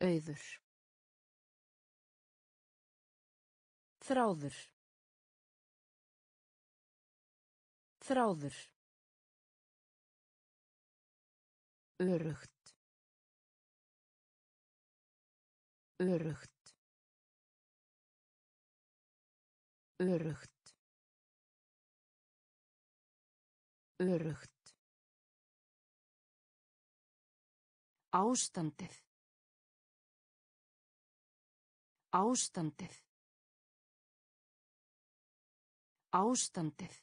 Auður. Þráður. Þráður. Örugt. Örugt. Örugt. Örugt. Ástandið. Ástandið. Ástandið.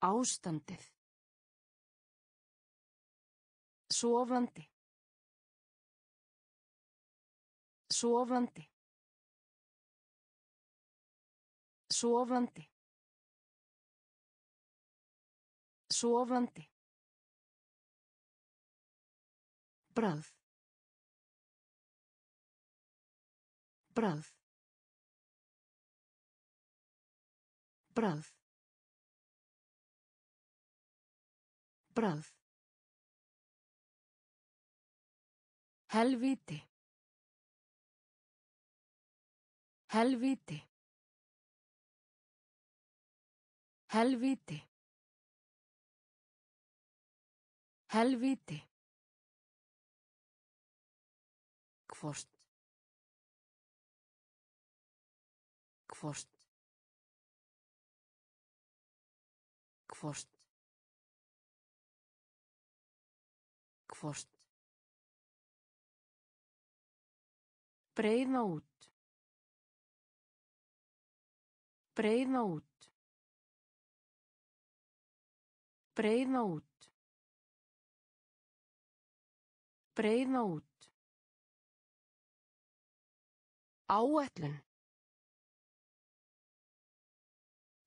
Ástandið. Sofandi. Sofandi. Sofandi. Sofandi. Bragð. Bragð. Bragð. Bragð. Helvíti. Helvíti. Helvíti. Helvíti. Hvort. Hvort. Hvort. Hvort. Breiða út. Breiða út. Breiða út. Breiða út. Áætlun.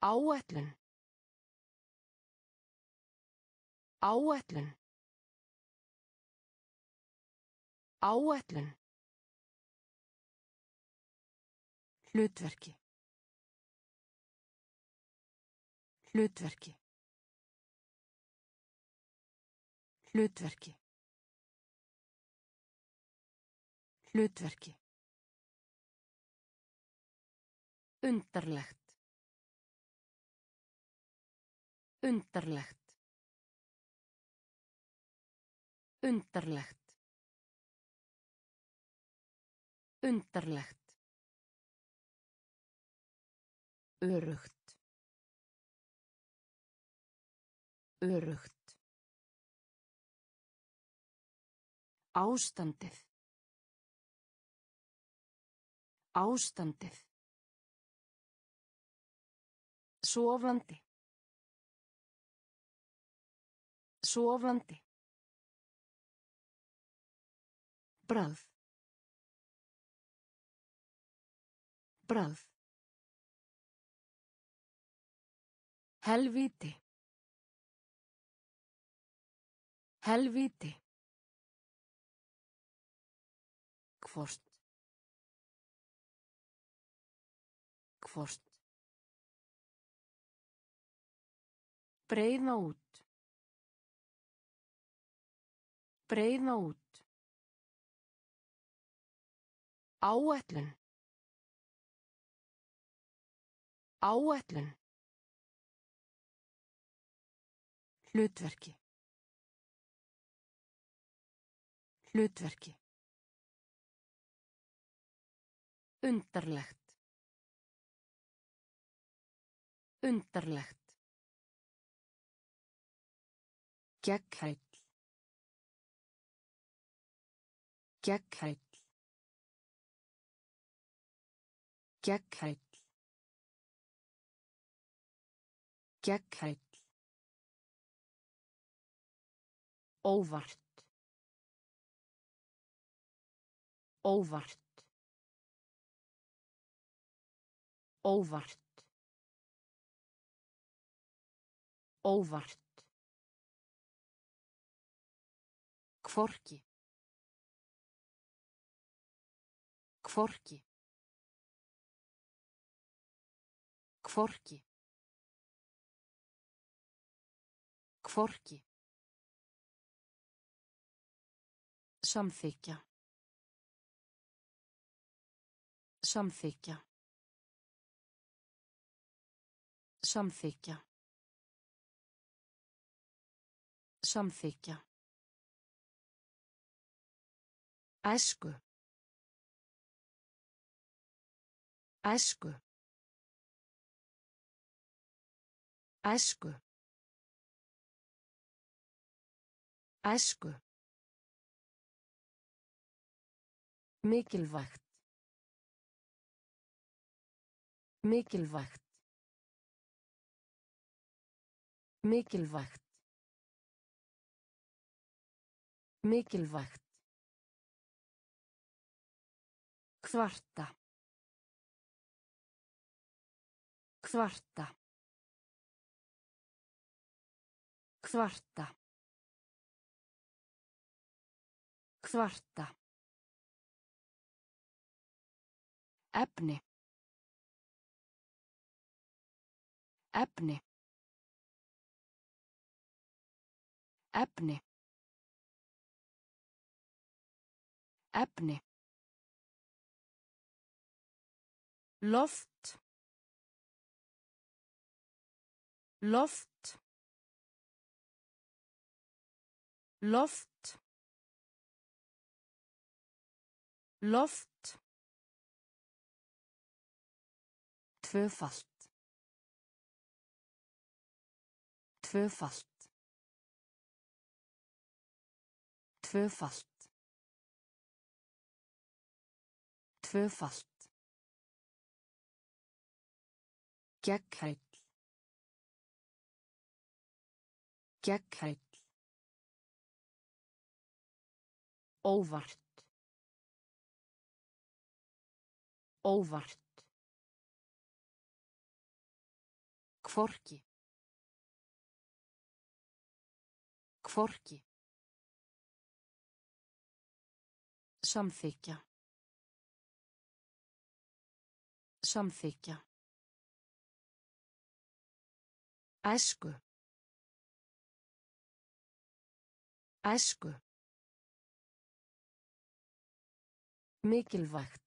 Áætlun. Áætlun. Áætlun. Hlutverki. Hlutverki. Hlutverki. Hlutverki. Undarlegt. Undarlegt. Undarlegt. Undarlegt. Örugt. Örugt. Ástandið. Ástandið. Sofandi. Sofandi. Brað. Brað. Helvíti. Helvíti. Hvort. Hvort. Breiða út. Breiða út. Áætlun. Áætlun. Hlutverki. Hlutverki. Undarlegt. Undarlegt. Gegghæll. Gegghæll. Gegghæll. Gegghæll. Óvart. Óvart. Óvart. Óvart. Hvorki. Hvorki. Hvorki. Hvorki. Samþykja. Samþykja. Samþykja. Samþykja. Æsku. Æsku. Æsku. Æsku. Mikilvægt. Mikilvægt. Mikilvægt. Mikilvægt. Kvarta. Kvarta. Kvarta. Kvarta. Efni. Efni. Efni. Efni. Loft. Loft. Loft. Loft. Tvöfalt. Tvöfalt. Tvöfalt. Tvöfalt. Gegghæll. Gegghæll. Óvart. Óvart. Hvorki. Kvorki. Samþykja. Samþykja. Æsku. Æsku. Mikilvægt.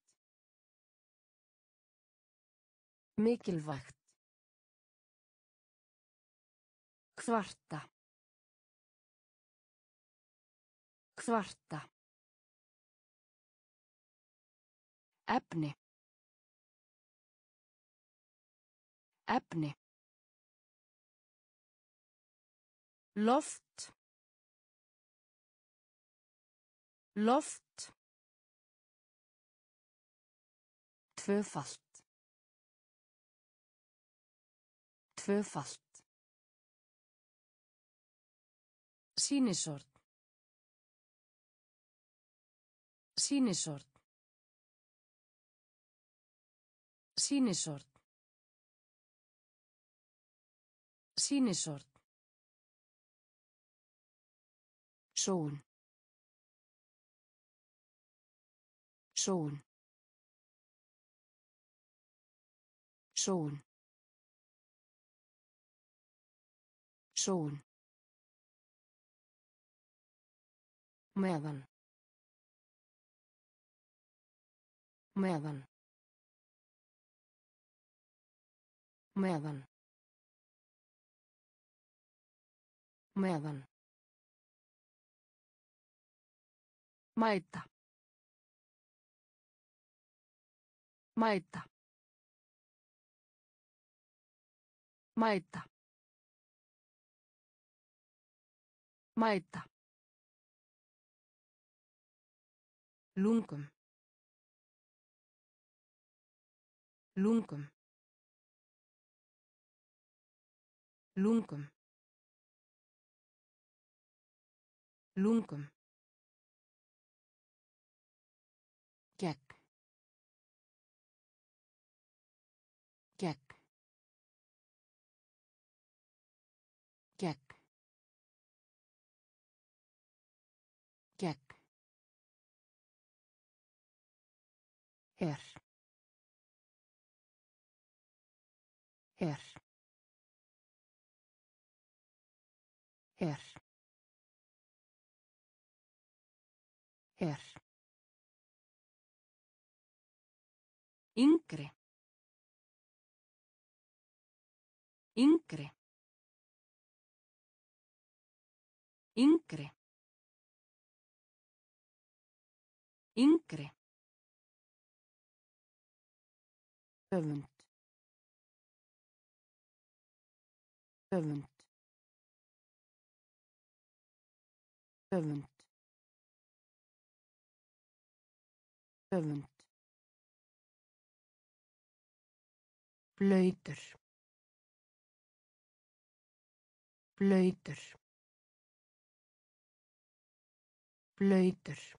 Mikilvægt. Kvarta. Kvarta. Efni. Efni. Loft. Loft. Tvöfalt. Tvöfalt. Sýnisort. Sýnisort. Sýnisort. Sýnisort. Sól. Sól. Sól. Sól. Meðan. Meðan. Meðan. Meðan. Mæta. Mæta. Mæta. Mæta. Lungum. Lungum. Lungum. Lungum. Her. Her. Her. Her. Yngri. Yngri. Yngri. Yngri. Öfund. Öfund. Öfund. Öfund. Blöytur. Blöytur. Blöytur.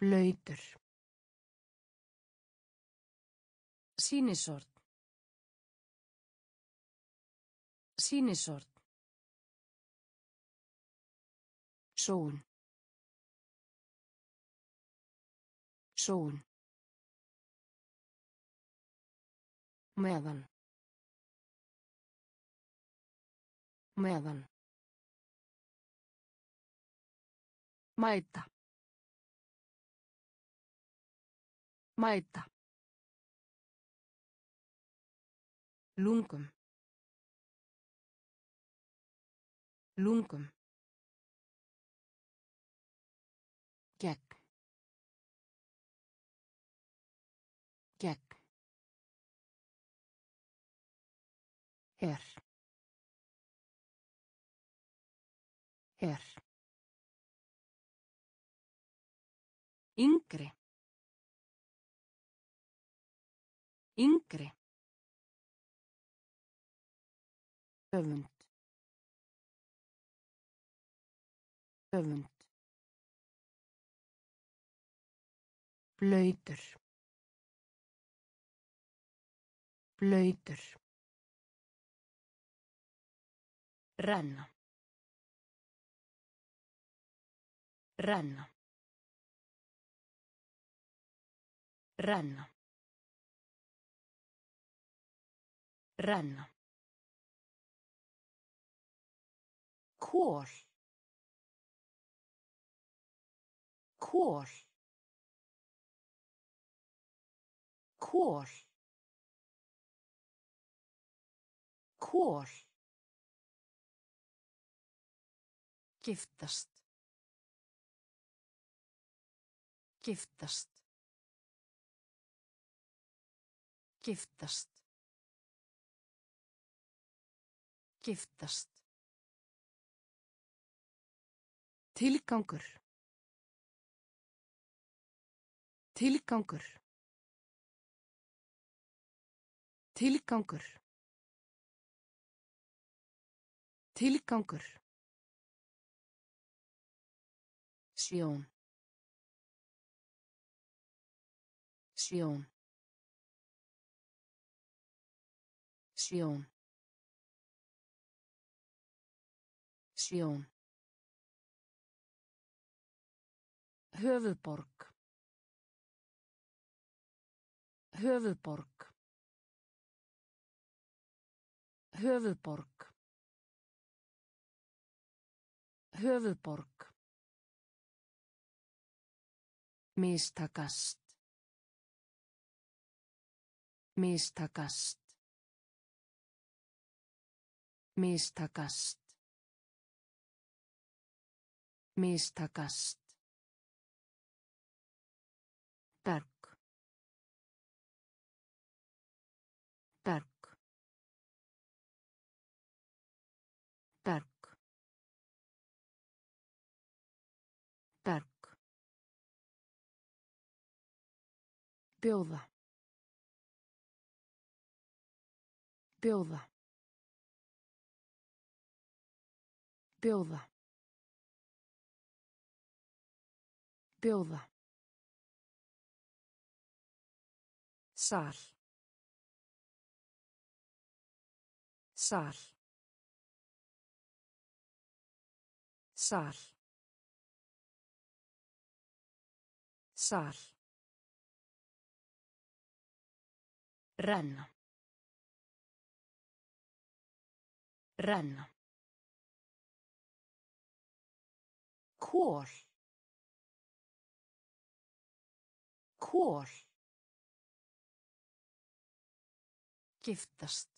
Blöytur. Sýnisort. Sýnisort. Sól. Sól. Meðan. Meðan. Mæta. Mæta. Lungum. Lungum. Gegn. Gegn. Her. Her. Yngri. Yngri. Öfund. Öfund. Blöytur. Blöytur. Renna. Renna. Renna. Renna. Kól. Kól. Kól. Kól. Giftast. Giftast. Giftast. Giftast. Tilgangur. Tilgangur. Tilgangur. Tilgangur. Sjón. Sjón. Sjón. Sjón. Höfuðborg. Höfuðborg. Höfuðborg. Höfuðborg. Mistakast. Mistakast. Mistakast. Mistakast. Bjóða. Bjóða. Bjóða. Bjóða. Sal. Sal. Sal. Sal. Renna. Renna. Kól. Kól. Giftast.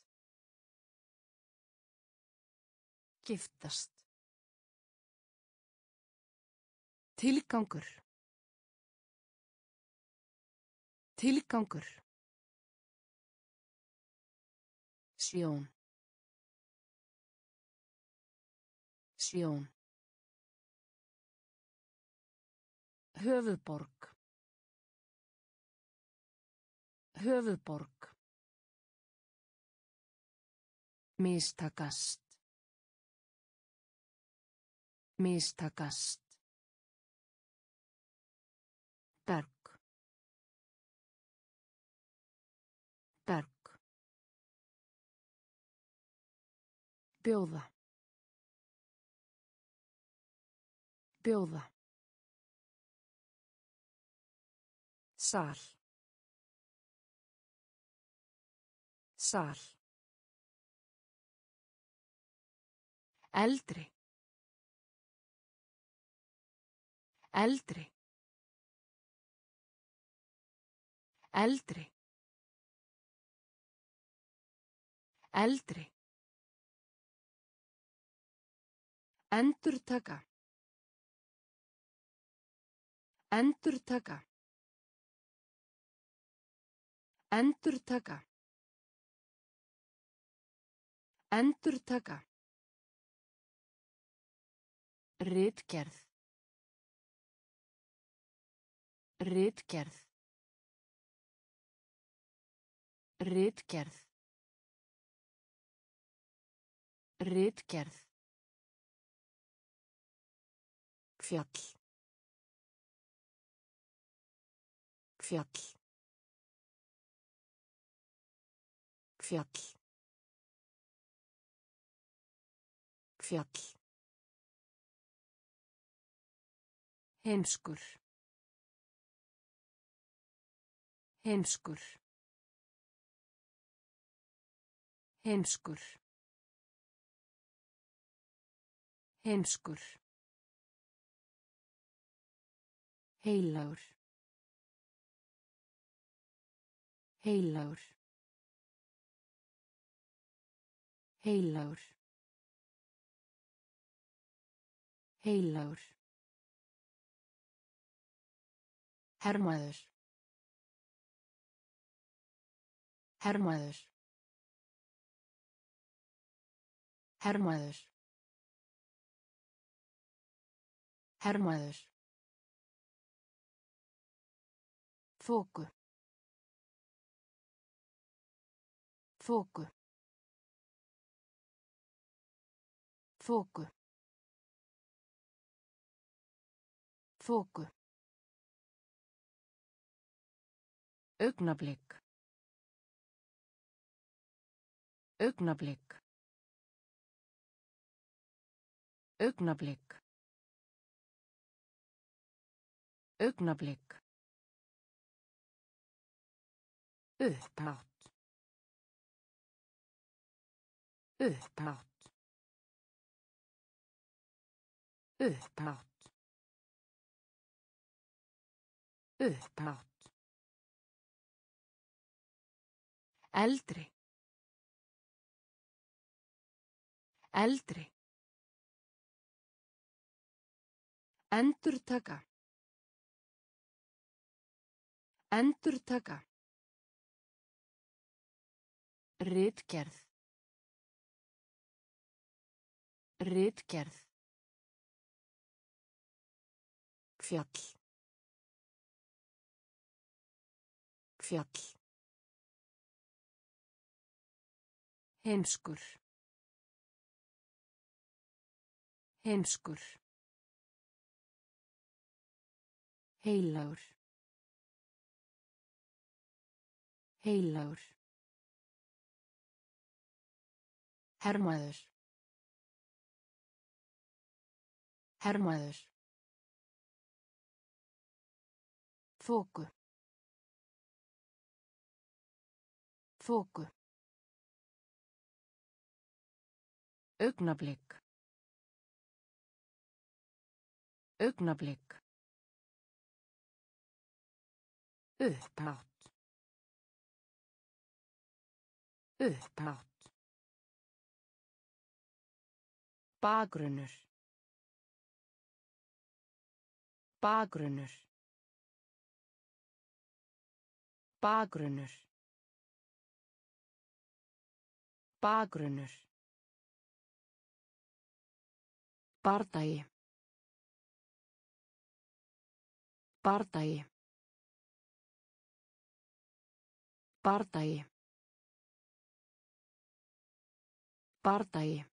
Giftast. Tilgangur. Tilgangur. Sjón. Sjón. Höfuðborg. Höfuðborg. Mistakast. Mistakast. Bjóða. Bjóða. Sal. Sal. Eldri. Eldri. Eldri. Eldri. Endurtaka. Endurtaka. Endurtaka. Endurtaka. Ritgerð. Ritgerð. Ritgerð. Ritgerð. Fjall. Fjall. Fjall. Fjall. Heimskur. Heimskur. Heimskur. Heimskur. Heilagur. Heilagur. Heilagur. Heilagur. Hermaður. Hermaður. Hermaður. Hermaður. Þóku. Þóku. Þóku. Þóku. Augnablik. Augnablik. Augnablik. Augnablik. Upphátt. Upphátt. Upphátt. Upphátt. Eldri. Eldri. Endurtaka. Endurtaka. Ritgerð. Ritgerð. Fjall. Fjall. Heimskur. Heimskur. Heilagur. Heilagur. Hermaður. Hermaður. Þóku. Þóku. Augnablik. Augnablik. Upphátt. Upphátt. Bakgrunnur. Bakgrunnur. Bakgrunnur. Bakgrunnur. Bardagi. Bardagi. Bardagi. Bardagi.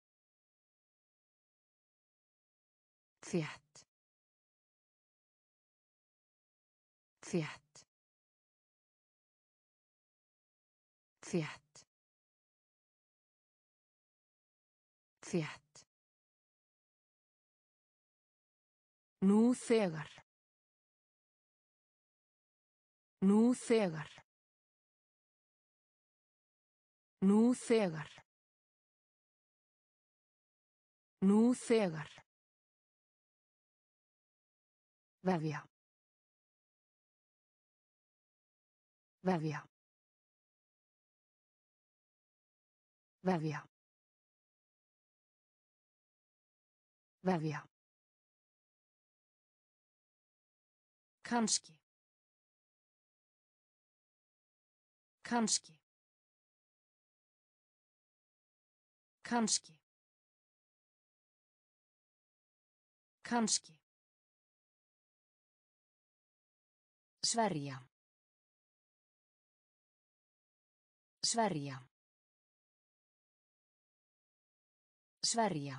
Þétt. Þétt. Þétt. Þétt. Nú þegar. Nú þegar. Nú þegar. Nú þegar. Vefja. Vefja. Vefja. Vefja. Kanski. Kanski. Kanski. Kanski. Sverja. Sverja. Sverja.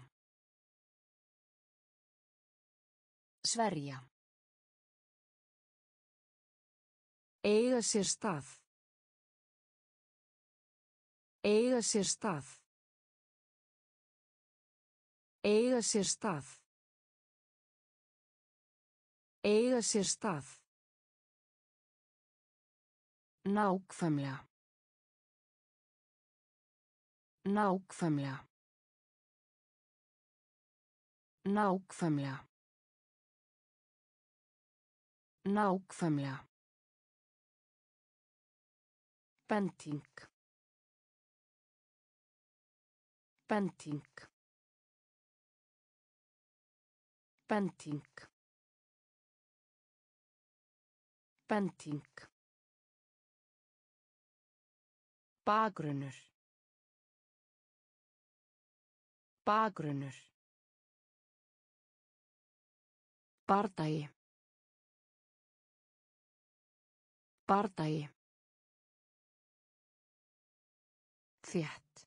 Sverja. Eiga sér stað. Eiga sér stað. Eiga sér stað. Eiga sér stað. Nákvæmlega. Nákvæmlega. Nákvæmlega. Nákvæmlega. Bending. Bending. Bending. Bending. Bakgrunnur. Bakgrunnur. Bardagi. Bardagi. Þétt.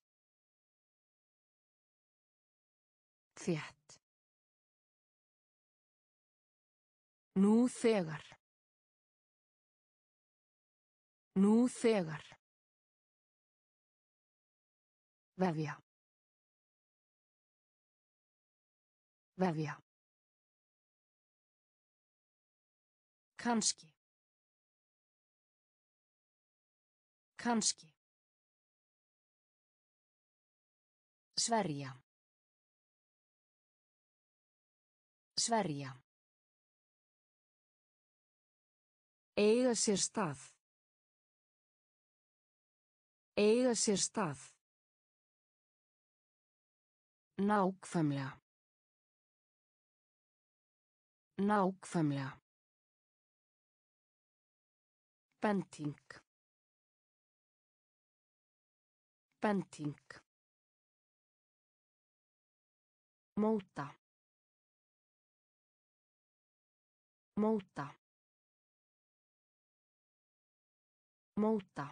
Þétt. Nú þegar. Nú þegar. Vefja. Vefja. Kanski. Kanski. Sverja. Sverja. Eiga sér stað. Eiga sér stað. Nákvæmlega. Nákvæmlega. Bending. Bending. Móta. Móta. Móta.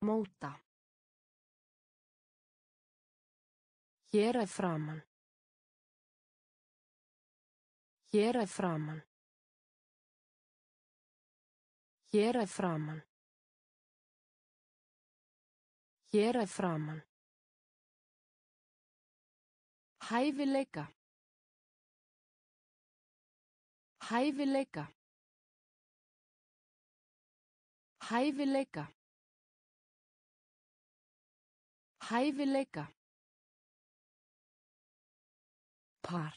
Móta. Hér er framann. Hér er framann. Hér er framann. Hér er framann. Hæfileika. Hæfileika. Hæfileika. Hæfileika. Par.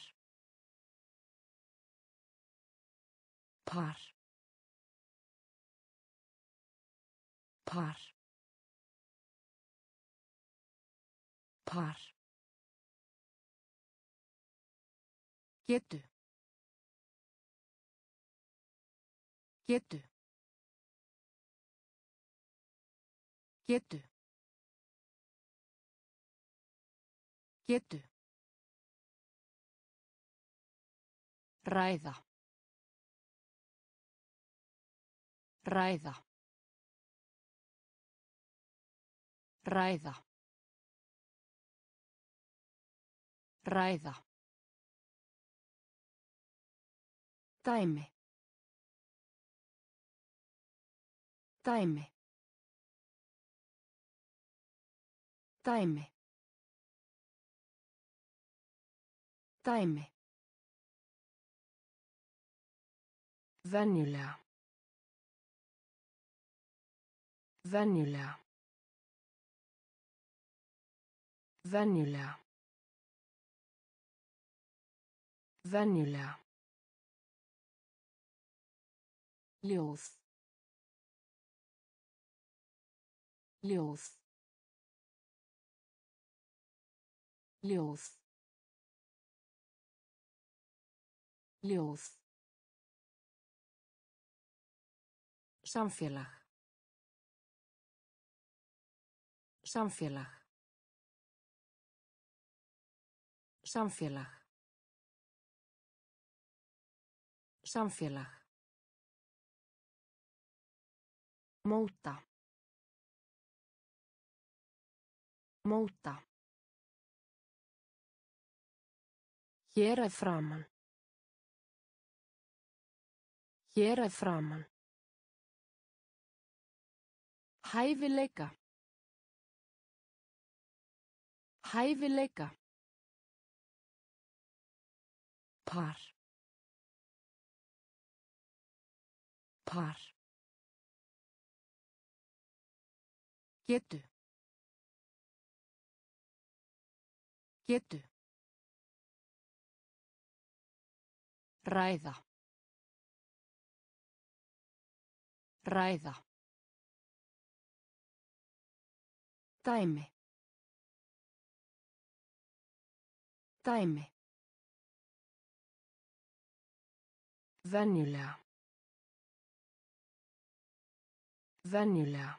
Par. Par. Par. Getu. Getu. Getu. Getu. Ræða. Ræða. Ræða. Ræða. Dæmi. Dæmi. Dæmi. Dæmi. Venjulega. Venjulega. Venjulega. Venjulega. Ljóð. Ljóð. Ljóð. Ljóð. Samfélag. Samfélag. Samfélag. Samfélag. Móta. Móta. Hér er framann. Hér er framann. Hæfileika. Hæfileika. Par. Par. Getu. Getu. Ræða. Ræða. Dæmi. Dæmi. Venjulega. Venjulega.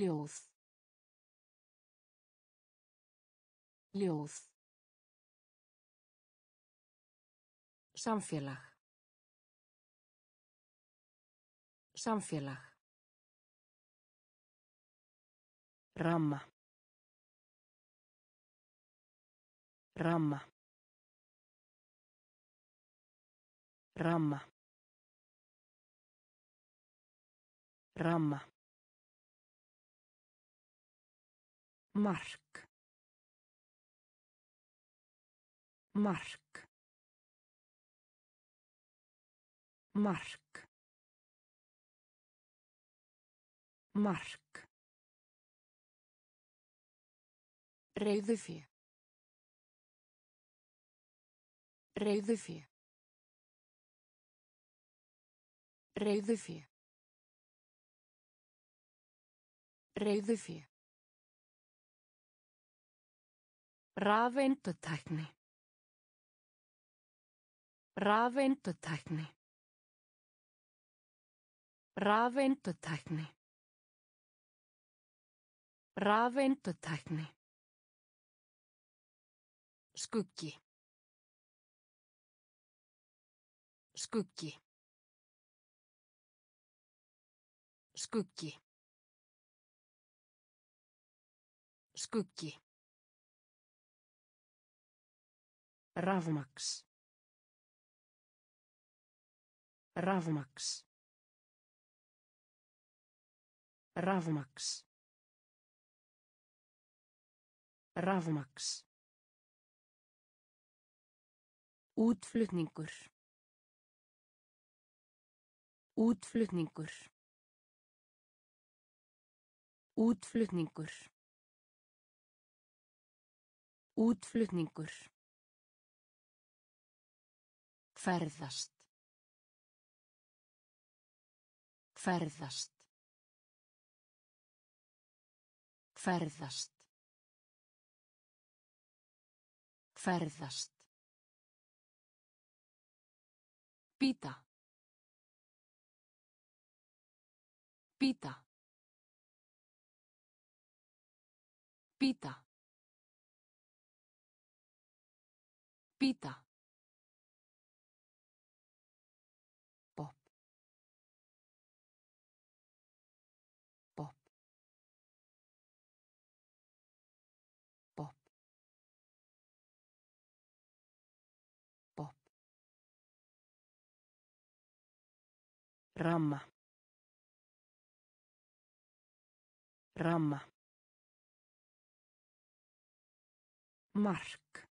Ljóð. Ljóð. Samfélag. Samfélag. Ramma. Ramma. Ramma. Ramma. Mark. Mark. Mark. Mark. Reyðufé. Reyðufé. Reyðufé. Reyðufé. Rafeindutækni. Rafeindutækni. Rafeindutækni. Rafeindutækni. Skuggi. Skuggi. Skuggi. Skuggi. Rafmaks. Rafmaks. Rafmaks. Rafmaks. Útflutningur. Útflutningur. Útflutningur. Útflutningur. Ferðast. Ferðast. Ferðast. Ferðast. Pita. Pita. Pita. Pita. Ramma. Ramma. Mark.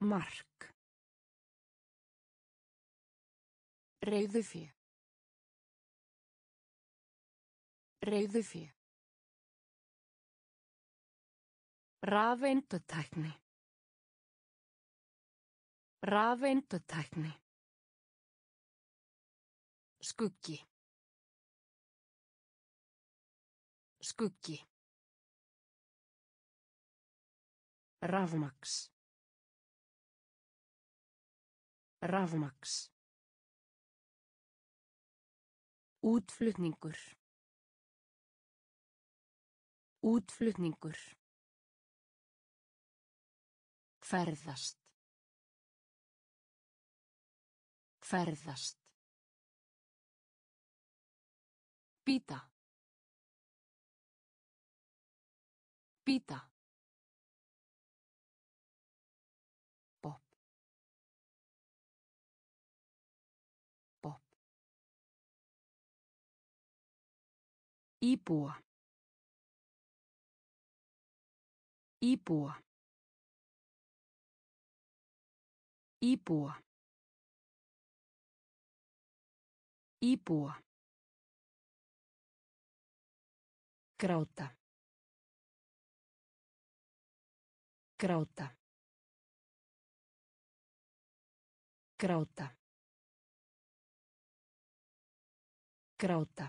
Mark. Reyðufé. Reyðufé. Rafeindutækni. Rafeindutækni. Skuggi. Skuggi. Rafmaks. Rafmaks. Útflutningur. Útflutningur. Ferðast. Ferðast. Pita. Pita. Pop. Pop. Íbúa. Íbúa. Íbúa. Íbúa. Gráta. Gráta. Gráta. Gráta.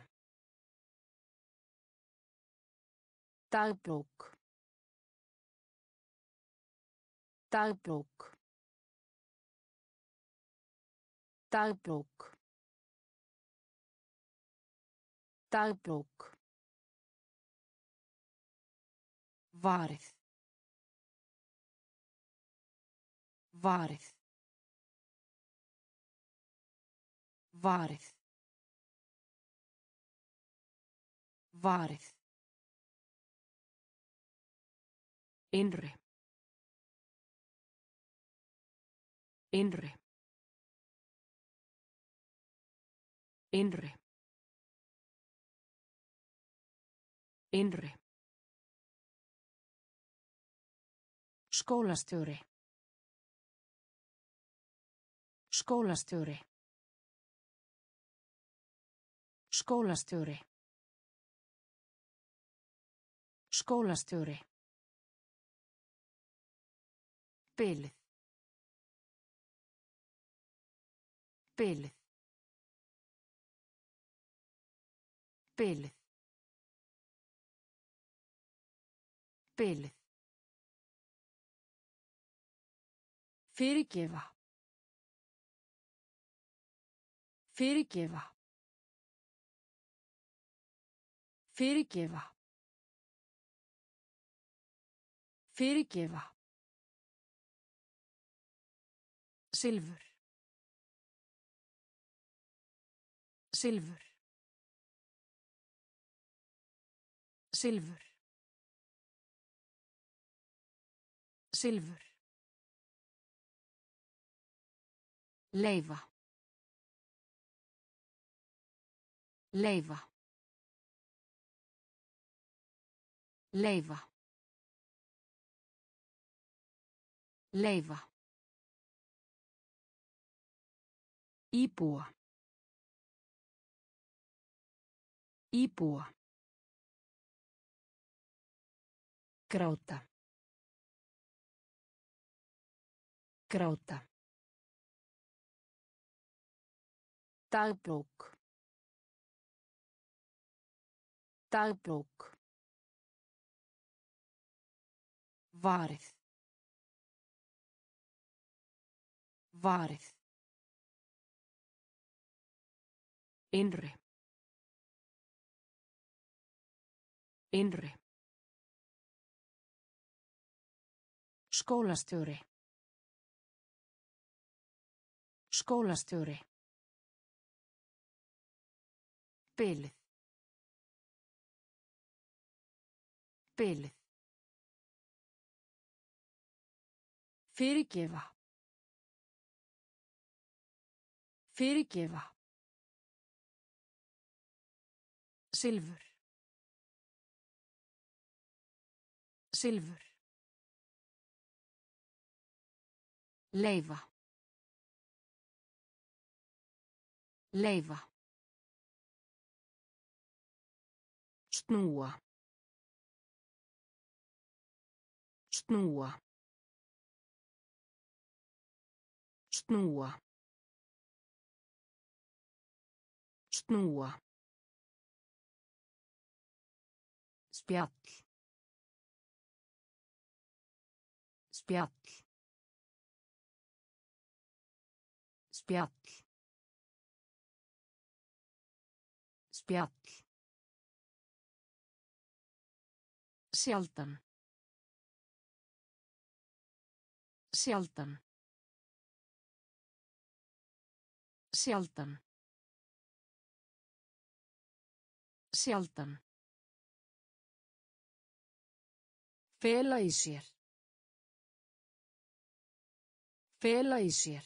Dagbók. Dagbók. Dagbók. Dagbók. Varið. Varið. Varið. Varið. Innri. Innri. Innri. Innri. Skólastjóri. Skólastjóri. Skólastjóri. Skólastjóri. Bilið. Bilið. Bilið. Bilið. Fyrirgefa. Fyrirgefa. Fyrirgefa. Fyrirgefa. Silfur. Silfur. Silfur. Silfur. Leifa. Leifa. Leifa. Leifa. Íbúa. Íbúa. Gráta. Gráta. Dagbók. Dagbók. Varið. Varið. Innri. Innri. Skólastjóri. Skólastjóri. Bilið. Bilið. Fyrirgefa. Fyrirgefa. Silfur. Silfur. Leifa. Leifa. Snúa. Snúa. Snúa. Snúa. Spjall. Spjall. Spjall. Spjall. Sjaldan. Sjaldan. Sjaldan. Sjaldan. Fela í sér. Fela í sér.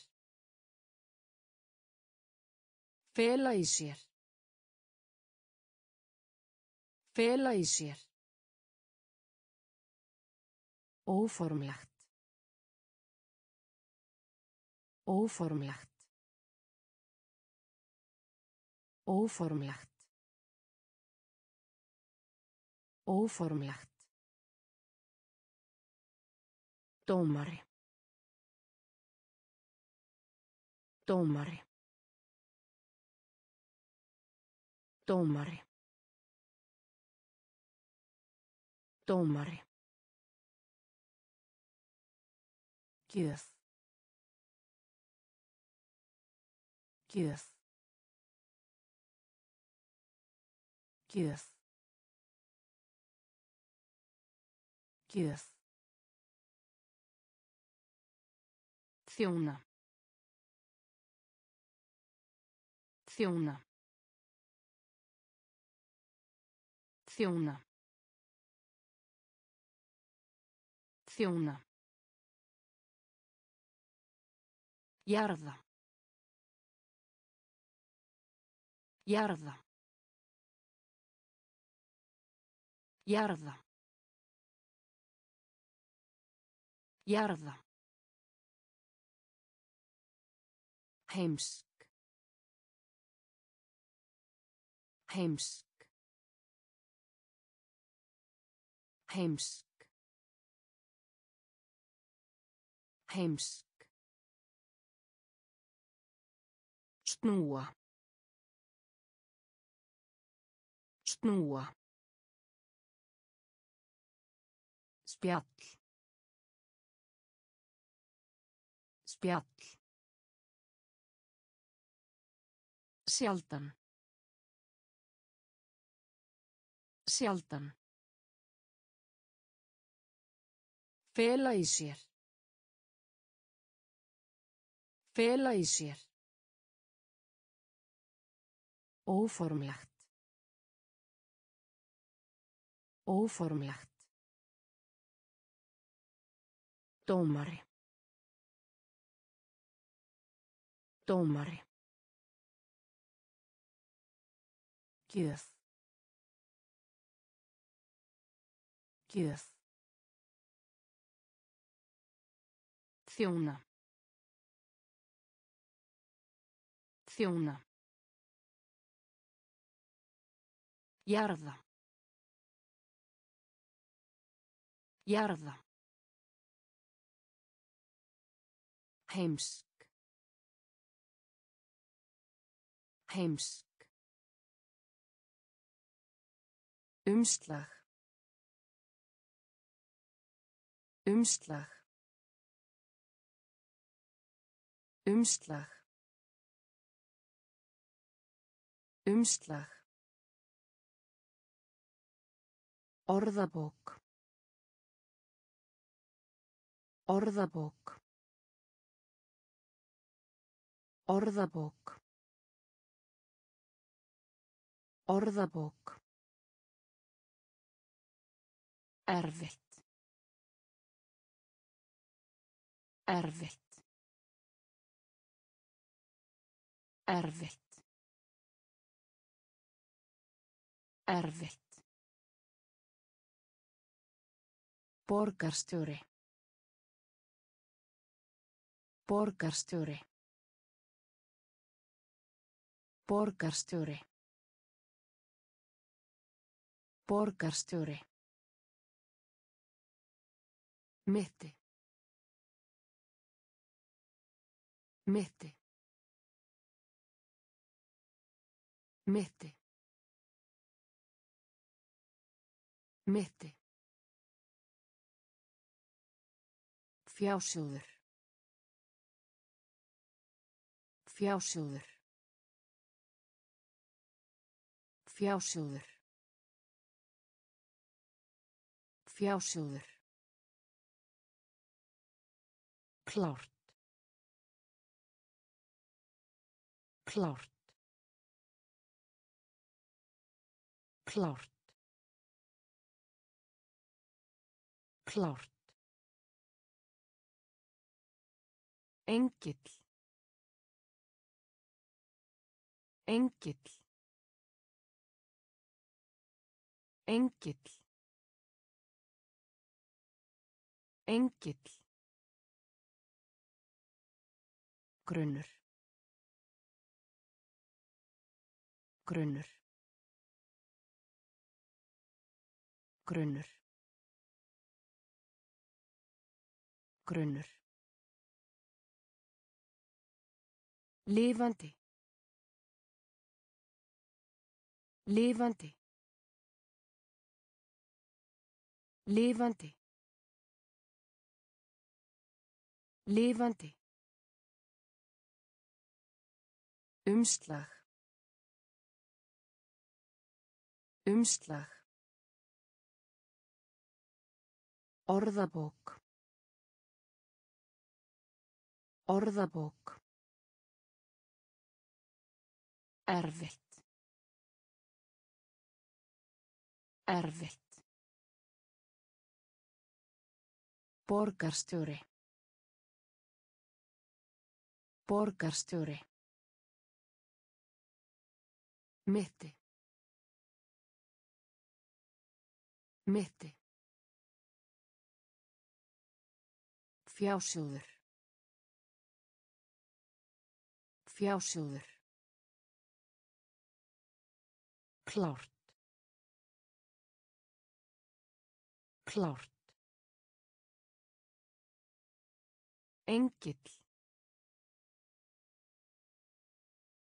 Fela í sér. Fela í sér. Óformlegt. Óformlegt. Óformlegt. Óformlegt. Dómari. Dómari. Dómari. Dómari. Gjöf. Gjöf. Gjöf. Gjöf. Þjóna. Þjóna. Þjóna. Þjóna. Jarða. Jarða. Jarða. Jarða. Heimsk. Heimsk. Heimsk. Heimsk. Snúa. Snúa. Spjall. Spjall. Sjaldan. Sjaldan. Fela í sér. Fela í sér. Óformlegt. Óformlegt. Dómari. Dómari. Gjöf. Gjöf. Þjóna. Þjóna. Jarða. Jarða. Heimsk. Heimsk. Umslag. Umslag. Umslag. Umslag. Orðabók. Orðabók. Orðabók. Orðabók. Erfitt. Erfitt. Erfitt. Erfitt. Borgarstjóri. Borgarstjóri. Borgarstjóri. Borgarstjóri. Mitti. Mitti. Mitti. Mitti. Fjásjóður. Fjásjóður. Fjásjóður. Fjásjóður. Klárt. Klárt. Klárt. Klárt. Engill. Engill. Engill. Engill. Grunnur. Grunnur. Grunnur. Grunnur. Lifandi. Lifandi. Lifandi. Lifandi. Umslag. Umslag. Orðabók. Orðabók. Erfitt. Erfitt. Borgarstjóri. Borgarstjóri. Mitti. Mitti. Fjásjóður. Fjásjóður. Klárt. Klárt. Engill.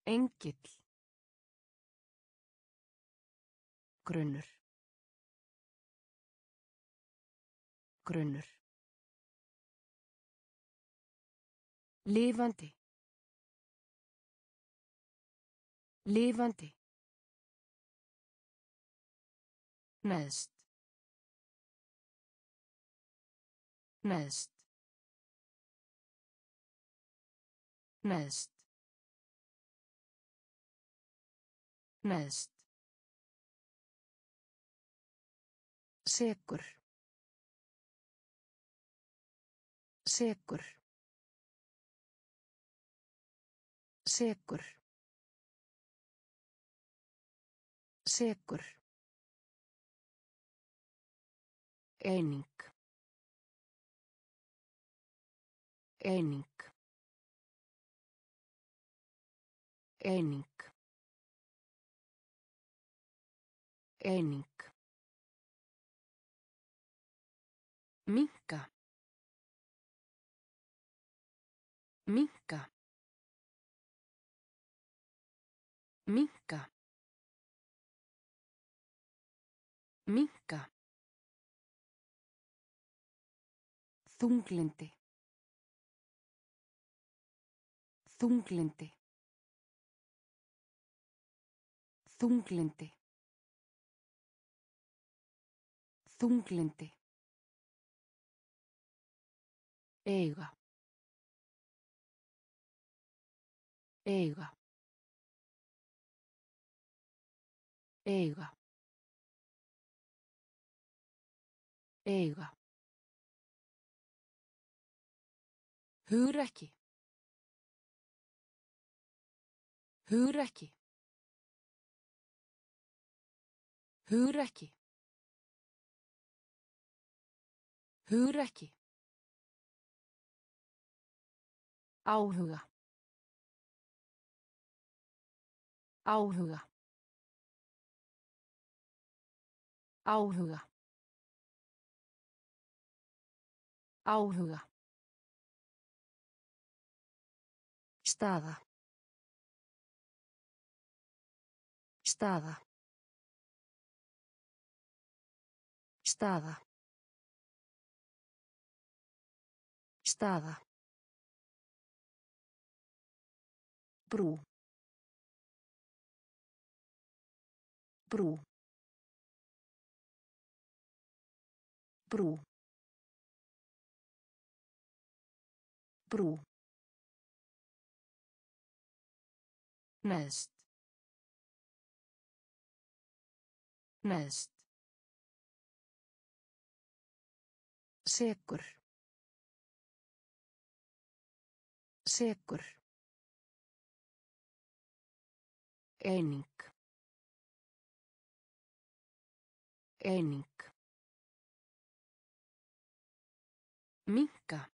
Engill. Grunnur. Grunnur. Lifandi. Lifandi. Neðst. Neðst. Neðst. Neðst. Sekur. Sekur. Sekur. Sekur. Eining. Eining. Eining. Eining. Minka. Minka. Minka. Minka. Þunglindi. Þunglindi. Þunglindi. Þunglindi. Eiga. Eiga. Eiga. Eiga. Hugrekki. Hugrekki. Hugrekki. Hugrekki. Áhuga. Áhuga. Áhuga. Áhuga. Staða. Staða. Staða. Staða. Brú. Brú. Brú. Brú. Neðst. Neðst. Sekur. Sekur. Eining. Eining. Minka.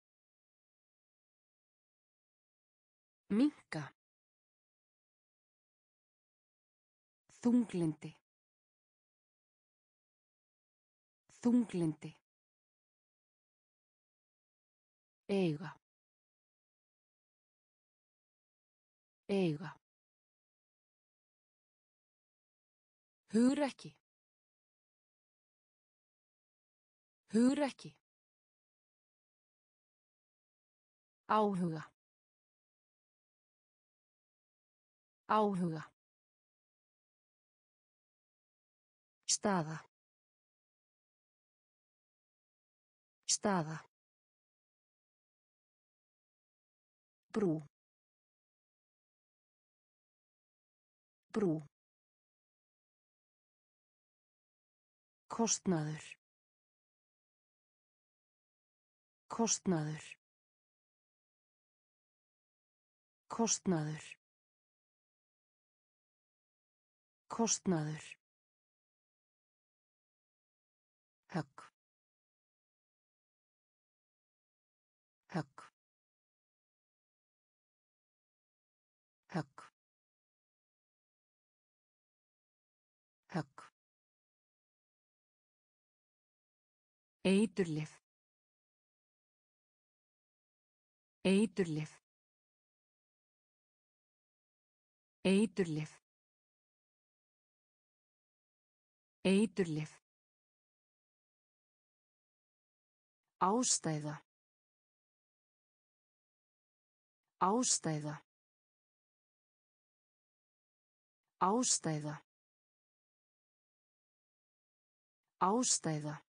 Minka. Þunglindi. Þunglindi. Eiga. Eiga. Hugrekki. Hugrekki. Áhuga. Áhuga. Staða. Staða. Brú. Brú. Kostnaður. Kostnaður. Kostnaður. Kostnaður. Eiturlif. Eiturlif. Eiturlif. Eiturlif. Ástæða. Ástæða. Ástæða. Ástæða.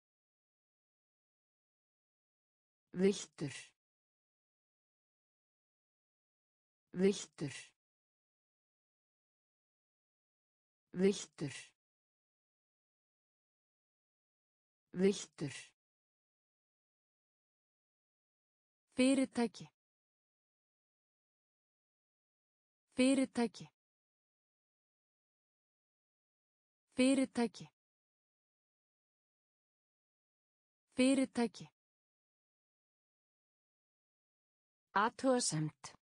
Viltur. Viltur. Viltur. Viltur. Fyrirtæki. Fyrirtæki. Fyrirtæki. Fyrirtæki. Athugasemd.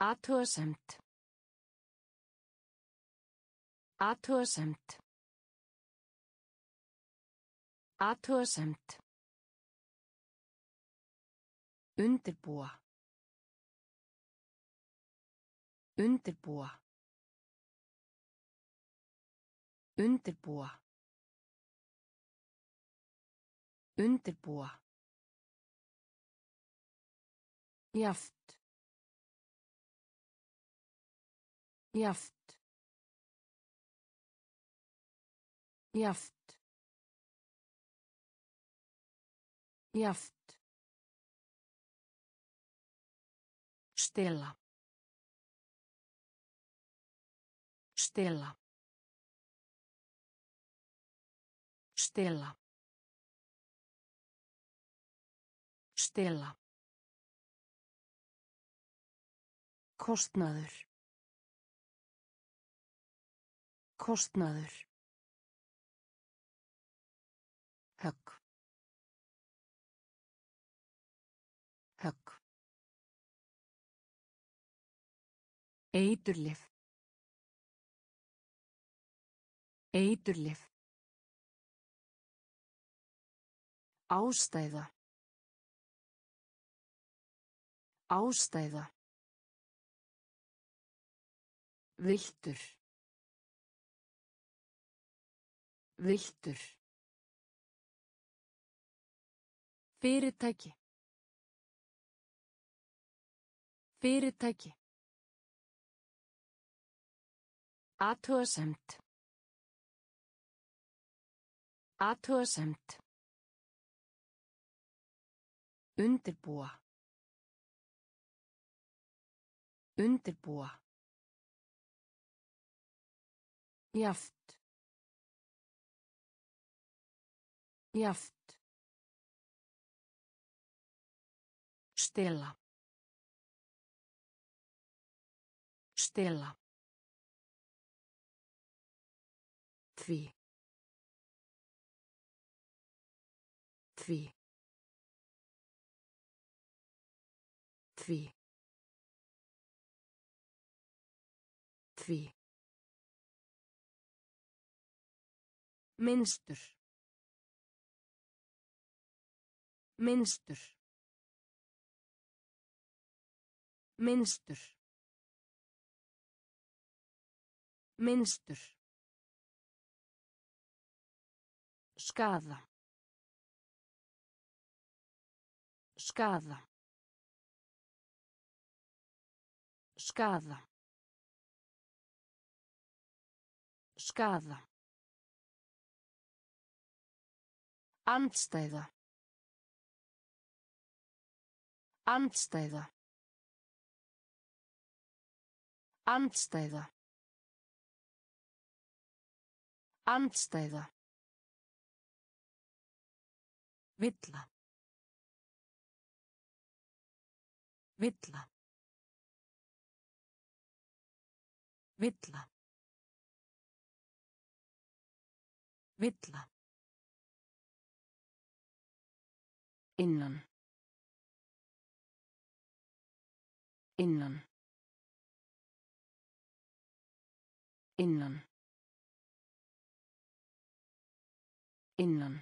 Athugasemd. Athugasemd. Athugasemd. Undirbúa. Undirbúa. Undirbúa. Undirbúa. Jaft. Jaft. Jaft. Jaft. Stela. Stela. Stela. Stela. Kostnaður. Kostnaður. Högg. Högg. Eiturlif. Eiturlif. Ástæða. Ástæða. Viltur. Viltur. Fyrirtæki. Fyrirtæki. Athugasemd. Athugasemd. Undirbúa. Undirbúa. Jaft. Jaft. Stela. Stela. Því. Því. Því. Því. Minnstur. Minnstur. Minnstur. Minnstur. Skaða. Skaða. Skaða. Skaða. Andstæða. Andstæða. Andstæða. Andstæða. Villa. Villa. Villa. Villa. Innan. Innan. Innan. Innan.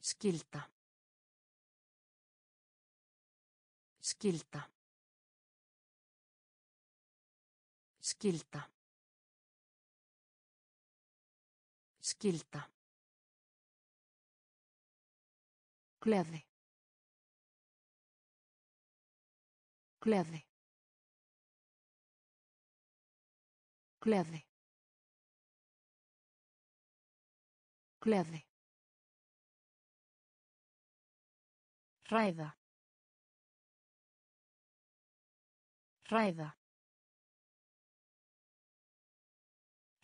Skilda. Skilda. Skilda. Skilda. Gleði. Gleði. Gleði. Gleði. Hræða. Hræða.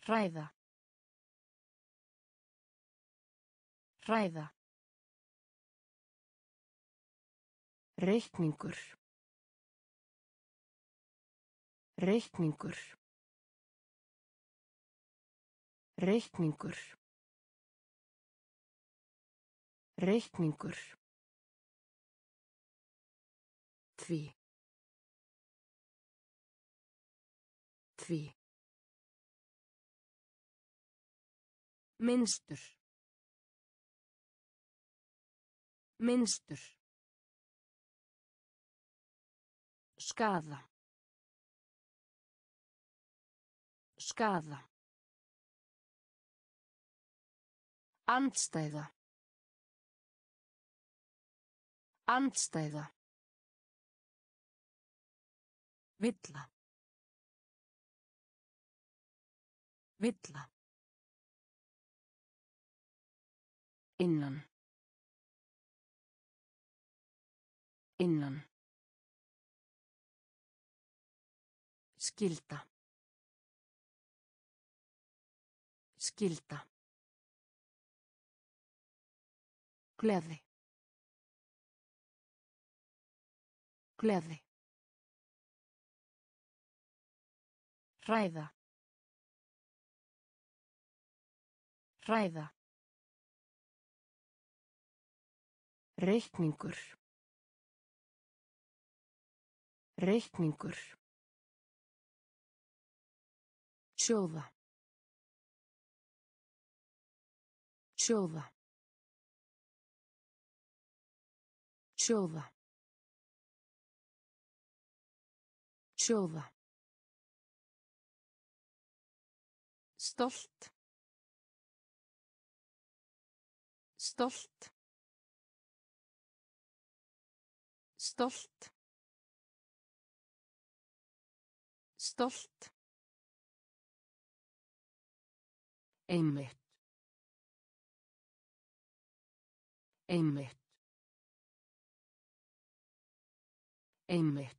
Hræða. Hræða. Reikningur. Reikningur. Reikningur. Reikningur. Því. Því. Minnstur. Minnstur. Skaða. Skaða. Andstæða. Andstæða. Villa. Villa. Innan. Innan. Skilda. Skilda. Gleði. Gleði. Hræða. Hræða. Reikningur. Reikningur. Sjóða. Sjóða. Sjóða. Sjóða. Stolt. Stolt. Stolt. Stolt. Einmitt. Einmitt. Einmitt.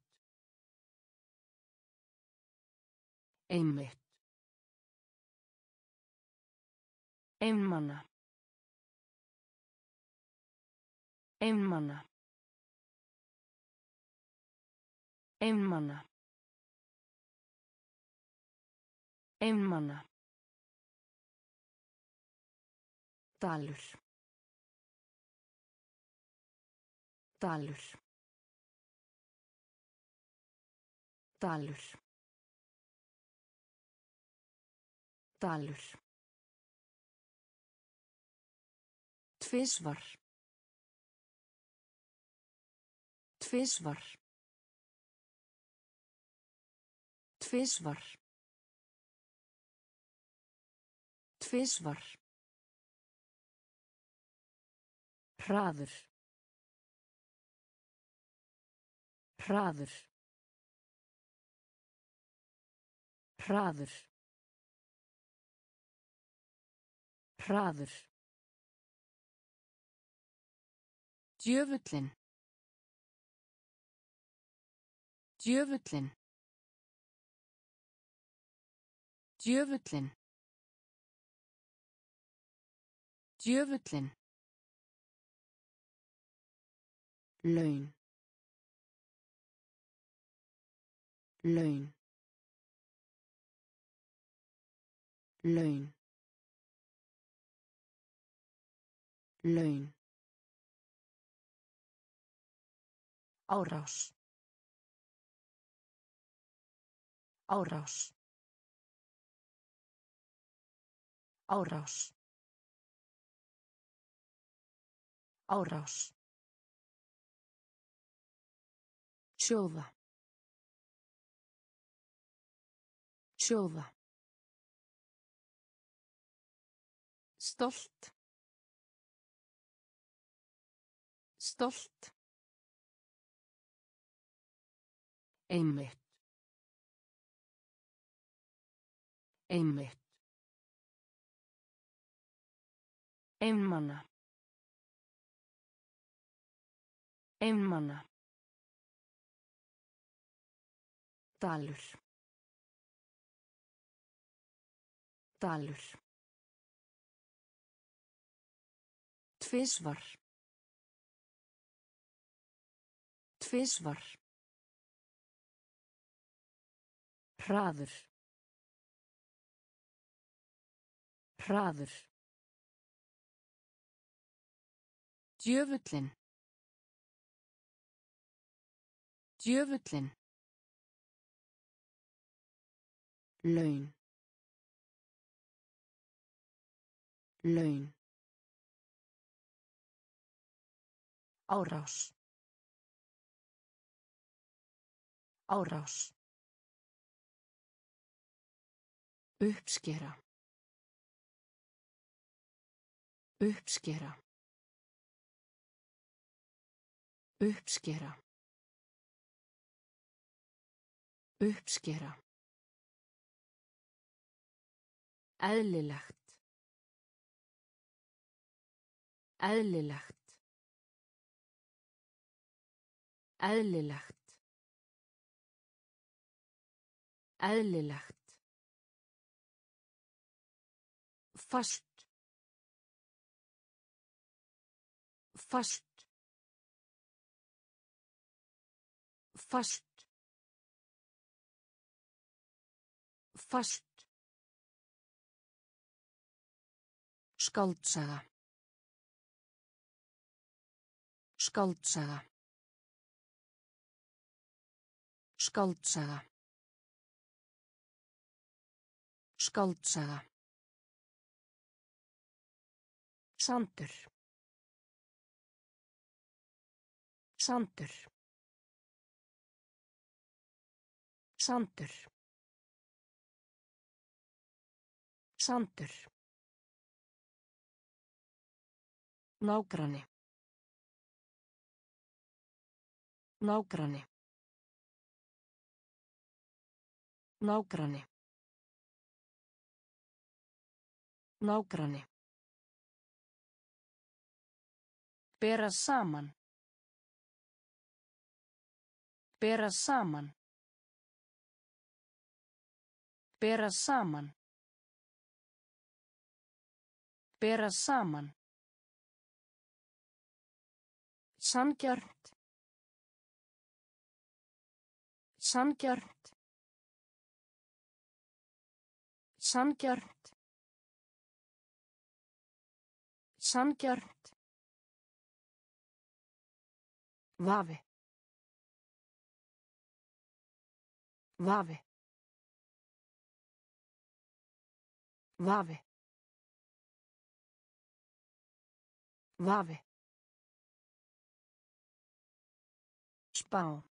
Einmitt. Einmana. Einmana. Einmana. Einmana. Dalur. Dalur. Dalur. Dalur. Tvisvar. Tvisvar. Tvisvar. Tvisvar. Hraður. Hraður. Hraður. Hraður. Djöfullin. Djöfullin. Djöfullin. Djöfullin. Laun. Laun. Laun. Laun. Árás. Árás. Árás. Árás. Sjóða. Sjóða. Stolt. Stolt. Einmitt. Einmitt. Einmana. Einmana. Dalur. Dalur. Tvisvar. Tvisvar. Hraður. Hraður. Djöfullin. Djöfullin. Laun. Laun. Árás. Árás. Uppskera. Uppskera. Uppskera. Uppskera. Eðlilegt. Eðlilegt. Eðlilegt. Eðlilegt. Fast. Fast. Fast. Fast. Skáldsaga. Skáldsaga. Skáldsaga. Skáldsaga. Sandur. Sandur. Sandur. Sandur. Nágranni. Nágranni. Nágranni. Nágranni. Bera saman. Bera saman. Bera saman. Bera saman. Sanngjarnt. Sanngjarnt. Sangjörnt. Sangjörnt. Vafi. Vafi. Vafi. Vafi. Spá.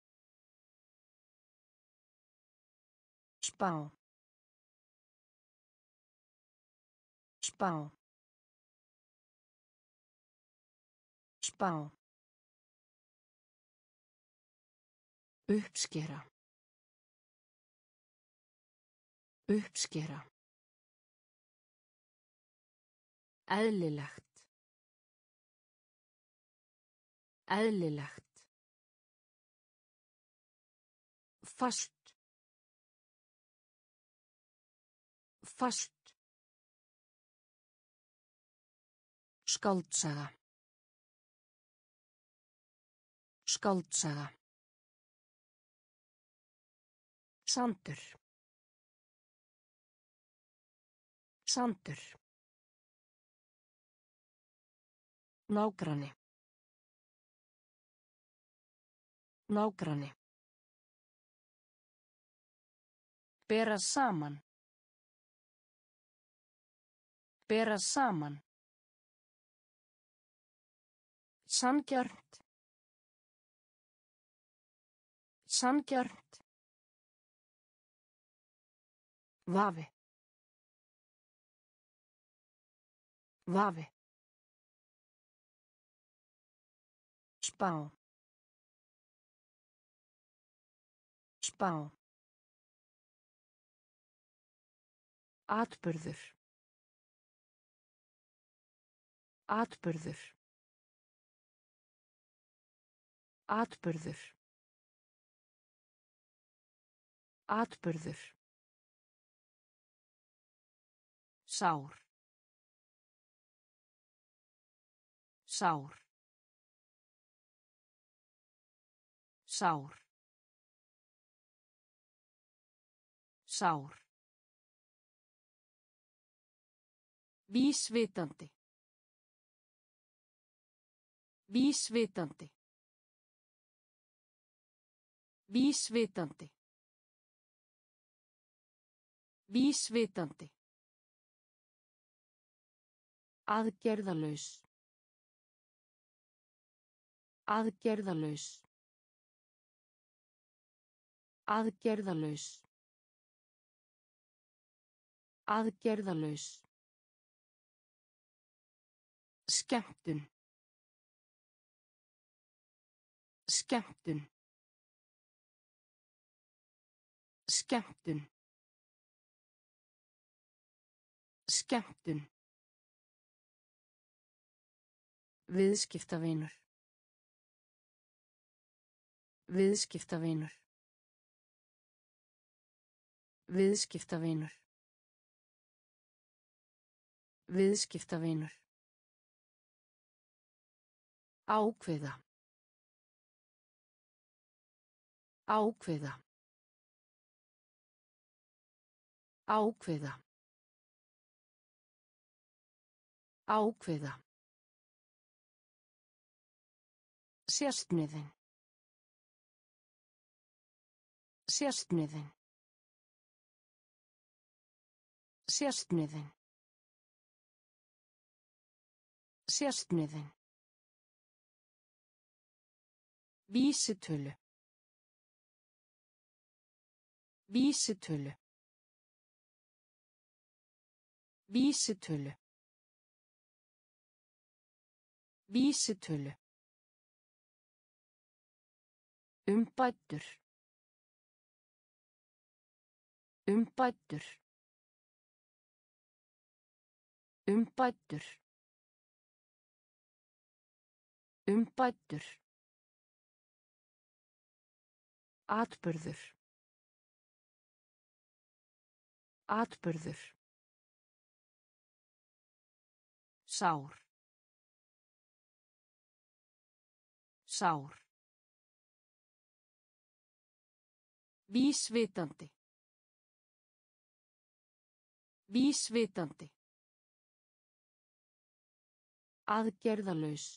Spá. Spá. Spá. Uppskera. Uppskera. Eðlilegt. Eðlilegt. Fast. Fast. Skáldsaga. Skáldsaga. Sandur. Sandur. Nágranni. Nágranni. Bera saman. Bera saman. Sangjörnt. Sangjörnt. Vafi. Vafi. Spá. Spá. Atburður. Atburður. Atburður. Atburður. Sár. Sár. Sár. Sár. Vísvitandi. Vísvitandi. Vísvitandi. Vísvitandi. Aðgerðalaus. Aðgerðalaus. Aðgerðalaus. Aðgerðalaus. Skemmtun. Skemmtun. Skemmtun. Skemmtun. Viðskiptavinur. Viðskiptavinur. Viðskiptavinur. Viðskiptavinur. Ákveða. Ákveða. Ákveða. Ákveða. Wiese türlü. Wiese türlü. Wiese türlü. Wiese türlü. Ümpattır. Ümpattır. Ümpattır. Ümpattır. Atburður. Atburður. Sár. Sár. Vísvitandi. Vísvitandi. Aðgerðalaus.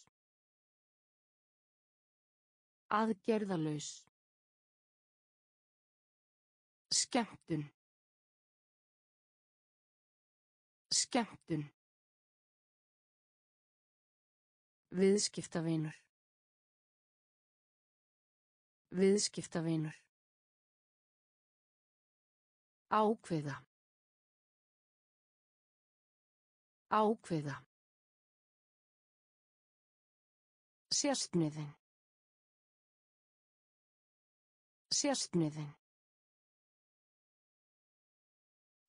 Aðgerðalaus. Skemmtun. Skemmtun. Viðskiptavinur. Viðskiptavinur. Ákveða. Ákveða.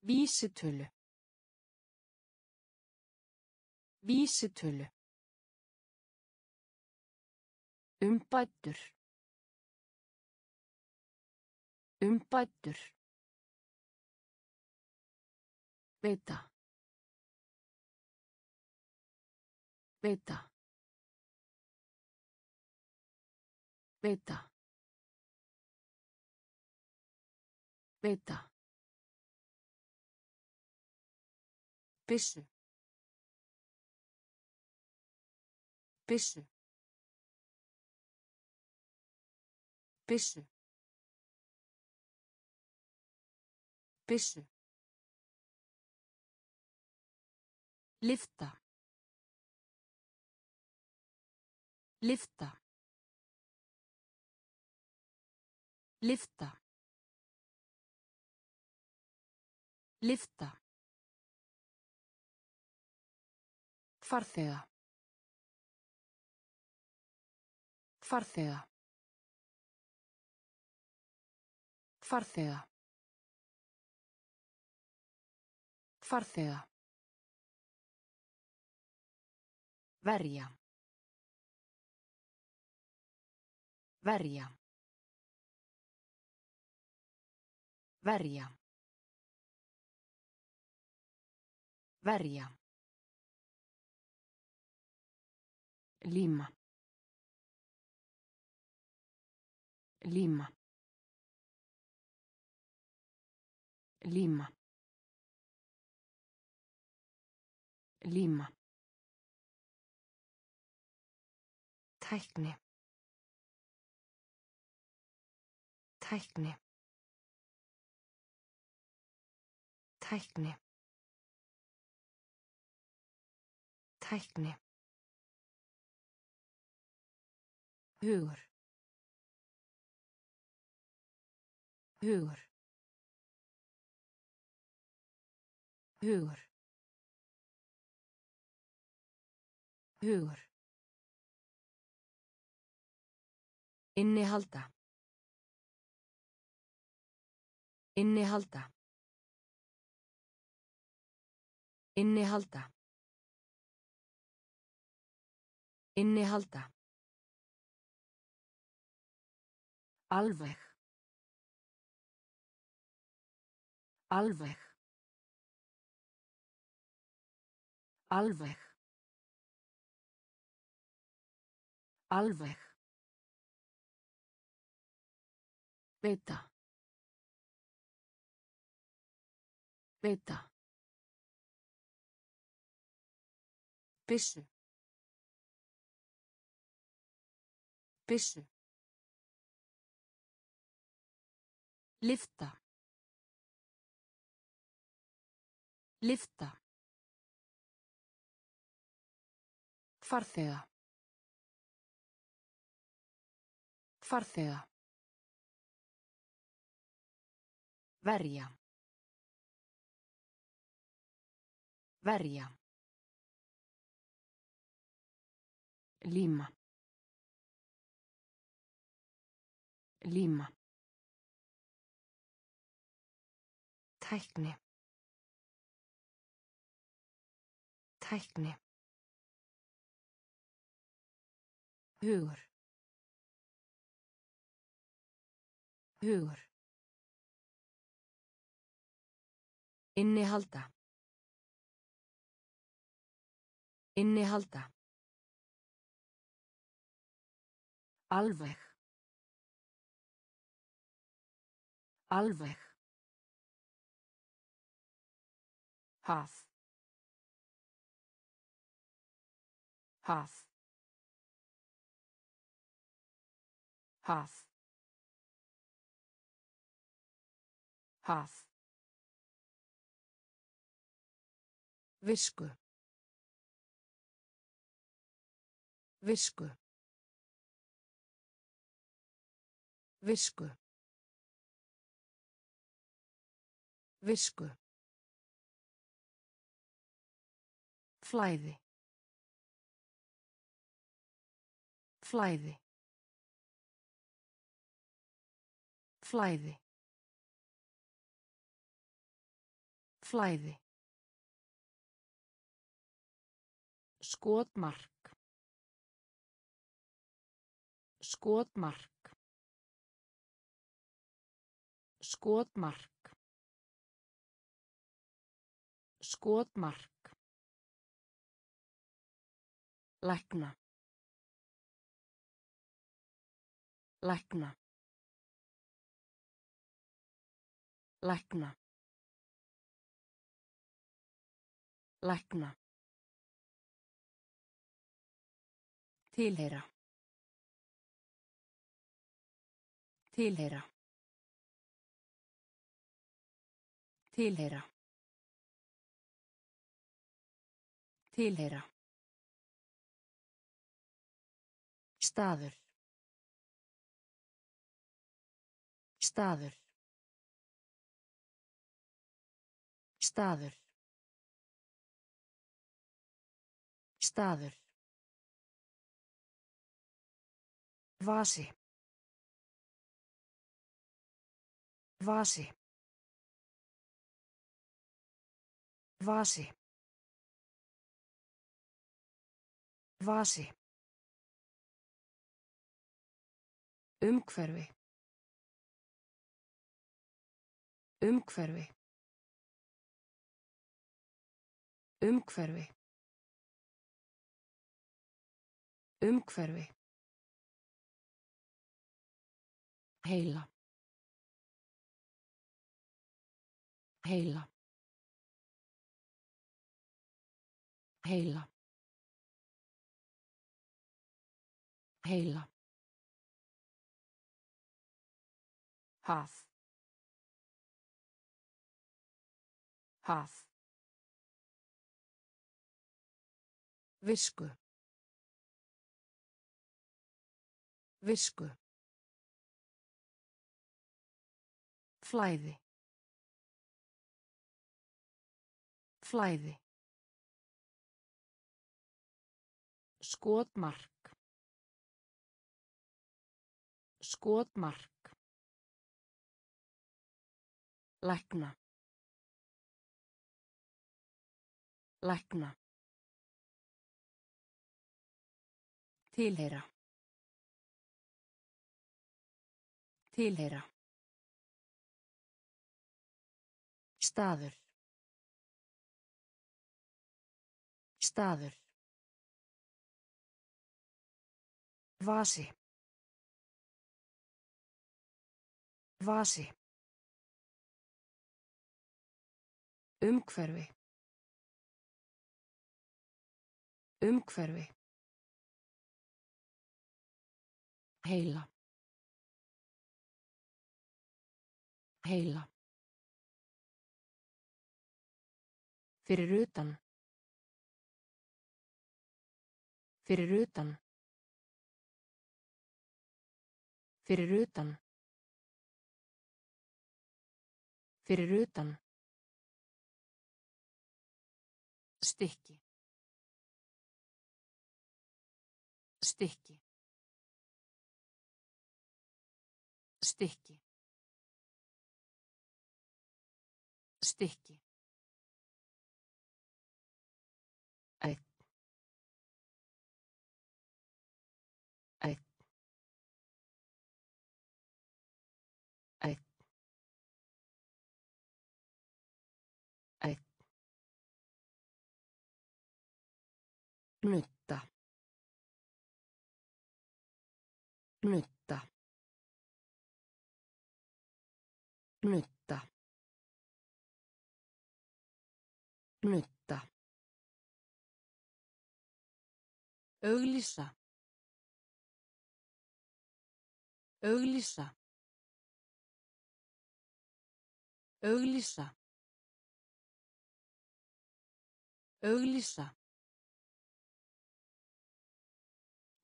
Wiese türlü. Wiese türlü. Ümpattur. Ümpattur. Beta. Beta. Beta. Beta. Byssu. Byssu. Byssu. Byssu. Lyfta. Lyfta. Lyfta. Lyfta. Farþega. Farþega. Farþega. Farþega. Verja. Verja. Verja. Verja. Líma. Líma. Líma. Líma. Tækni. Tækni. Tækni. Tækni. Hugur. Hugur. Hugur. Hugur. Innihalda. Innihalda. Innihalda. Innihalda. Alveg. Alveg. Alveg. Alveg. Veita. Veita. Byssu. Byssu. Lyfta. Lyfta. Farþega. Farþega. Verja. Verja. Líma. Líma. Tækni. Tækni. Hugur. Hugur. Innihalda. Innihalda. Alveg. Alveg. Haf. Haf. Haf. Haf. Visku. Visku. Visku. Visku. Flæði. Flæði. Flæði. Flæði. Skotmark. Skotmark. Skotmark. Skotmark. Lækna. Lækna. Lækna. Lækna. Tilheyra. Tilheyra. Tilheyra. Tilheyra. Staður. Staður. Staður. Staður. Vasi. Vasi. Vasi. Vasi. Umhverfi. Umhverfi. Umhverfi. Umhverfi. Heila. Heila. Heila. Heila. Haf. Haf. Visku. Visku. Flæði. Flæði. Skotmark. Skotmark. Lækna. Lækna. Tilheyra. Tilheyra. Staður. Staður. Vasi. Vasi. Umhverfi. Umhverfi. Heila. Heila. Fyrir utan. Fyrir utan. Fyrir utan. Fyrir utan. Stykki. Stykki. Nutta. Nutta. Nutta. Nutta. Auglýsa. Auglýsa. Auglýsa. Auglýsa.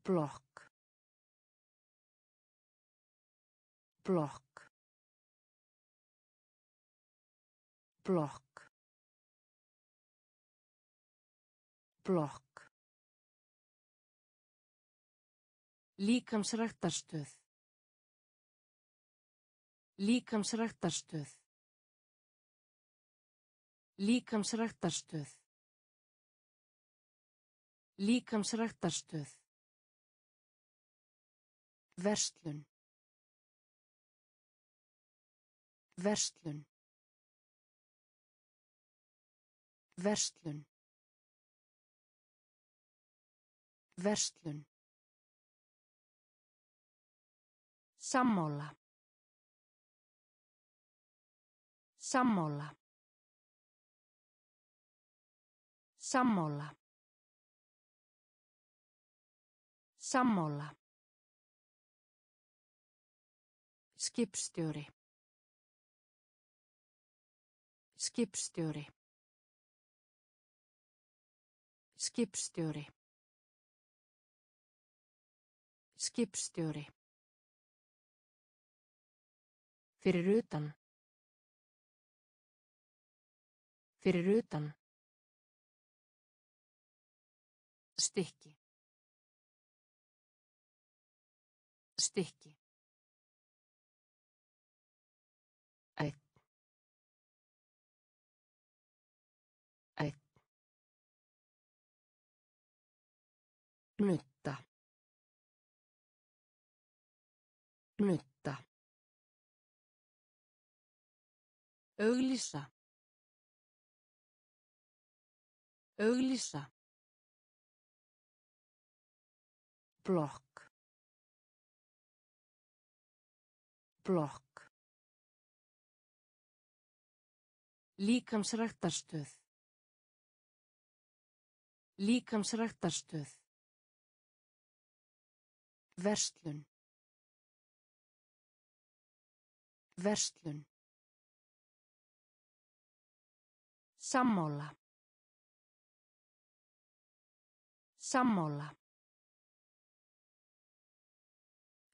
Blokk blokk blokk blokk Líkamsræktarstöð. Líkamsræktarstöð. Líkamsræktarstöð. Líkamsræktarstöð. Verslun. Verslun. Verslun. Verslun. Sammála. Sammála. Sammála. Sammála. Skipstjóri. Skipstjóri. Skipstjóri. Skipstjóri. Fyrir utan. Fyrir utan. Stykki. Stykki. Nutta. Nutta. Auglýsa. Auglýsa. blokk blokk Líkamsræktarstöð. Líkamsræktarstöð. Verslun. Verslun. Sammála. Sammála.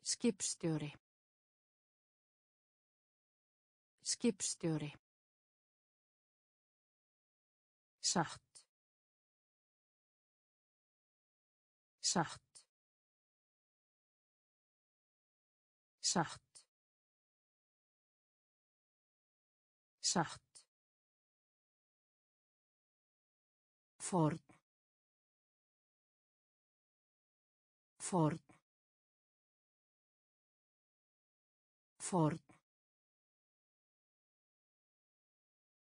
Skipstjóri. Skipstjóri. Satt. Satt. Satt. Satt. Ford. Ford. Ford.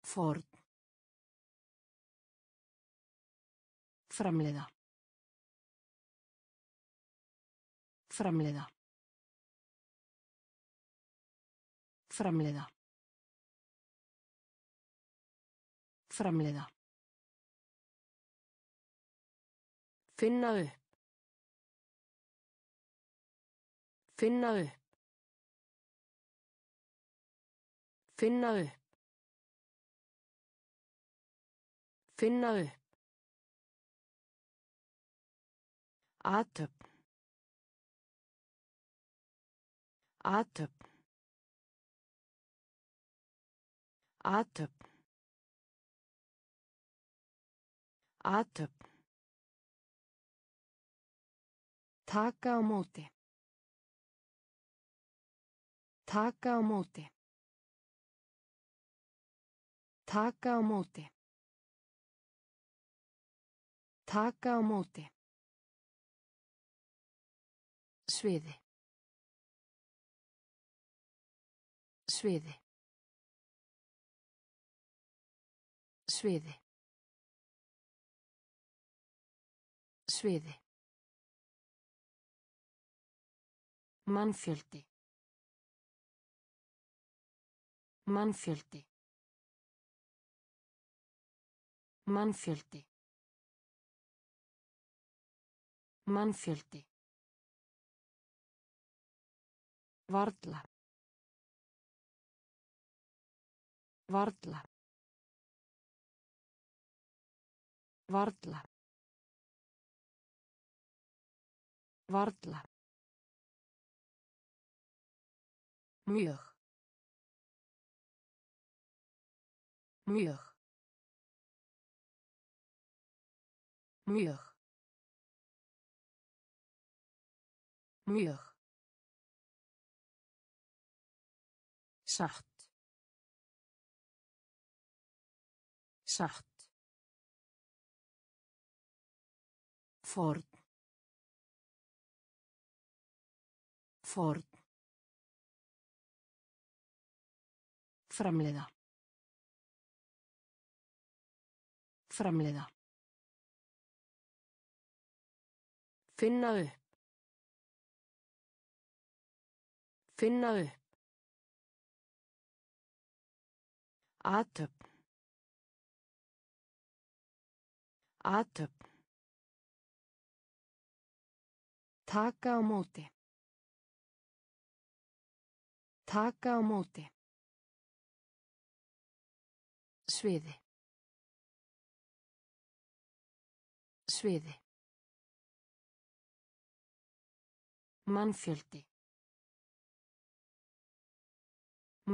Ford. Framleiða. Framleiða. Framleiða. Framleiða. Finna upp. Finna upp. Finna upp. Finna upp. Atöp. Atöp. Atöp. Atöp. Taka á móti. Taka á móti. Taka á móti. Taka á móti. Sviði. Sviði. Sviði. Sviði. Mannfjöldi. Mannfjöldi. Mannfjöldi. Mannfjöldi. Varla. Varla. Varla. Varla. Mjög. Mjög. Mjög. Mjög. Satt. Satt. Ford. Ford. Framleiða. Framleiða. Finna upp. Finna upp. Atöp. Atöp. Taka á móti. Taka á móti. Sviði. Sviði. Mannfjöldi.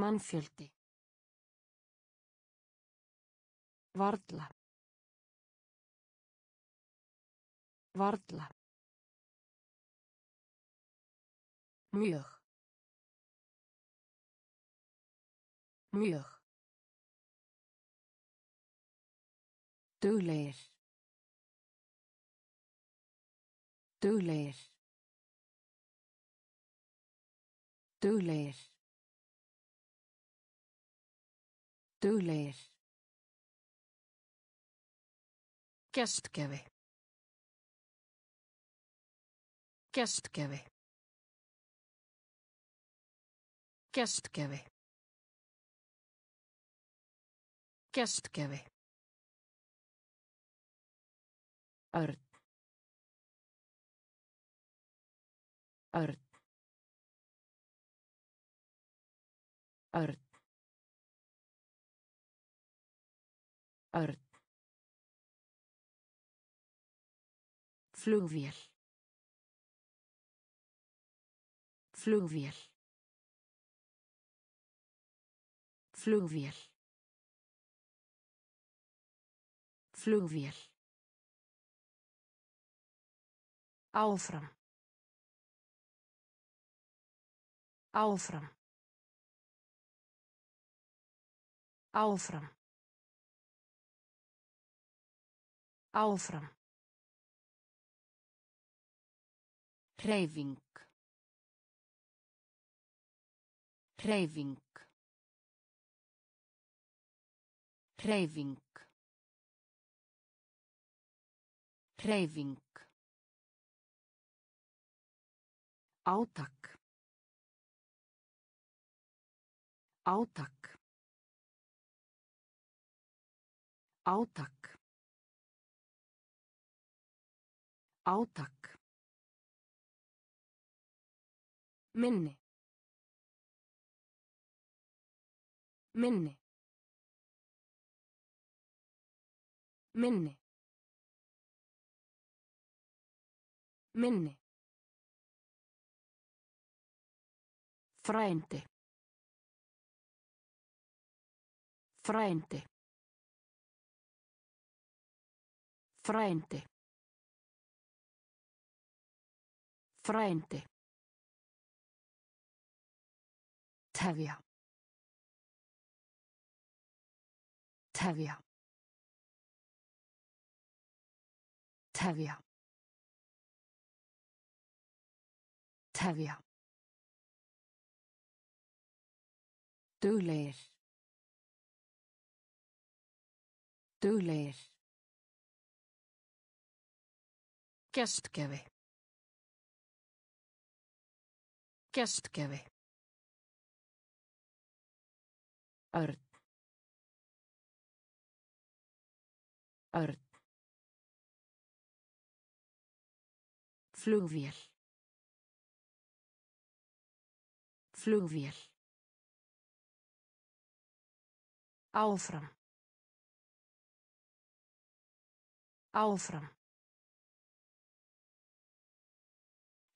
Mannfjöldi. Varla. Varla. Mjög. Mjög. Duglegir. Duglegir. Duglegir. Duglegir. Gestgefi. Gestgefi. Gestgefi. Gestgefi. Örn. Örn. Örn. Örn. Flugvél. Flugvél. Flugvél. Flugvél. Áfram. Áfram. Áfram. Áfram. Hreyfing. Hreyfing. Hreyfing. Hreyfing. Átak. Átak. Átak. Átak. Minni. Minni. Minni. Minni. Frændi. Frændi. Frændi. Frændi. Tefja. Tefja. Tefja. Tefja. Duglegir. Duglegir. Gestgefi. Gestgefi. Örn. Örn. Flugvél. Flugvél. Áfram. Áfram.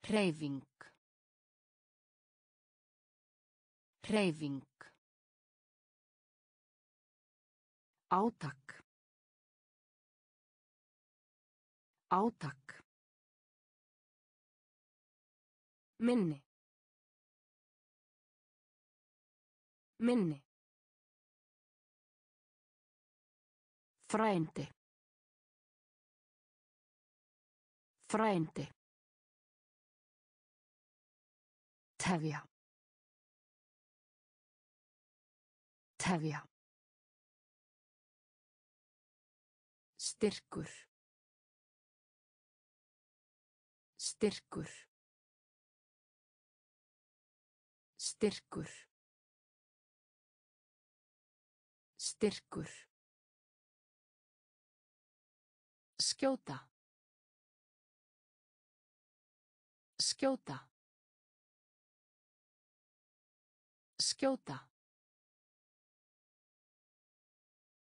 Hreyfing. Hreyfing. Átak. Átak. Minni. Minni. Frændi. Frændi. Tefja. Tefja. Styrkur. Styrkur. Styrkur. Styrkur. Skjóta. Skjóta. Skjóta.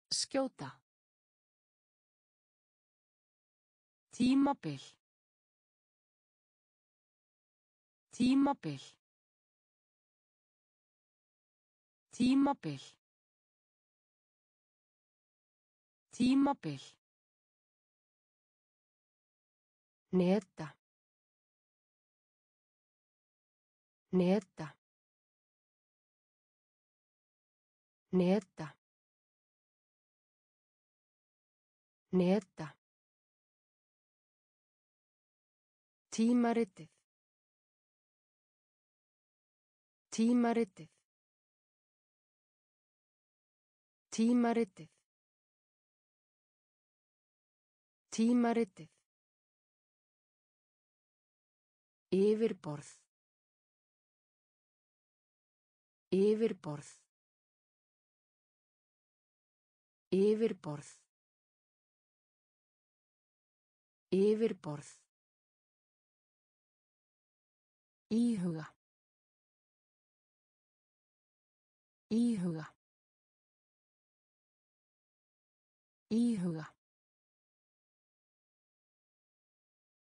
Skjóta. Tímabil. Tímabil. Tímabil. Tímabil. Neta. Neta. Neta. Neta. Tímaritið. Tímaritið. Tímaritið. Tímaritið. Yfirborð. Yfirborð. Yfirborð. Yfirborð. Íhuga. Íhuga. Íhuga.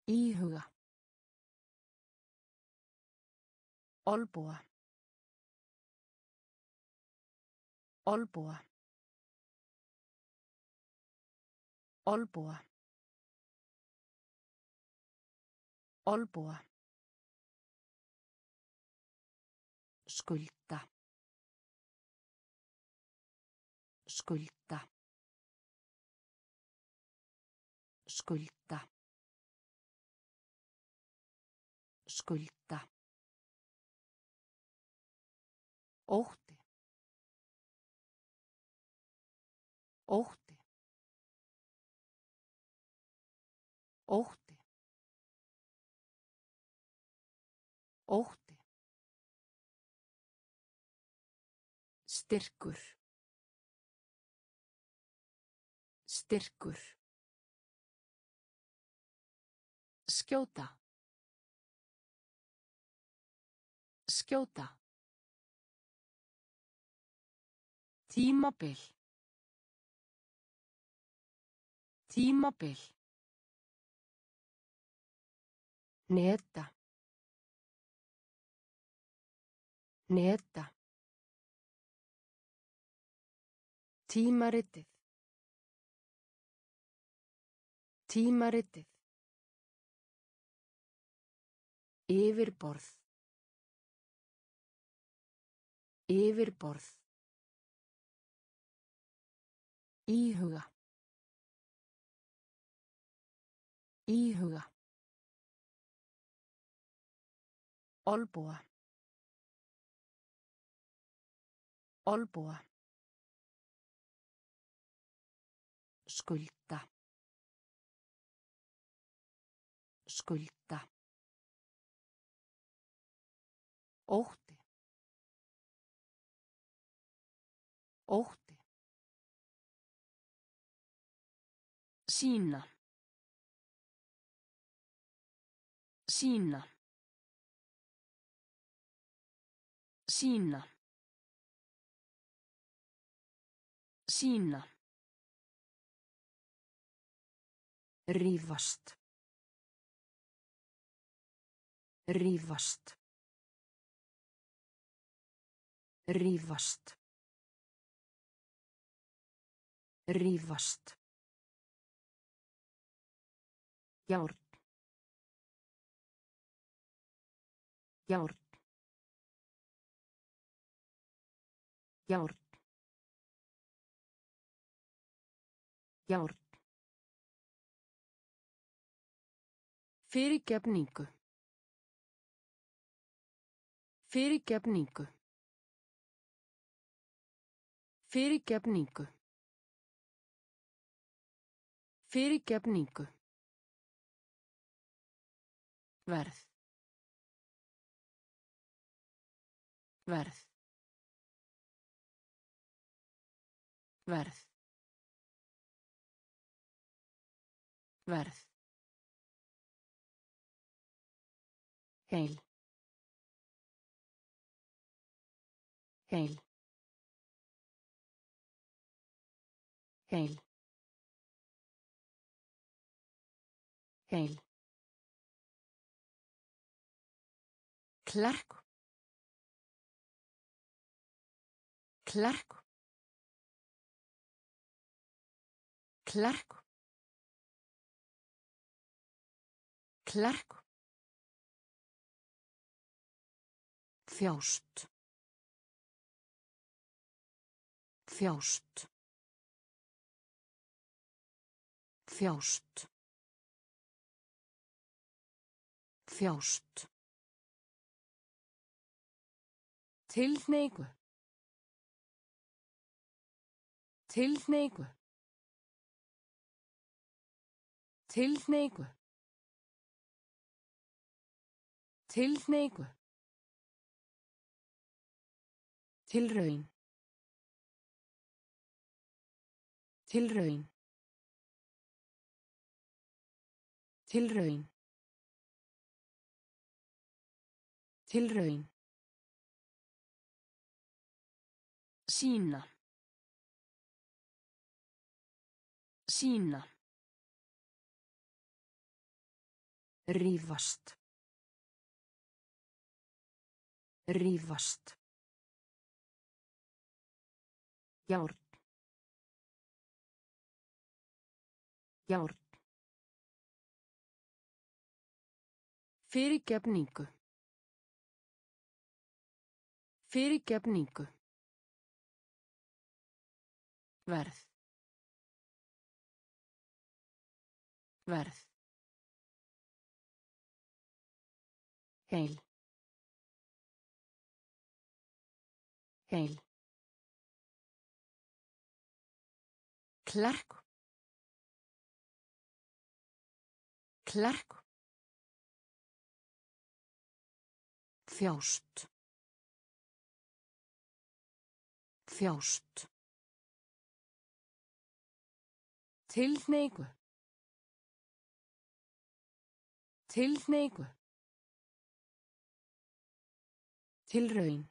Íhuga. Olbúa. Olbúa. Olbúa. Olbúa. Skulda. Skulda. Skulda. Skulda. Ótti. Ótti. Ótti. Ótti. Styrkur. Styrkur. Skjóta. Skjóta. Tímabil. Tímabil. Neta. Neta. Tímaritið. Tímaritið. Yfirborð. Yfirborð. Íhuga. Íhuga. Olbúa. Olbúa. Skulda. Skulda. Ótti. Ótti. Sína. Sína. Sína. Sína. Rífast. Rífast. Rífast. Rífast. Járn. Járn. Járn. Járn. Fyrirgefningu. Fyrirgefningu. Fyrirgefningu. Fyrirgefningu. Verð. Verð. Verð. Verð. Heil. Heil. Heil. Heil. Klerk. Klerk. Klerk. Klerk. Þjást. Þjást. Þjást. Þjást. Tilhneigu. Tilhneigu. Tilhneigu. Tilhneigu. Tilraun. Tilraun. Tilraun. Tilraun. Sína. Sína. Rífast. Rífast. Járn. Járn. Fyrirgefningu. Fyrirgefningu. Verð. Verð. Heil. Heil. Klerk. Klerk. Þjást. Þjást. Tilhneigu. Tilhneigu. Tilraun.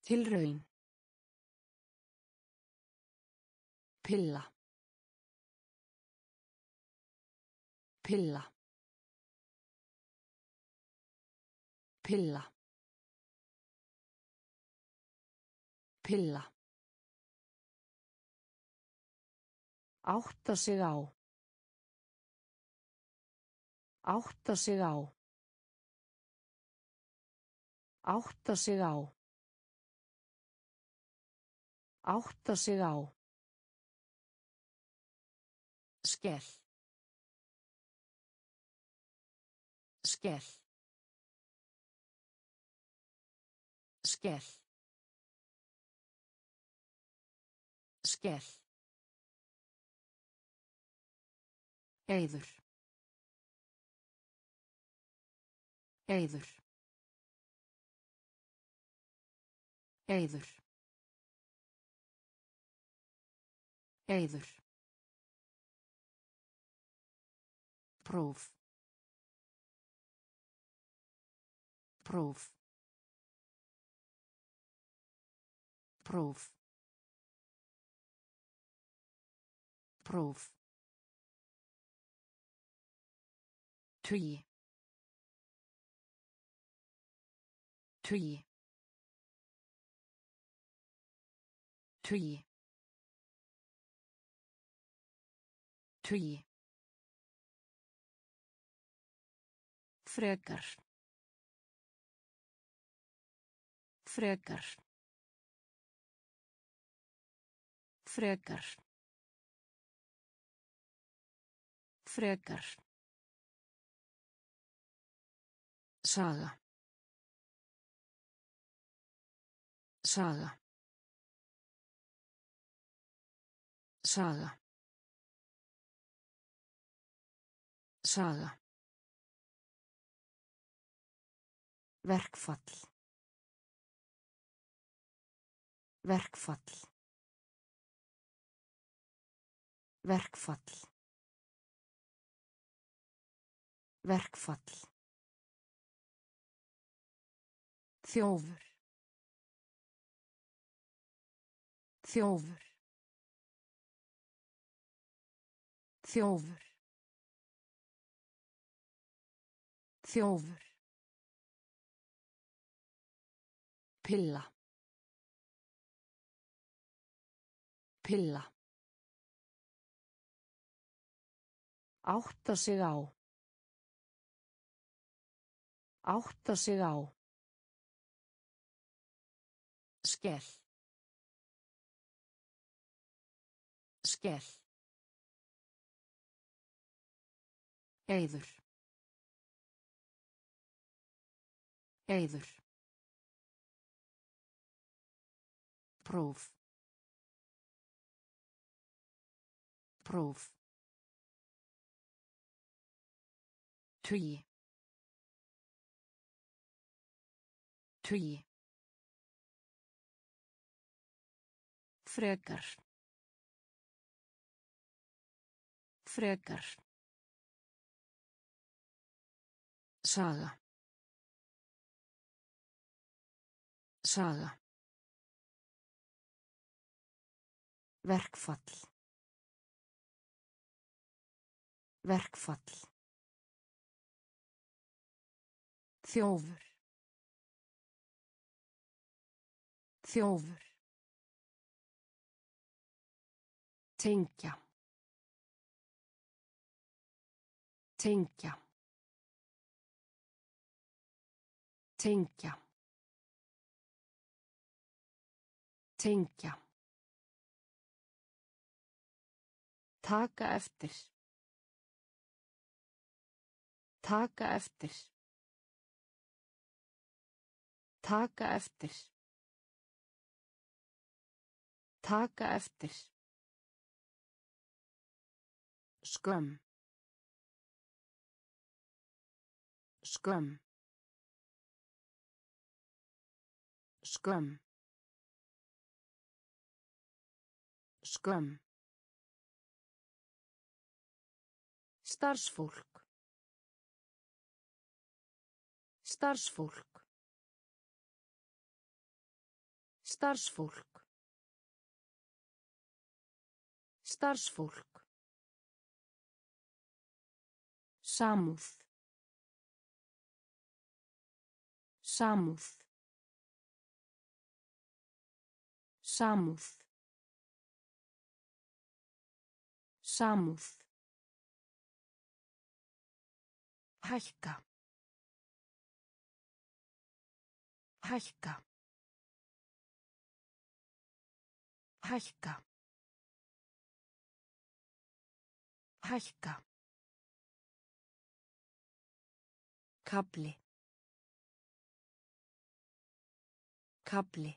Tilraun. Pilla. Pilla. Pilla. Pilla. Átta sig á. Átta sig á. Átta sig á. Átta sig á. Skell. Skell. Skell. Skell. Eyður. Eyður. Eyður. Eyður. Próf. Próf. Próf. Próf. Tugi. Tugi. Tugi. Tugi. Frekar. Frekar. Frekar. Frekar. Saga. Saga. Saga. Saga. Verkfall. Verkfall. Verkfall. Verkfall. Þjófur. Þjófur. Þjófur. Þjófur. Pilla. Pilla. Átta sig á. Átta sig á. Skell. Skell. Eyður. Eyður. Próf. Próf. Tugi. Tugi. Frekar. Frekar. Saga. Saga. Verkfall. Verkfall. Þjófur. Þjófur. Tengja. Tengja. Tengja. Tengja. Taka eftir. Taka eftir. Taka eftir. Taka eftir. Skömm. Skömm. Skömm. Skömm. Starfsfólk. Starfsfólk. Starfsfólk. Starfsfólk. Samúð. Samúð. Samúð. Samúð. Hækka. Hækka. Hækka. Hækka. Kabli. Kabli.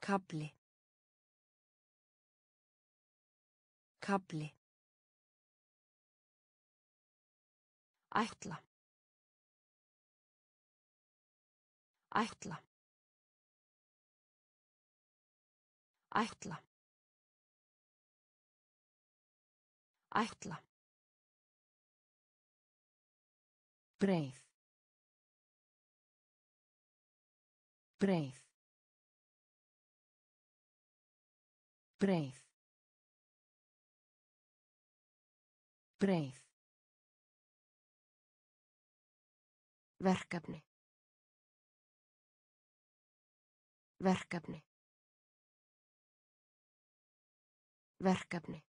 Kabli. Kabli. Ætla. Ætla. Ætla. Ætla. Breið. Breið. Breið. Breið. Verkefni. Verkefni. Verkefni.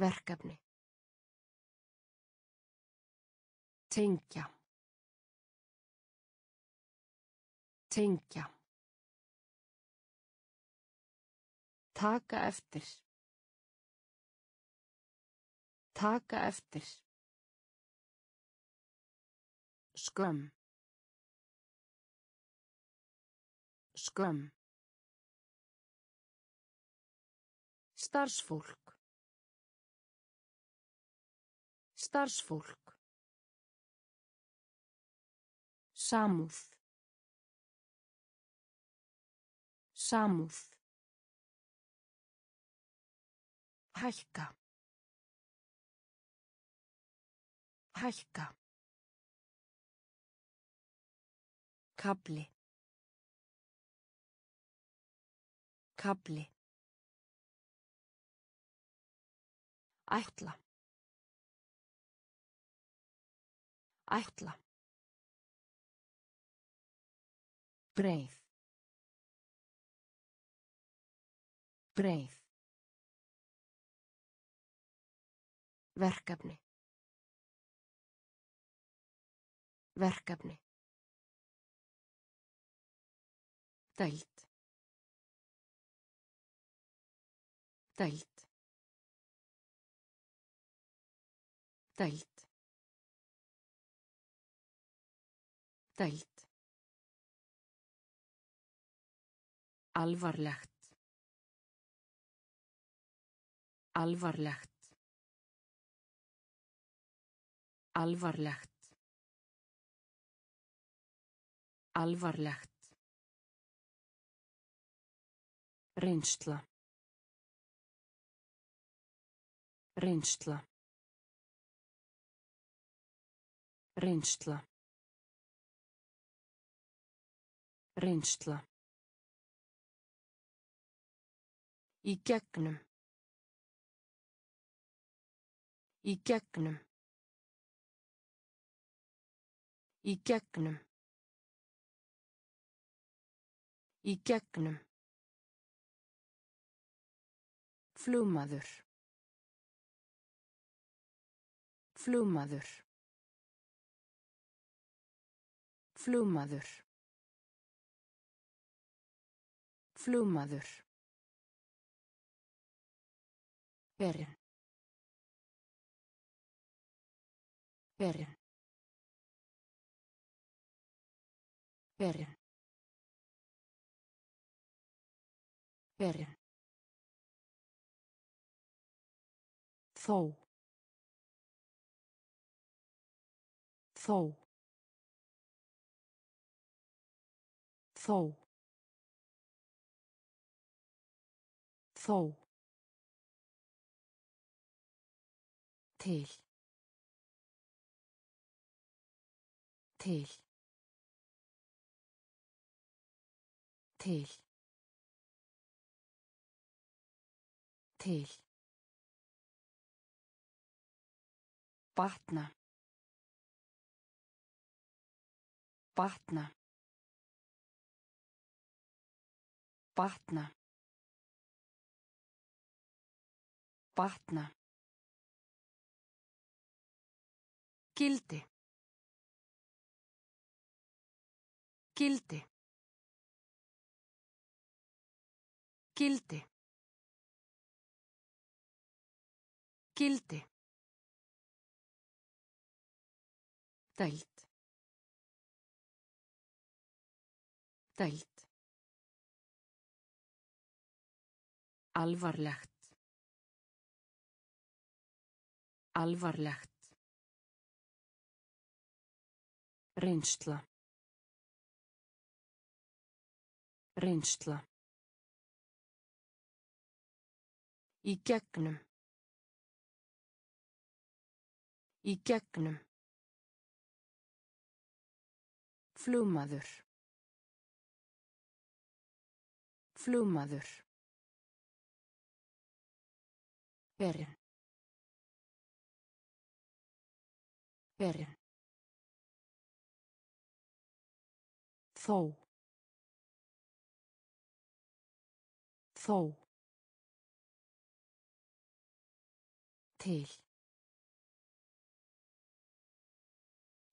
Verkefni. Tengja. Tengja. Taka eftir. Taka eftir. Skömm. Skömm. Starfsfólk. Starfsfólk. Samúð. Samúð. Hækka. Hækka. Kabli. Kabli. Ætla. Ætla. Breið. Breið. Verkefni. Verkefni. Dælt. Dælt. Dælt. Dælt. Alvarlegt. Alvarlegt. Alvarlegt. Alvarlegt. Reynsla. Reynsla. Reynsla. Reynsla. Í gegnum. Í gegnum. Í gegnum. Í gegnum. Flugmaður. Flugmaður. Flugmaður. Flugmaður. Berin. Berin. Berin. Berin. Þó. Þó. Þó. Þó. Til. Til. Til. Til. Batna. Batna. Batna. Batna. Gildi. Gildi. Gildi. Gildi. Dælt. Dælt. Alvarlegt. Alvarlegt. Reynsla. Reynsla. Í gegnum. Í gegnum. Flugmaður. Flugmaður. Berin. Berin. Þó. Þó. Til.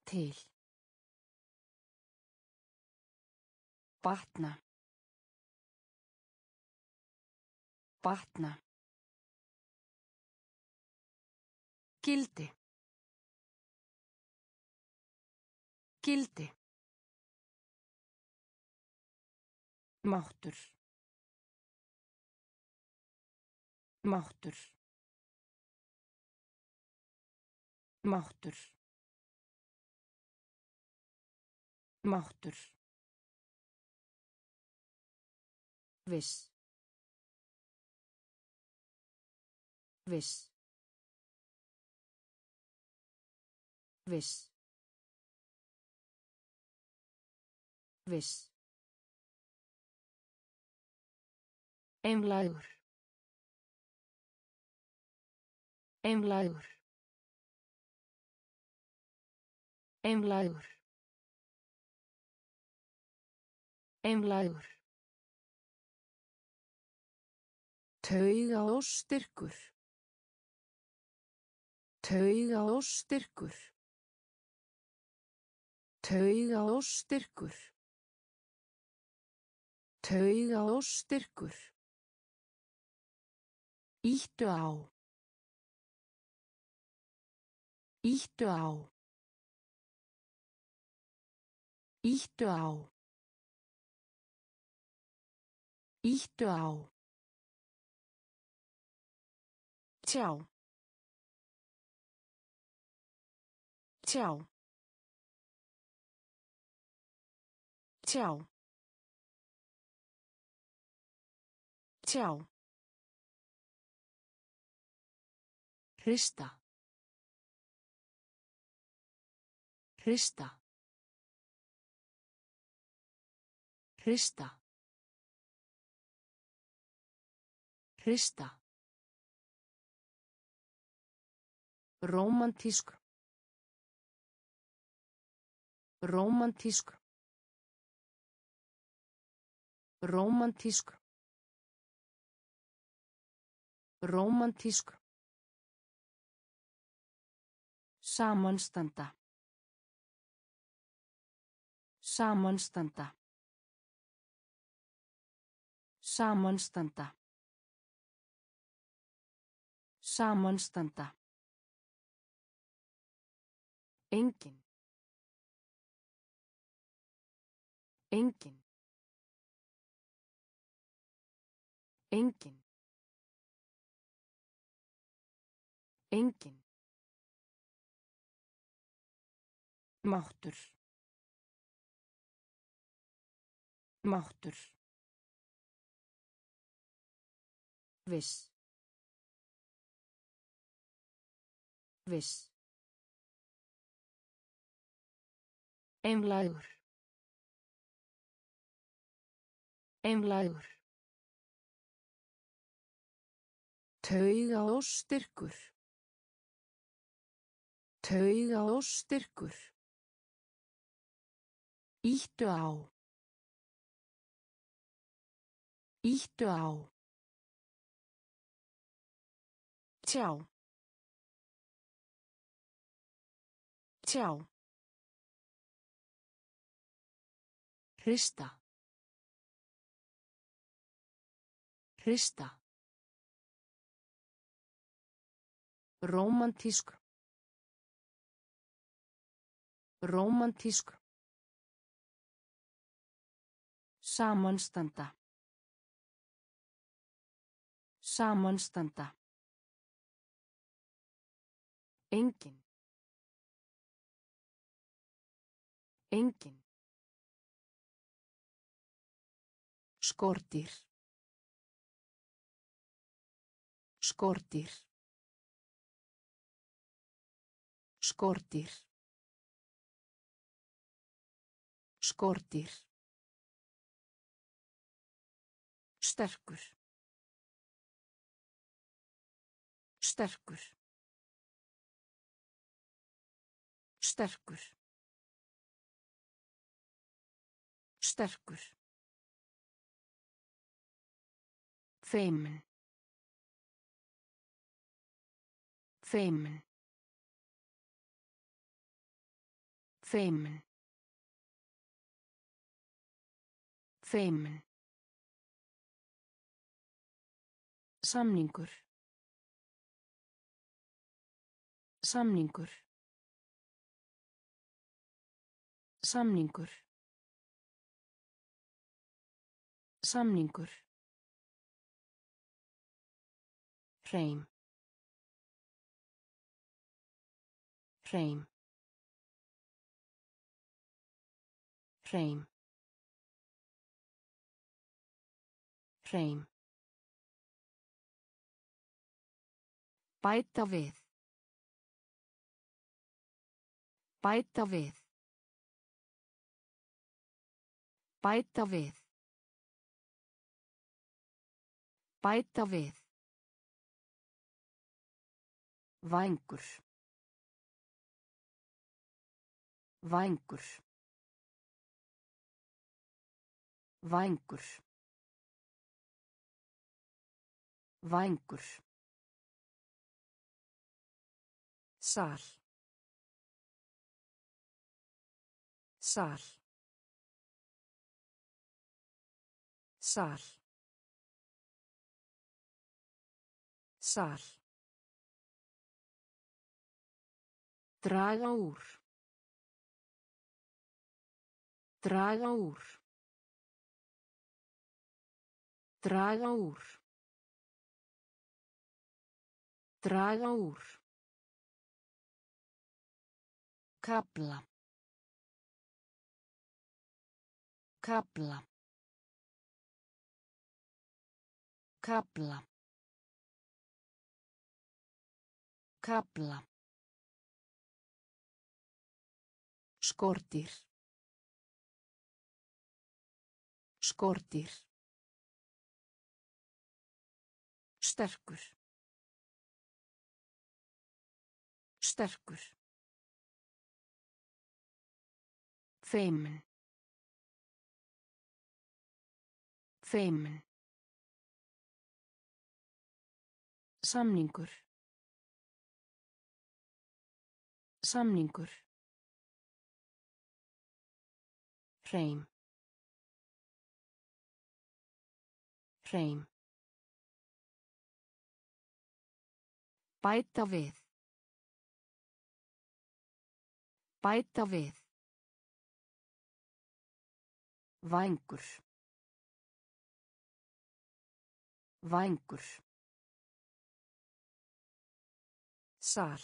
Til. Batna. Batna. Gildi. Gildi. Máttur. Máttur. Máttur. Máttur. Viss. Viss. Viss. Viss. Einlægur. Einlægur. Einlægur. Einlægur. Tauga og styrkur. Tauga og styrkur. Tauga og styrkur. Tauga og styrkur. Íttu á. Íttu á. Íttu á. Íttu á. Tjá. Tjá. Tjá. Tjá. Hrista. Hrista. Hrista. Hrista. Rómantísk. Rómantísk. Rómantísk. Rómantísk. Samanstanda. Samanstanda. Samanstanda. Samanstanda. Engin. Engin. Engin. Engin. Máttur. Máttur. Viss. Viss. Einlægur. Einlægur. Tauga og styrkur. Tauga og styrkur. Íttu á. Íttu á. Tjá. Tjá. Hrista. Hrista. Rómantísk. Rómantísk. Samanstanda. Samanstanda. Engin. Engin. Skordýr. Skordýr. Skordýr. Skordýr. Sterkur. Sterkur. Sterkur. Sterkur. Feimin. Feimin. Feimin. Feimin. Samningur. Samningur. Samningur. Samningur. Hreim. Hreim. Hreim. Hreim. Bæta við. Bæta við. Bæta við. Bæta við. Vængur. Vængur. Vængur. Vængur. Sal. Sal. Sal. Sal. Draga úr. Draga úr. Draga úr. Draga úr. Kapla. Kapla. Kapla. Kapla. Skordýr. Skordýr. Sterkur. Sterkur. Feimin. Feimin. Samningur. Samningur. Hreim. Hreim. Bæta við. Bæta við. Vængur. Vængur. Sal.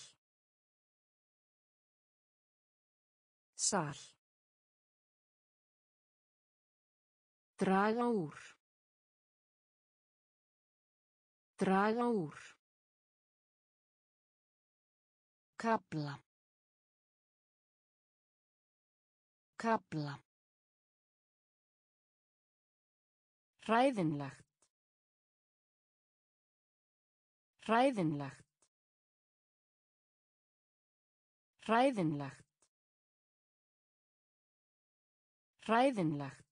Sal. Draga úr. Draga úr. Kapla. Kapla. Hræðinlegt. Hræðinlegt. Hræðinlegt. Hræðinlegt.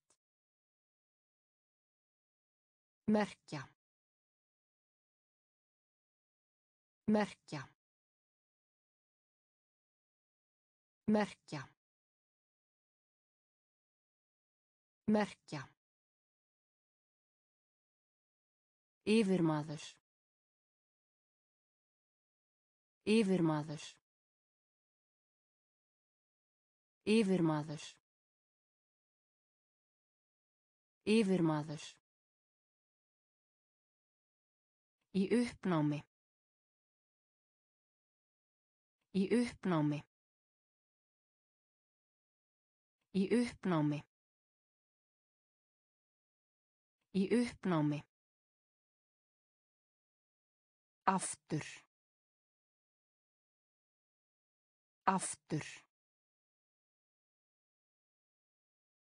Merkja. Merkja. Merkja. Merkja. Yfirmaður. Yfirmaður. Yfirmaður. Yfirmaður. Í uppnámi. Í uppnámi. Í uppnámi. Í uppnámi. Aftur. Aftur.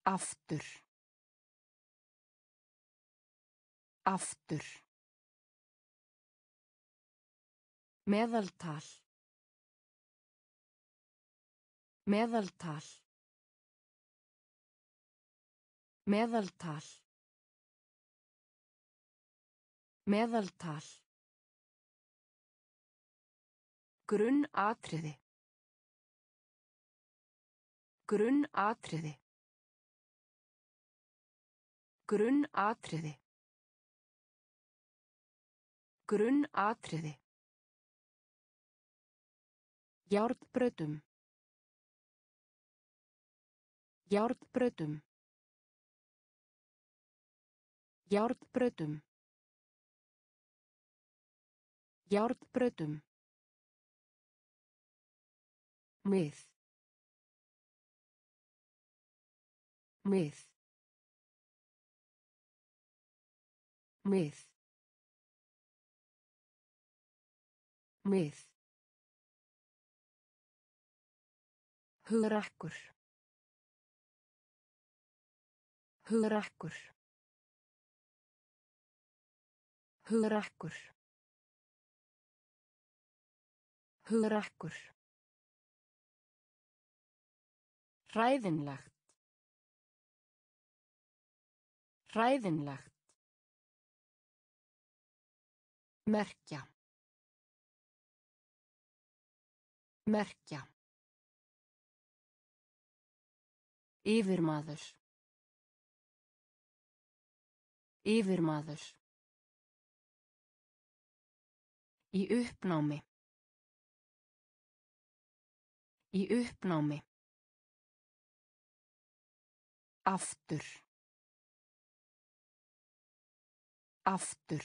Aftur. Aftur. Meðaltal. Meðaltal. Meðaltal. Meðaltal. Grunn atriði. Grunn atriði. Grunn atriði. Grunn atriði. Járnbrautum. Járnbrautum. Járnbrautum. Járnbrautum. Mið. Mið. Mið. Mið. Hugrakkur. Hugrakkur. Hugrakkur. Hugrakkur. Hræðinlegt. Hræðinlegt. Merkja. Merkja. Yfirmaður. Yfirmaður. Í uppnámi. Í uppnámi. Aftur. Aftur.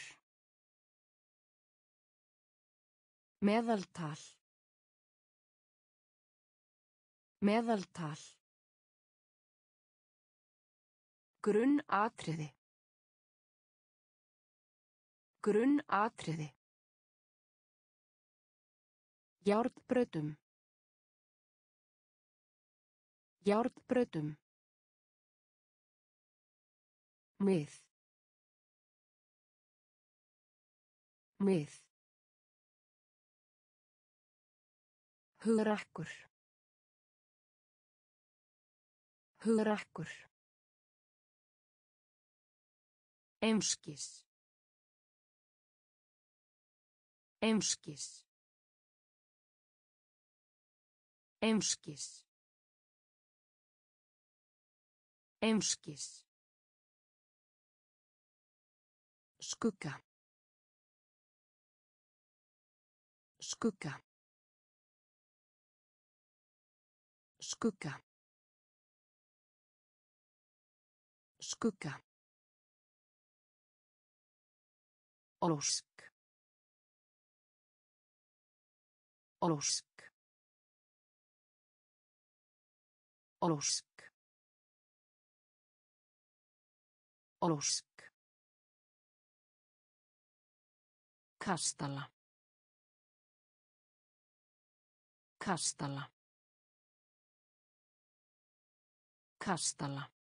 Meðaltal. Meðaltal. Grunn atriði. Grunn atriði. Járnbrautum. Járnbrautum. Mið. Mið. Hugrakkur. Hugrakkur. Einskis. Einskis. Einskis. Einskis. Skugga. Skugga. Skugga. Skugga. Ósk. Ósk. Ósk. Ósk. Kastala. Kastala. Kastala.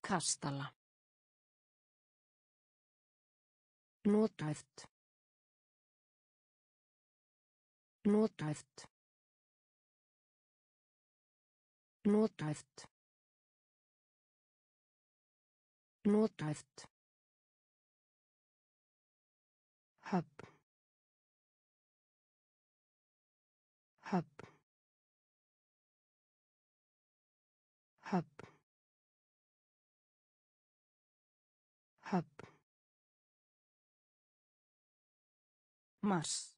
Kastala. Notæft. Notæft. Notæft. Notæft. Höfn. Höfn. Höfn. Höfn. Mars.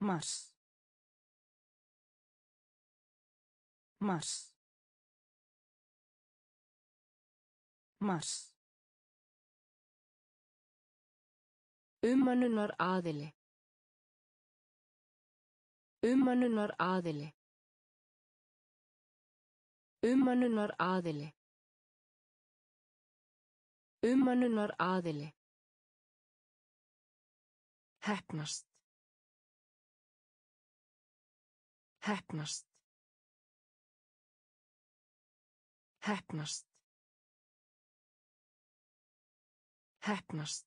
Mars. Mars. Mars. Ummannunar aðili. Ummannunar aðili. Ummannunar aðili. Ummannunar aðili. Hefnast. Hefnast. Hefnast. Hefnast.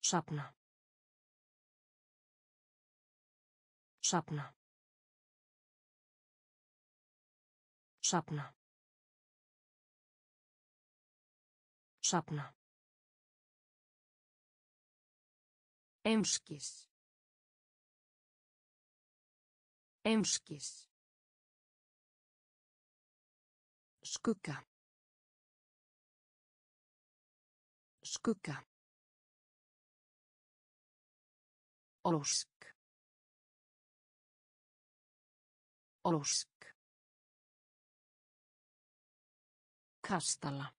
Sapna. Sapna. Sapna. Sapna. Einskis. Einskis. Skugga. Skugga. Ósk. Ósk. Kastala.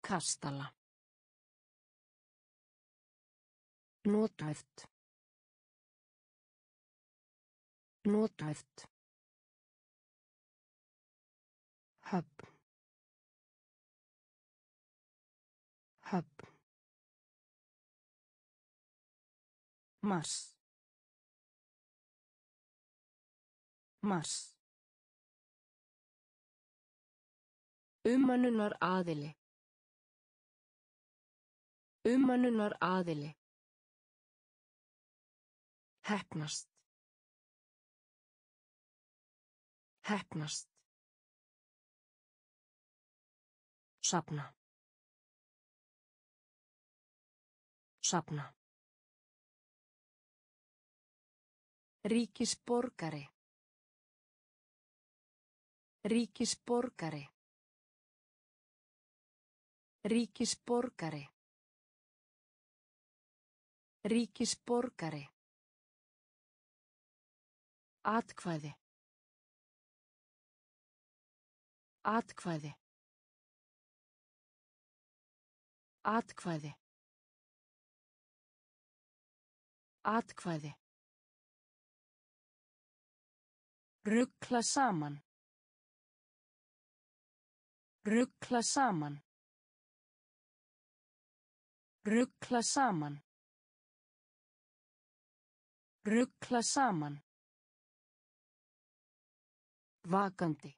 Kastala. Notæft. Notæft. Höfn. Höfn. Mars. Mars. Ummannunar aðili. Ummannunar aðili. Hefnast. Hefnast. Sapna. Sapna. Ríkisborgari. Ríkisborgari. Ríkisborgari. Ríkisborgari. Atkvæði. Atkvæði. Atkvæði. Atkvæði. Ruggla saman. Ruggla saman. Ruggla saman. Ruggla saman. Vakandi.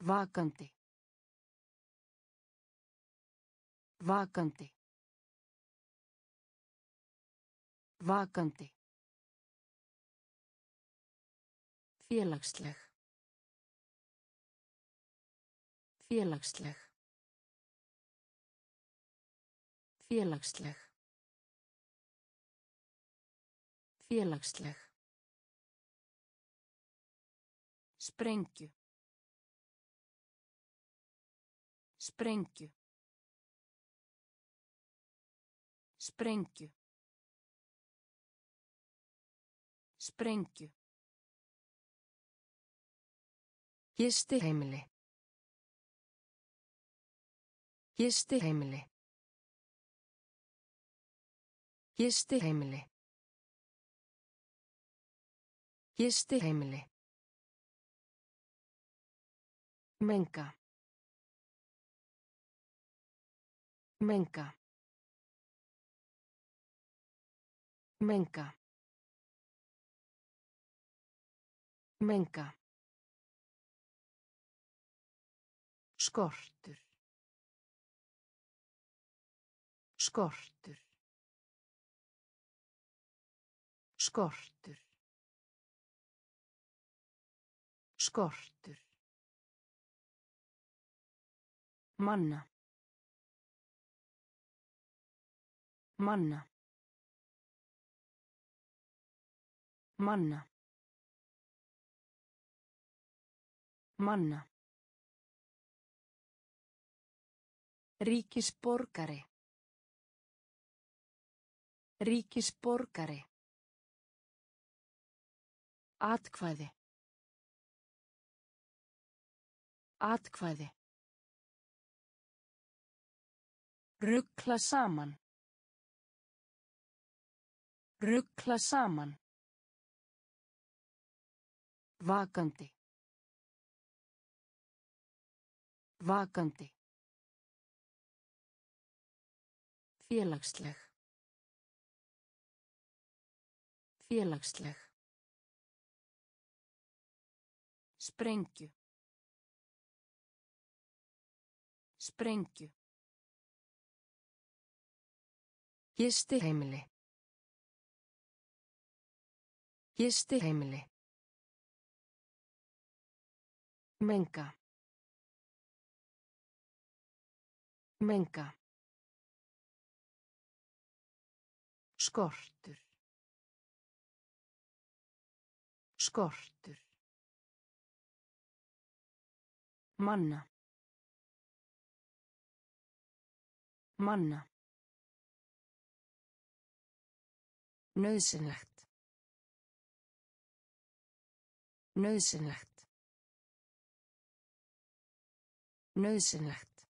Vakandi. Vakandi. Vakandi. Félagsleg. Félagsleg. Félagsleg. Félagsleg. Sprengju. Sprengju. Sprengju. Sprengju. Gisti heimili. Gisti heimili. Gisti heimili. Gisti heimili. Menga. Menga. Menga. Menga. Skortur. Skortur. Skortur. Skortur. Manna. Manna. Manna. Manna. Ríkisborgari. Ríkisborgari. Atkvæði. Atkvæði. Ruggla saman. Ruggla saman. Vakandi. Vakandi. Félagsleg. Félagsleg. Sprengju. Sprengju. Gisti heimili. Gisti heimili. Menga. Menga. Skortur. Skortur. Manna. Manna. Nauðsynlegt. Nauðsynlegt. Nauðsynlegt.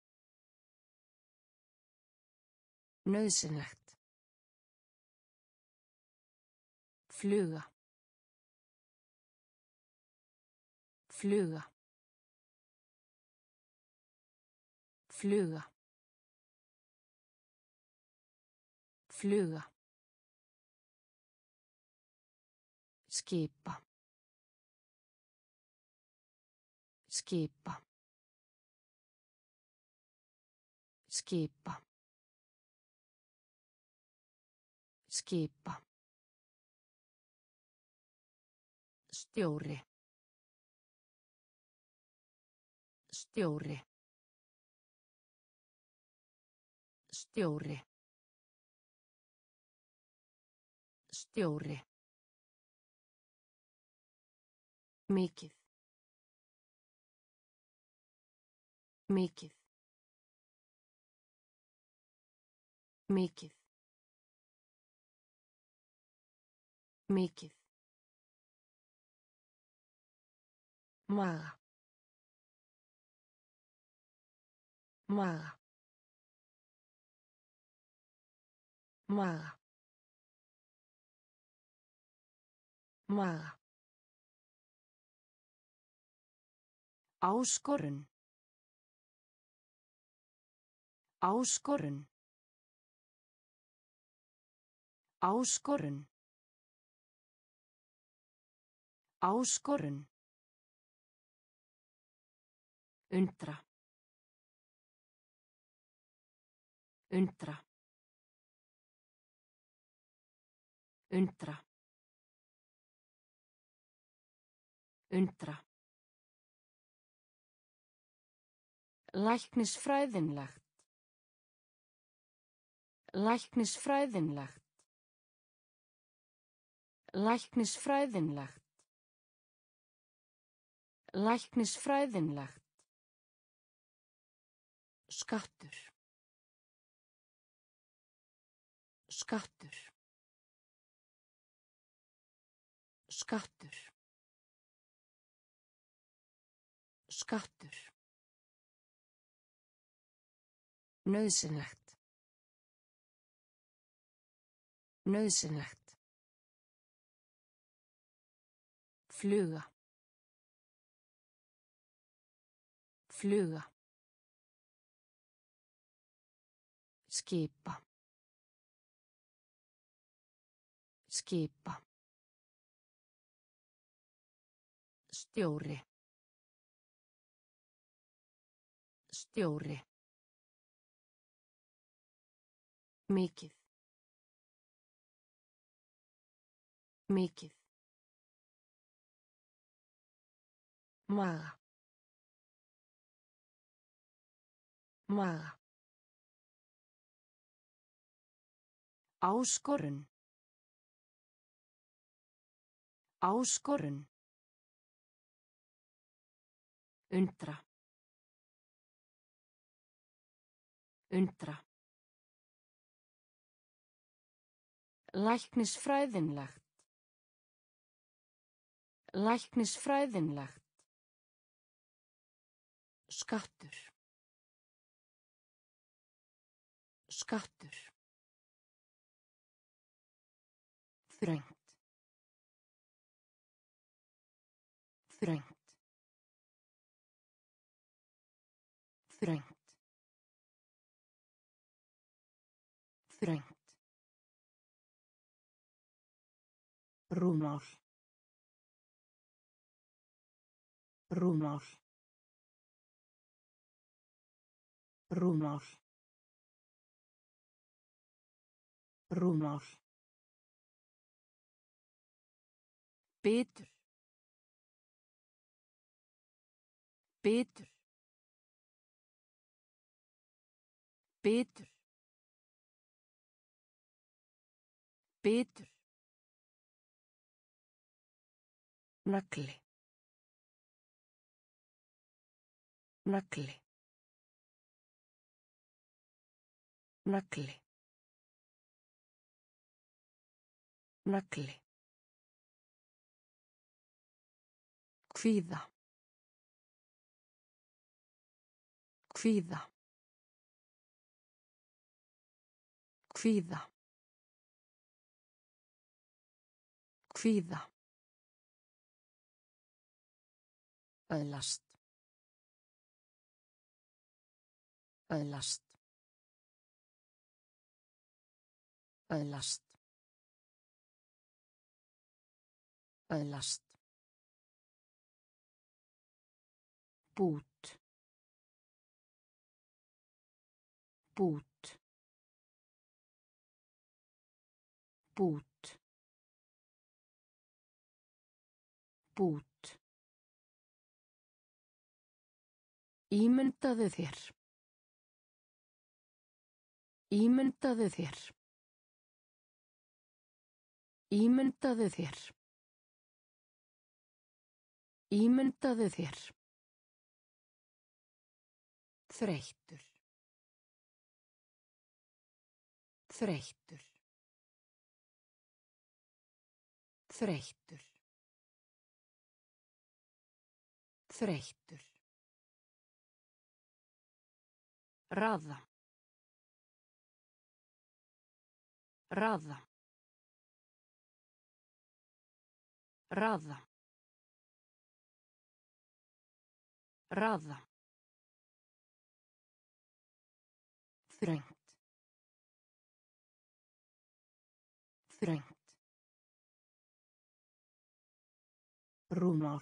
Nauðsynlegt. Fluga. Fluga. Fluga. Fluga. Skipa. Skipa. Skipa. Skipa. Stjóri. Stjóri. Stjóri. Stjóri. Mikið. Mikið. Mikið. Mikið. Maga. Maga. Maga. Maga. Áskorun. Áskorun. Áskorun. Áskorun. Undra. Undra. Undra. Undra. Læknisfræðinlegt. Læknisfræðinlegt. Læknisfræðinlegt. Læknisfræðinlegt. Skattur. Skattur. Skattur. Skattur. Nauðsynlegt. Nauðsynlegt. Fluga. Fluga. Skipa. Skipa. Stjóri. Stjóri. Mikið. Mikið. Maga. Maga. Áskorun. Áskorun. Undra. Undra. Læknisfræðinlegt. Læknisfræðinlegt. Skattur. Skattur. Þröngt. Þröngt. Þröngt. Þröngt. Rúmál. Rúmál. Rúmál. Rúmál. Bitur. Bitur. Bitur. Bitur. Nagli. Nagli. Nagli. Nagli. Kvíða. Kvíða. Kvíða. Kvíða. Öðlast. Öðlast. Öðlast. Öðlast. Bút. Bút. Bút. Bút. Ímyndaðu þér. Ímyndaðu þér. Ímyndaðu þér. Ímyndaðu þér. Þreyttur. Þreyttur. Þreyttur. Þreyttur. Raða. Raða. Raða. Raða. Þröngt. Þröngt. Rúmál.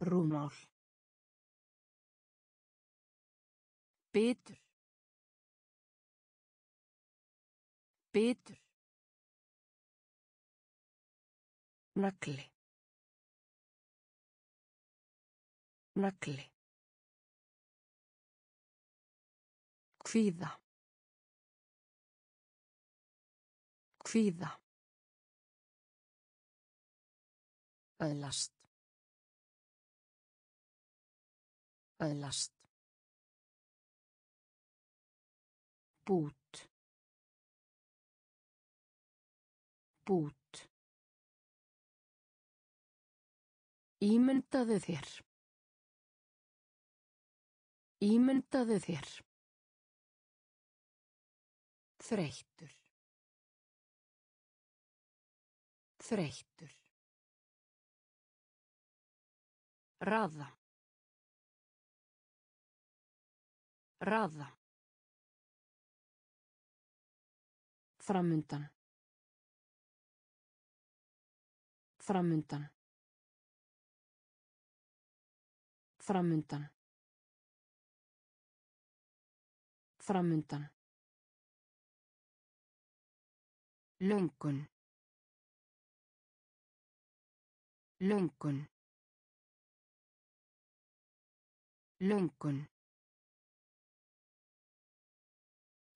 Rúmál. Bitur. Bitur. Nagli. Nagli. Kvíða. Kvíða. Öðlast. Öðlast. Bút. Bút. Ímyndaðu þér. Ímyndaðu þér. Þreyttur. Þreyttur. Raða. Raða. Framundan. Framundan. Framundan. Framundan. Löngun. Löngun. Löngun.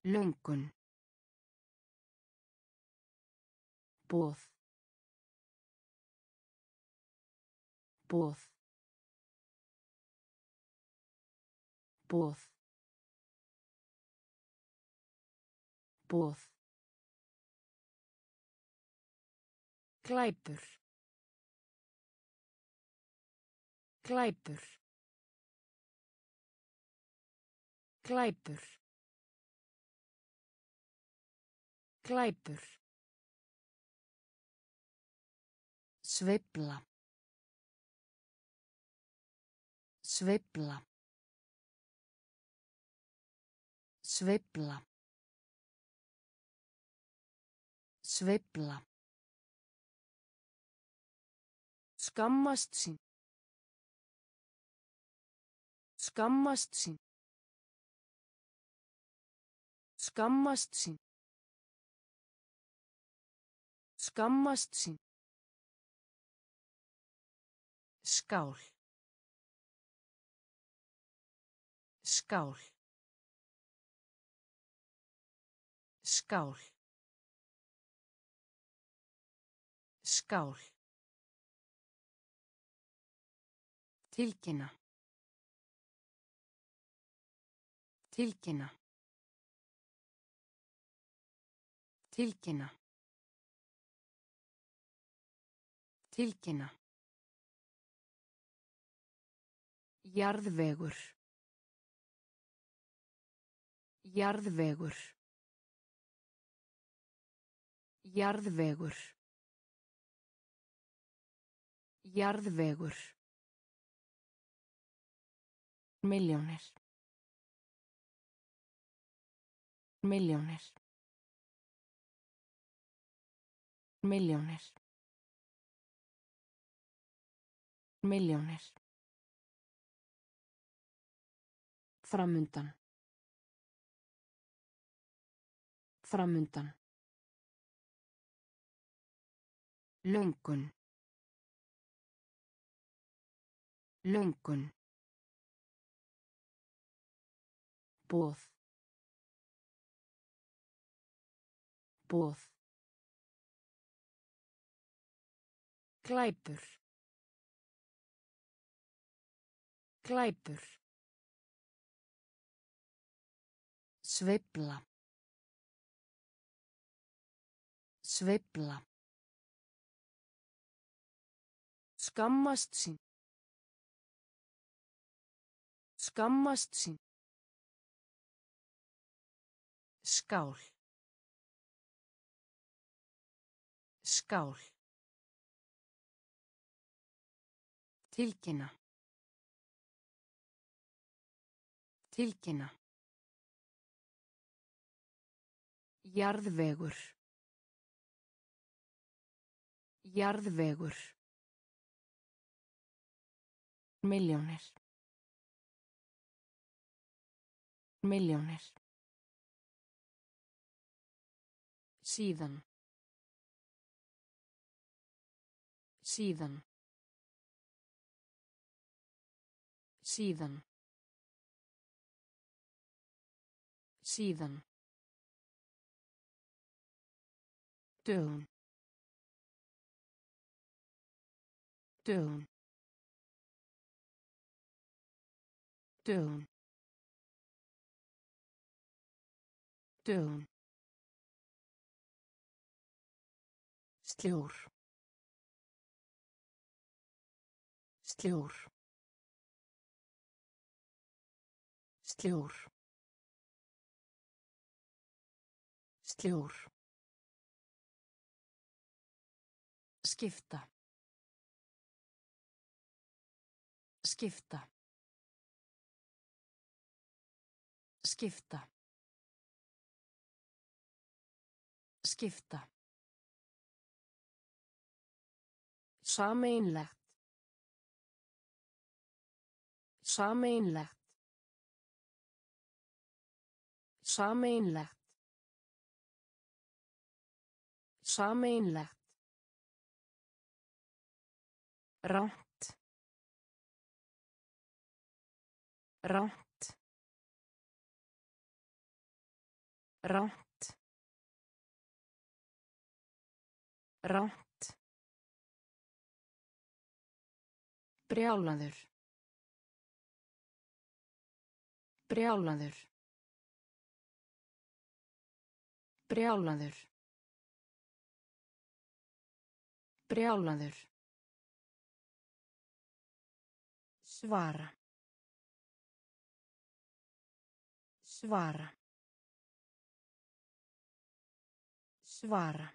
Löngun. Boð. Boð. Boð. Boð. Glæpur. Glæpur. Glæpur. Glæpur. Sveifla. Sveifla. Sveifla. Sveifla. Skammast sín. Skammast sín. Skammast sín. Skammast sín. Skál. Skál. Skál. Skál. Tilkynna. Tilkynna. Tilkynna. Tilkynna. Jarðvegur. Jarðvegur. Jarðvegur. Jarðvegur. Milljónir. Milljónir. Milljónir. Milljónir. Framundan. Framundan. Löngun. Löngun. Boð. Boð. Glæpur. Glæpur. Sveifla. Sveifla. Skammast sín. Skammast sín. Skál. Skál. Tilkynna. Tilkynna. Jarðvegur. Jarðvegur. Milljónir. Milljónir. Síðan. Síðan. Síðan. Síðan. Dögun. Dögun. Dögun. Dögun. Sljór. Sljór. Sljór. Sljór. Skipta. Skipta. Skipta. Skipta. Sameinlegt. Sameinlegt. Sameinlegt. Sameinlegt. Ránt. Ránt. Ránt. Ránt. Brjálaður. Brjálaður. Brjálaður. Brjálaður. Svara. Svara. Svara.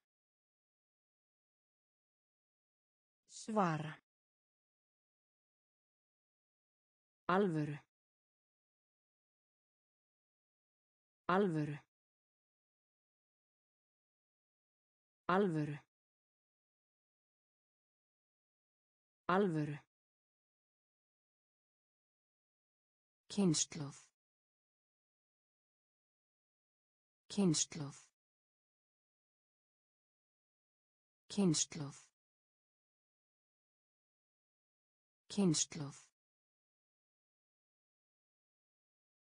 Svara. Alvöru. Alvöru. Alvöru. Alvöru. Kynnslóð. Kynnslóð. Kynnslóð. Kynnslóð.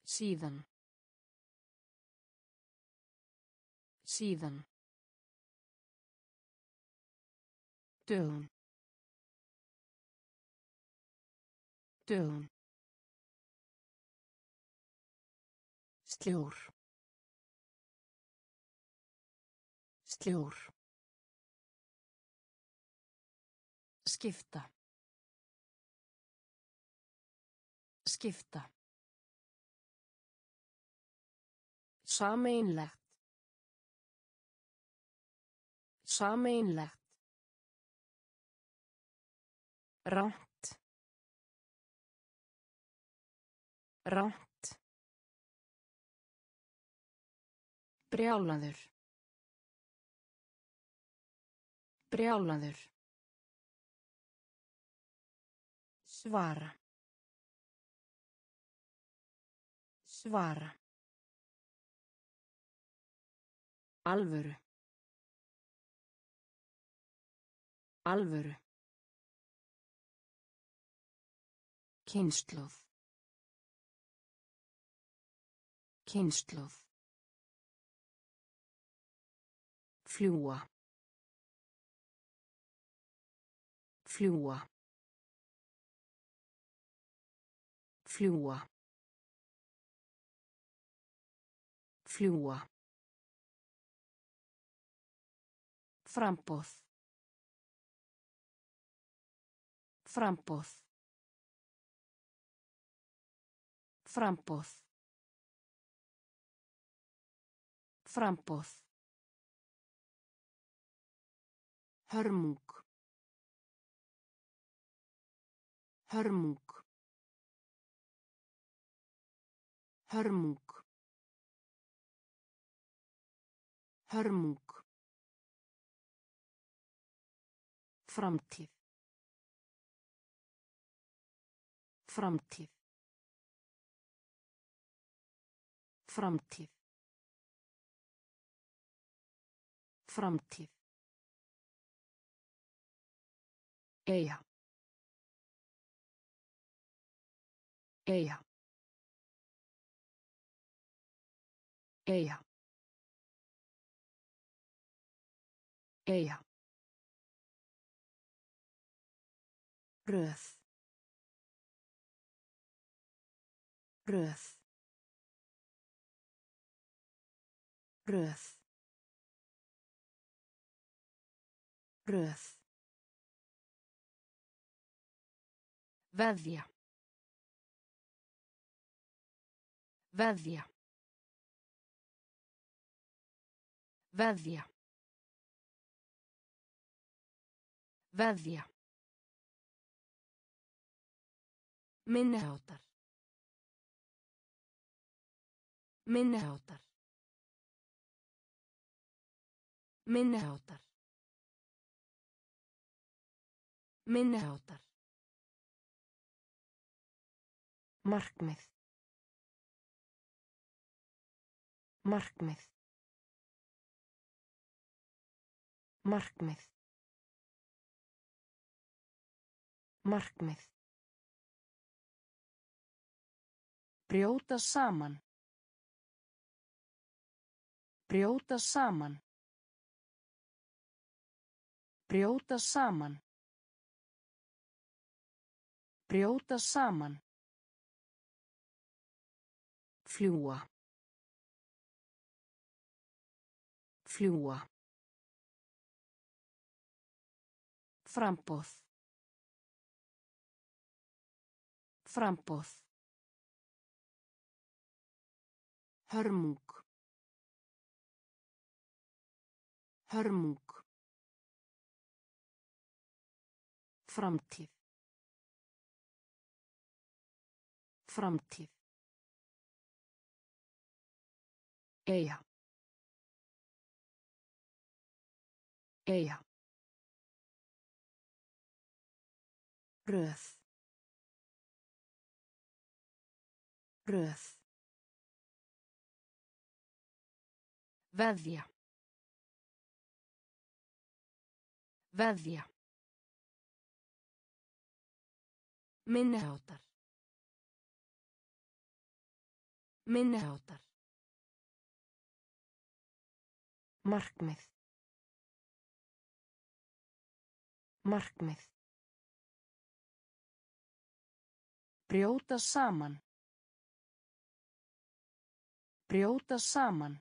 Síðan. Síðan. Dögun. Dögun. Sljór. Sljór. Skipta. Skipta. Sameinlegt. Sameinlegt. Ránt. Ránt. Brjálaður. Brjálaður. Svara. Svara. Alvöru. Alvöru. Kynnslóð. Kynnslóð. Fljúa. Fljúa. Fljúa. Fljúa. Framboð. Framboð. Framboð. Framboð. Hörmung. Hörmung. Hörmung. Hörmung. Framtíð. Framtíð. Framtíð. Framtíð. Eyja. Eyja. Eyja. Eyja. Röð. Röð. Röð. Röð. Veðja. Veðja. Veðja. Veðja. Minniháttar. Minniháttar. Minniháttar. Minniháttar. Markmið. Markmið. Markmið. Markmið. Brjóta saman. Brjóta saman. Brjóta saman. Brjóta saman. Fljúa. Fljúa. Framboð. Framboð. Hörmung. Hörmung. Framtíð. Framtíð. Eyja. Eyja. Röð. Röð. Veðja. Veðja. Minniháttar. Minniháttar. Markmið. Markmið. Brjóta saman. Brjóta saman.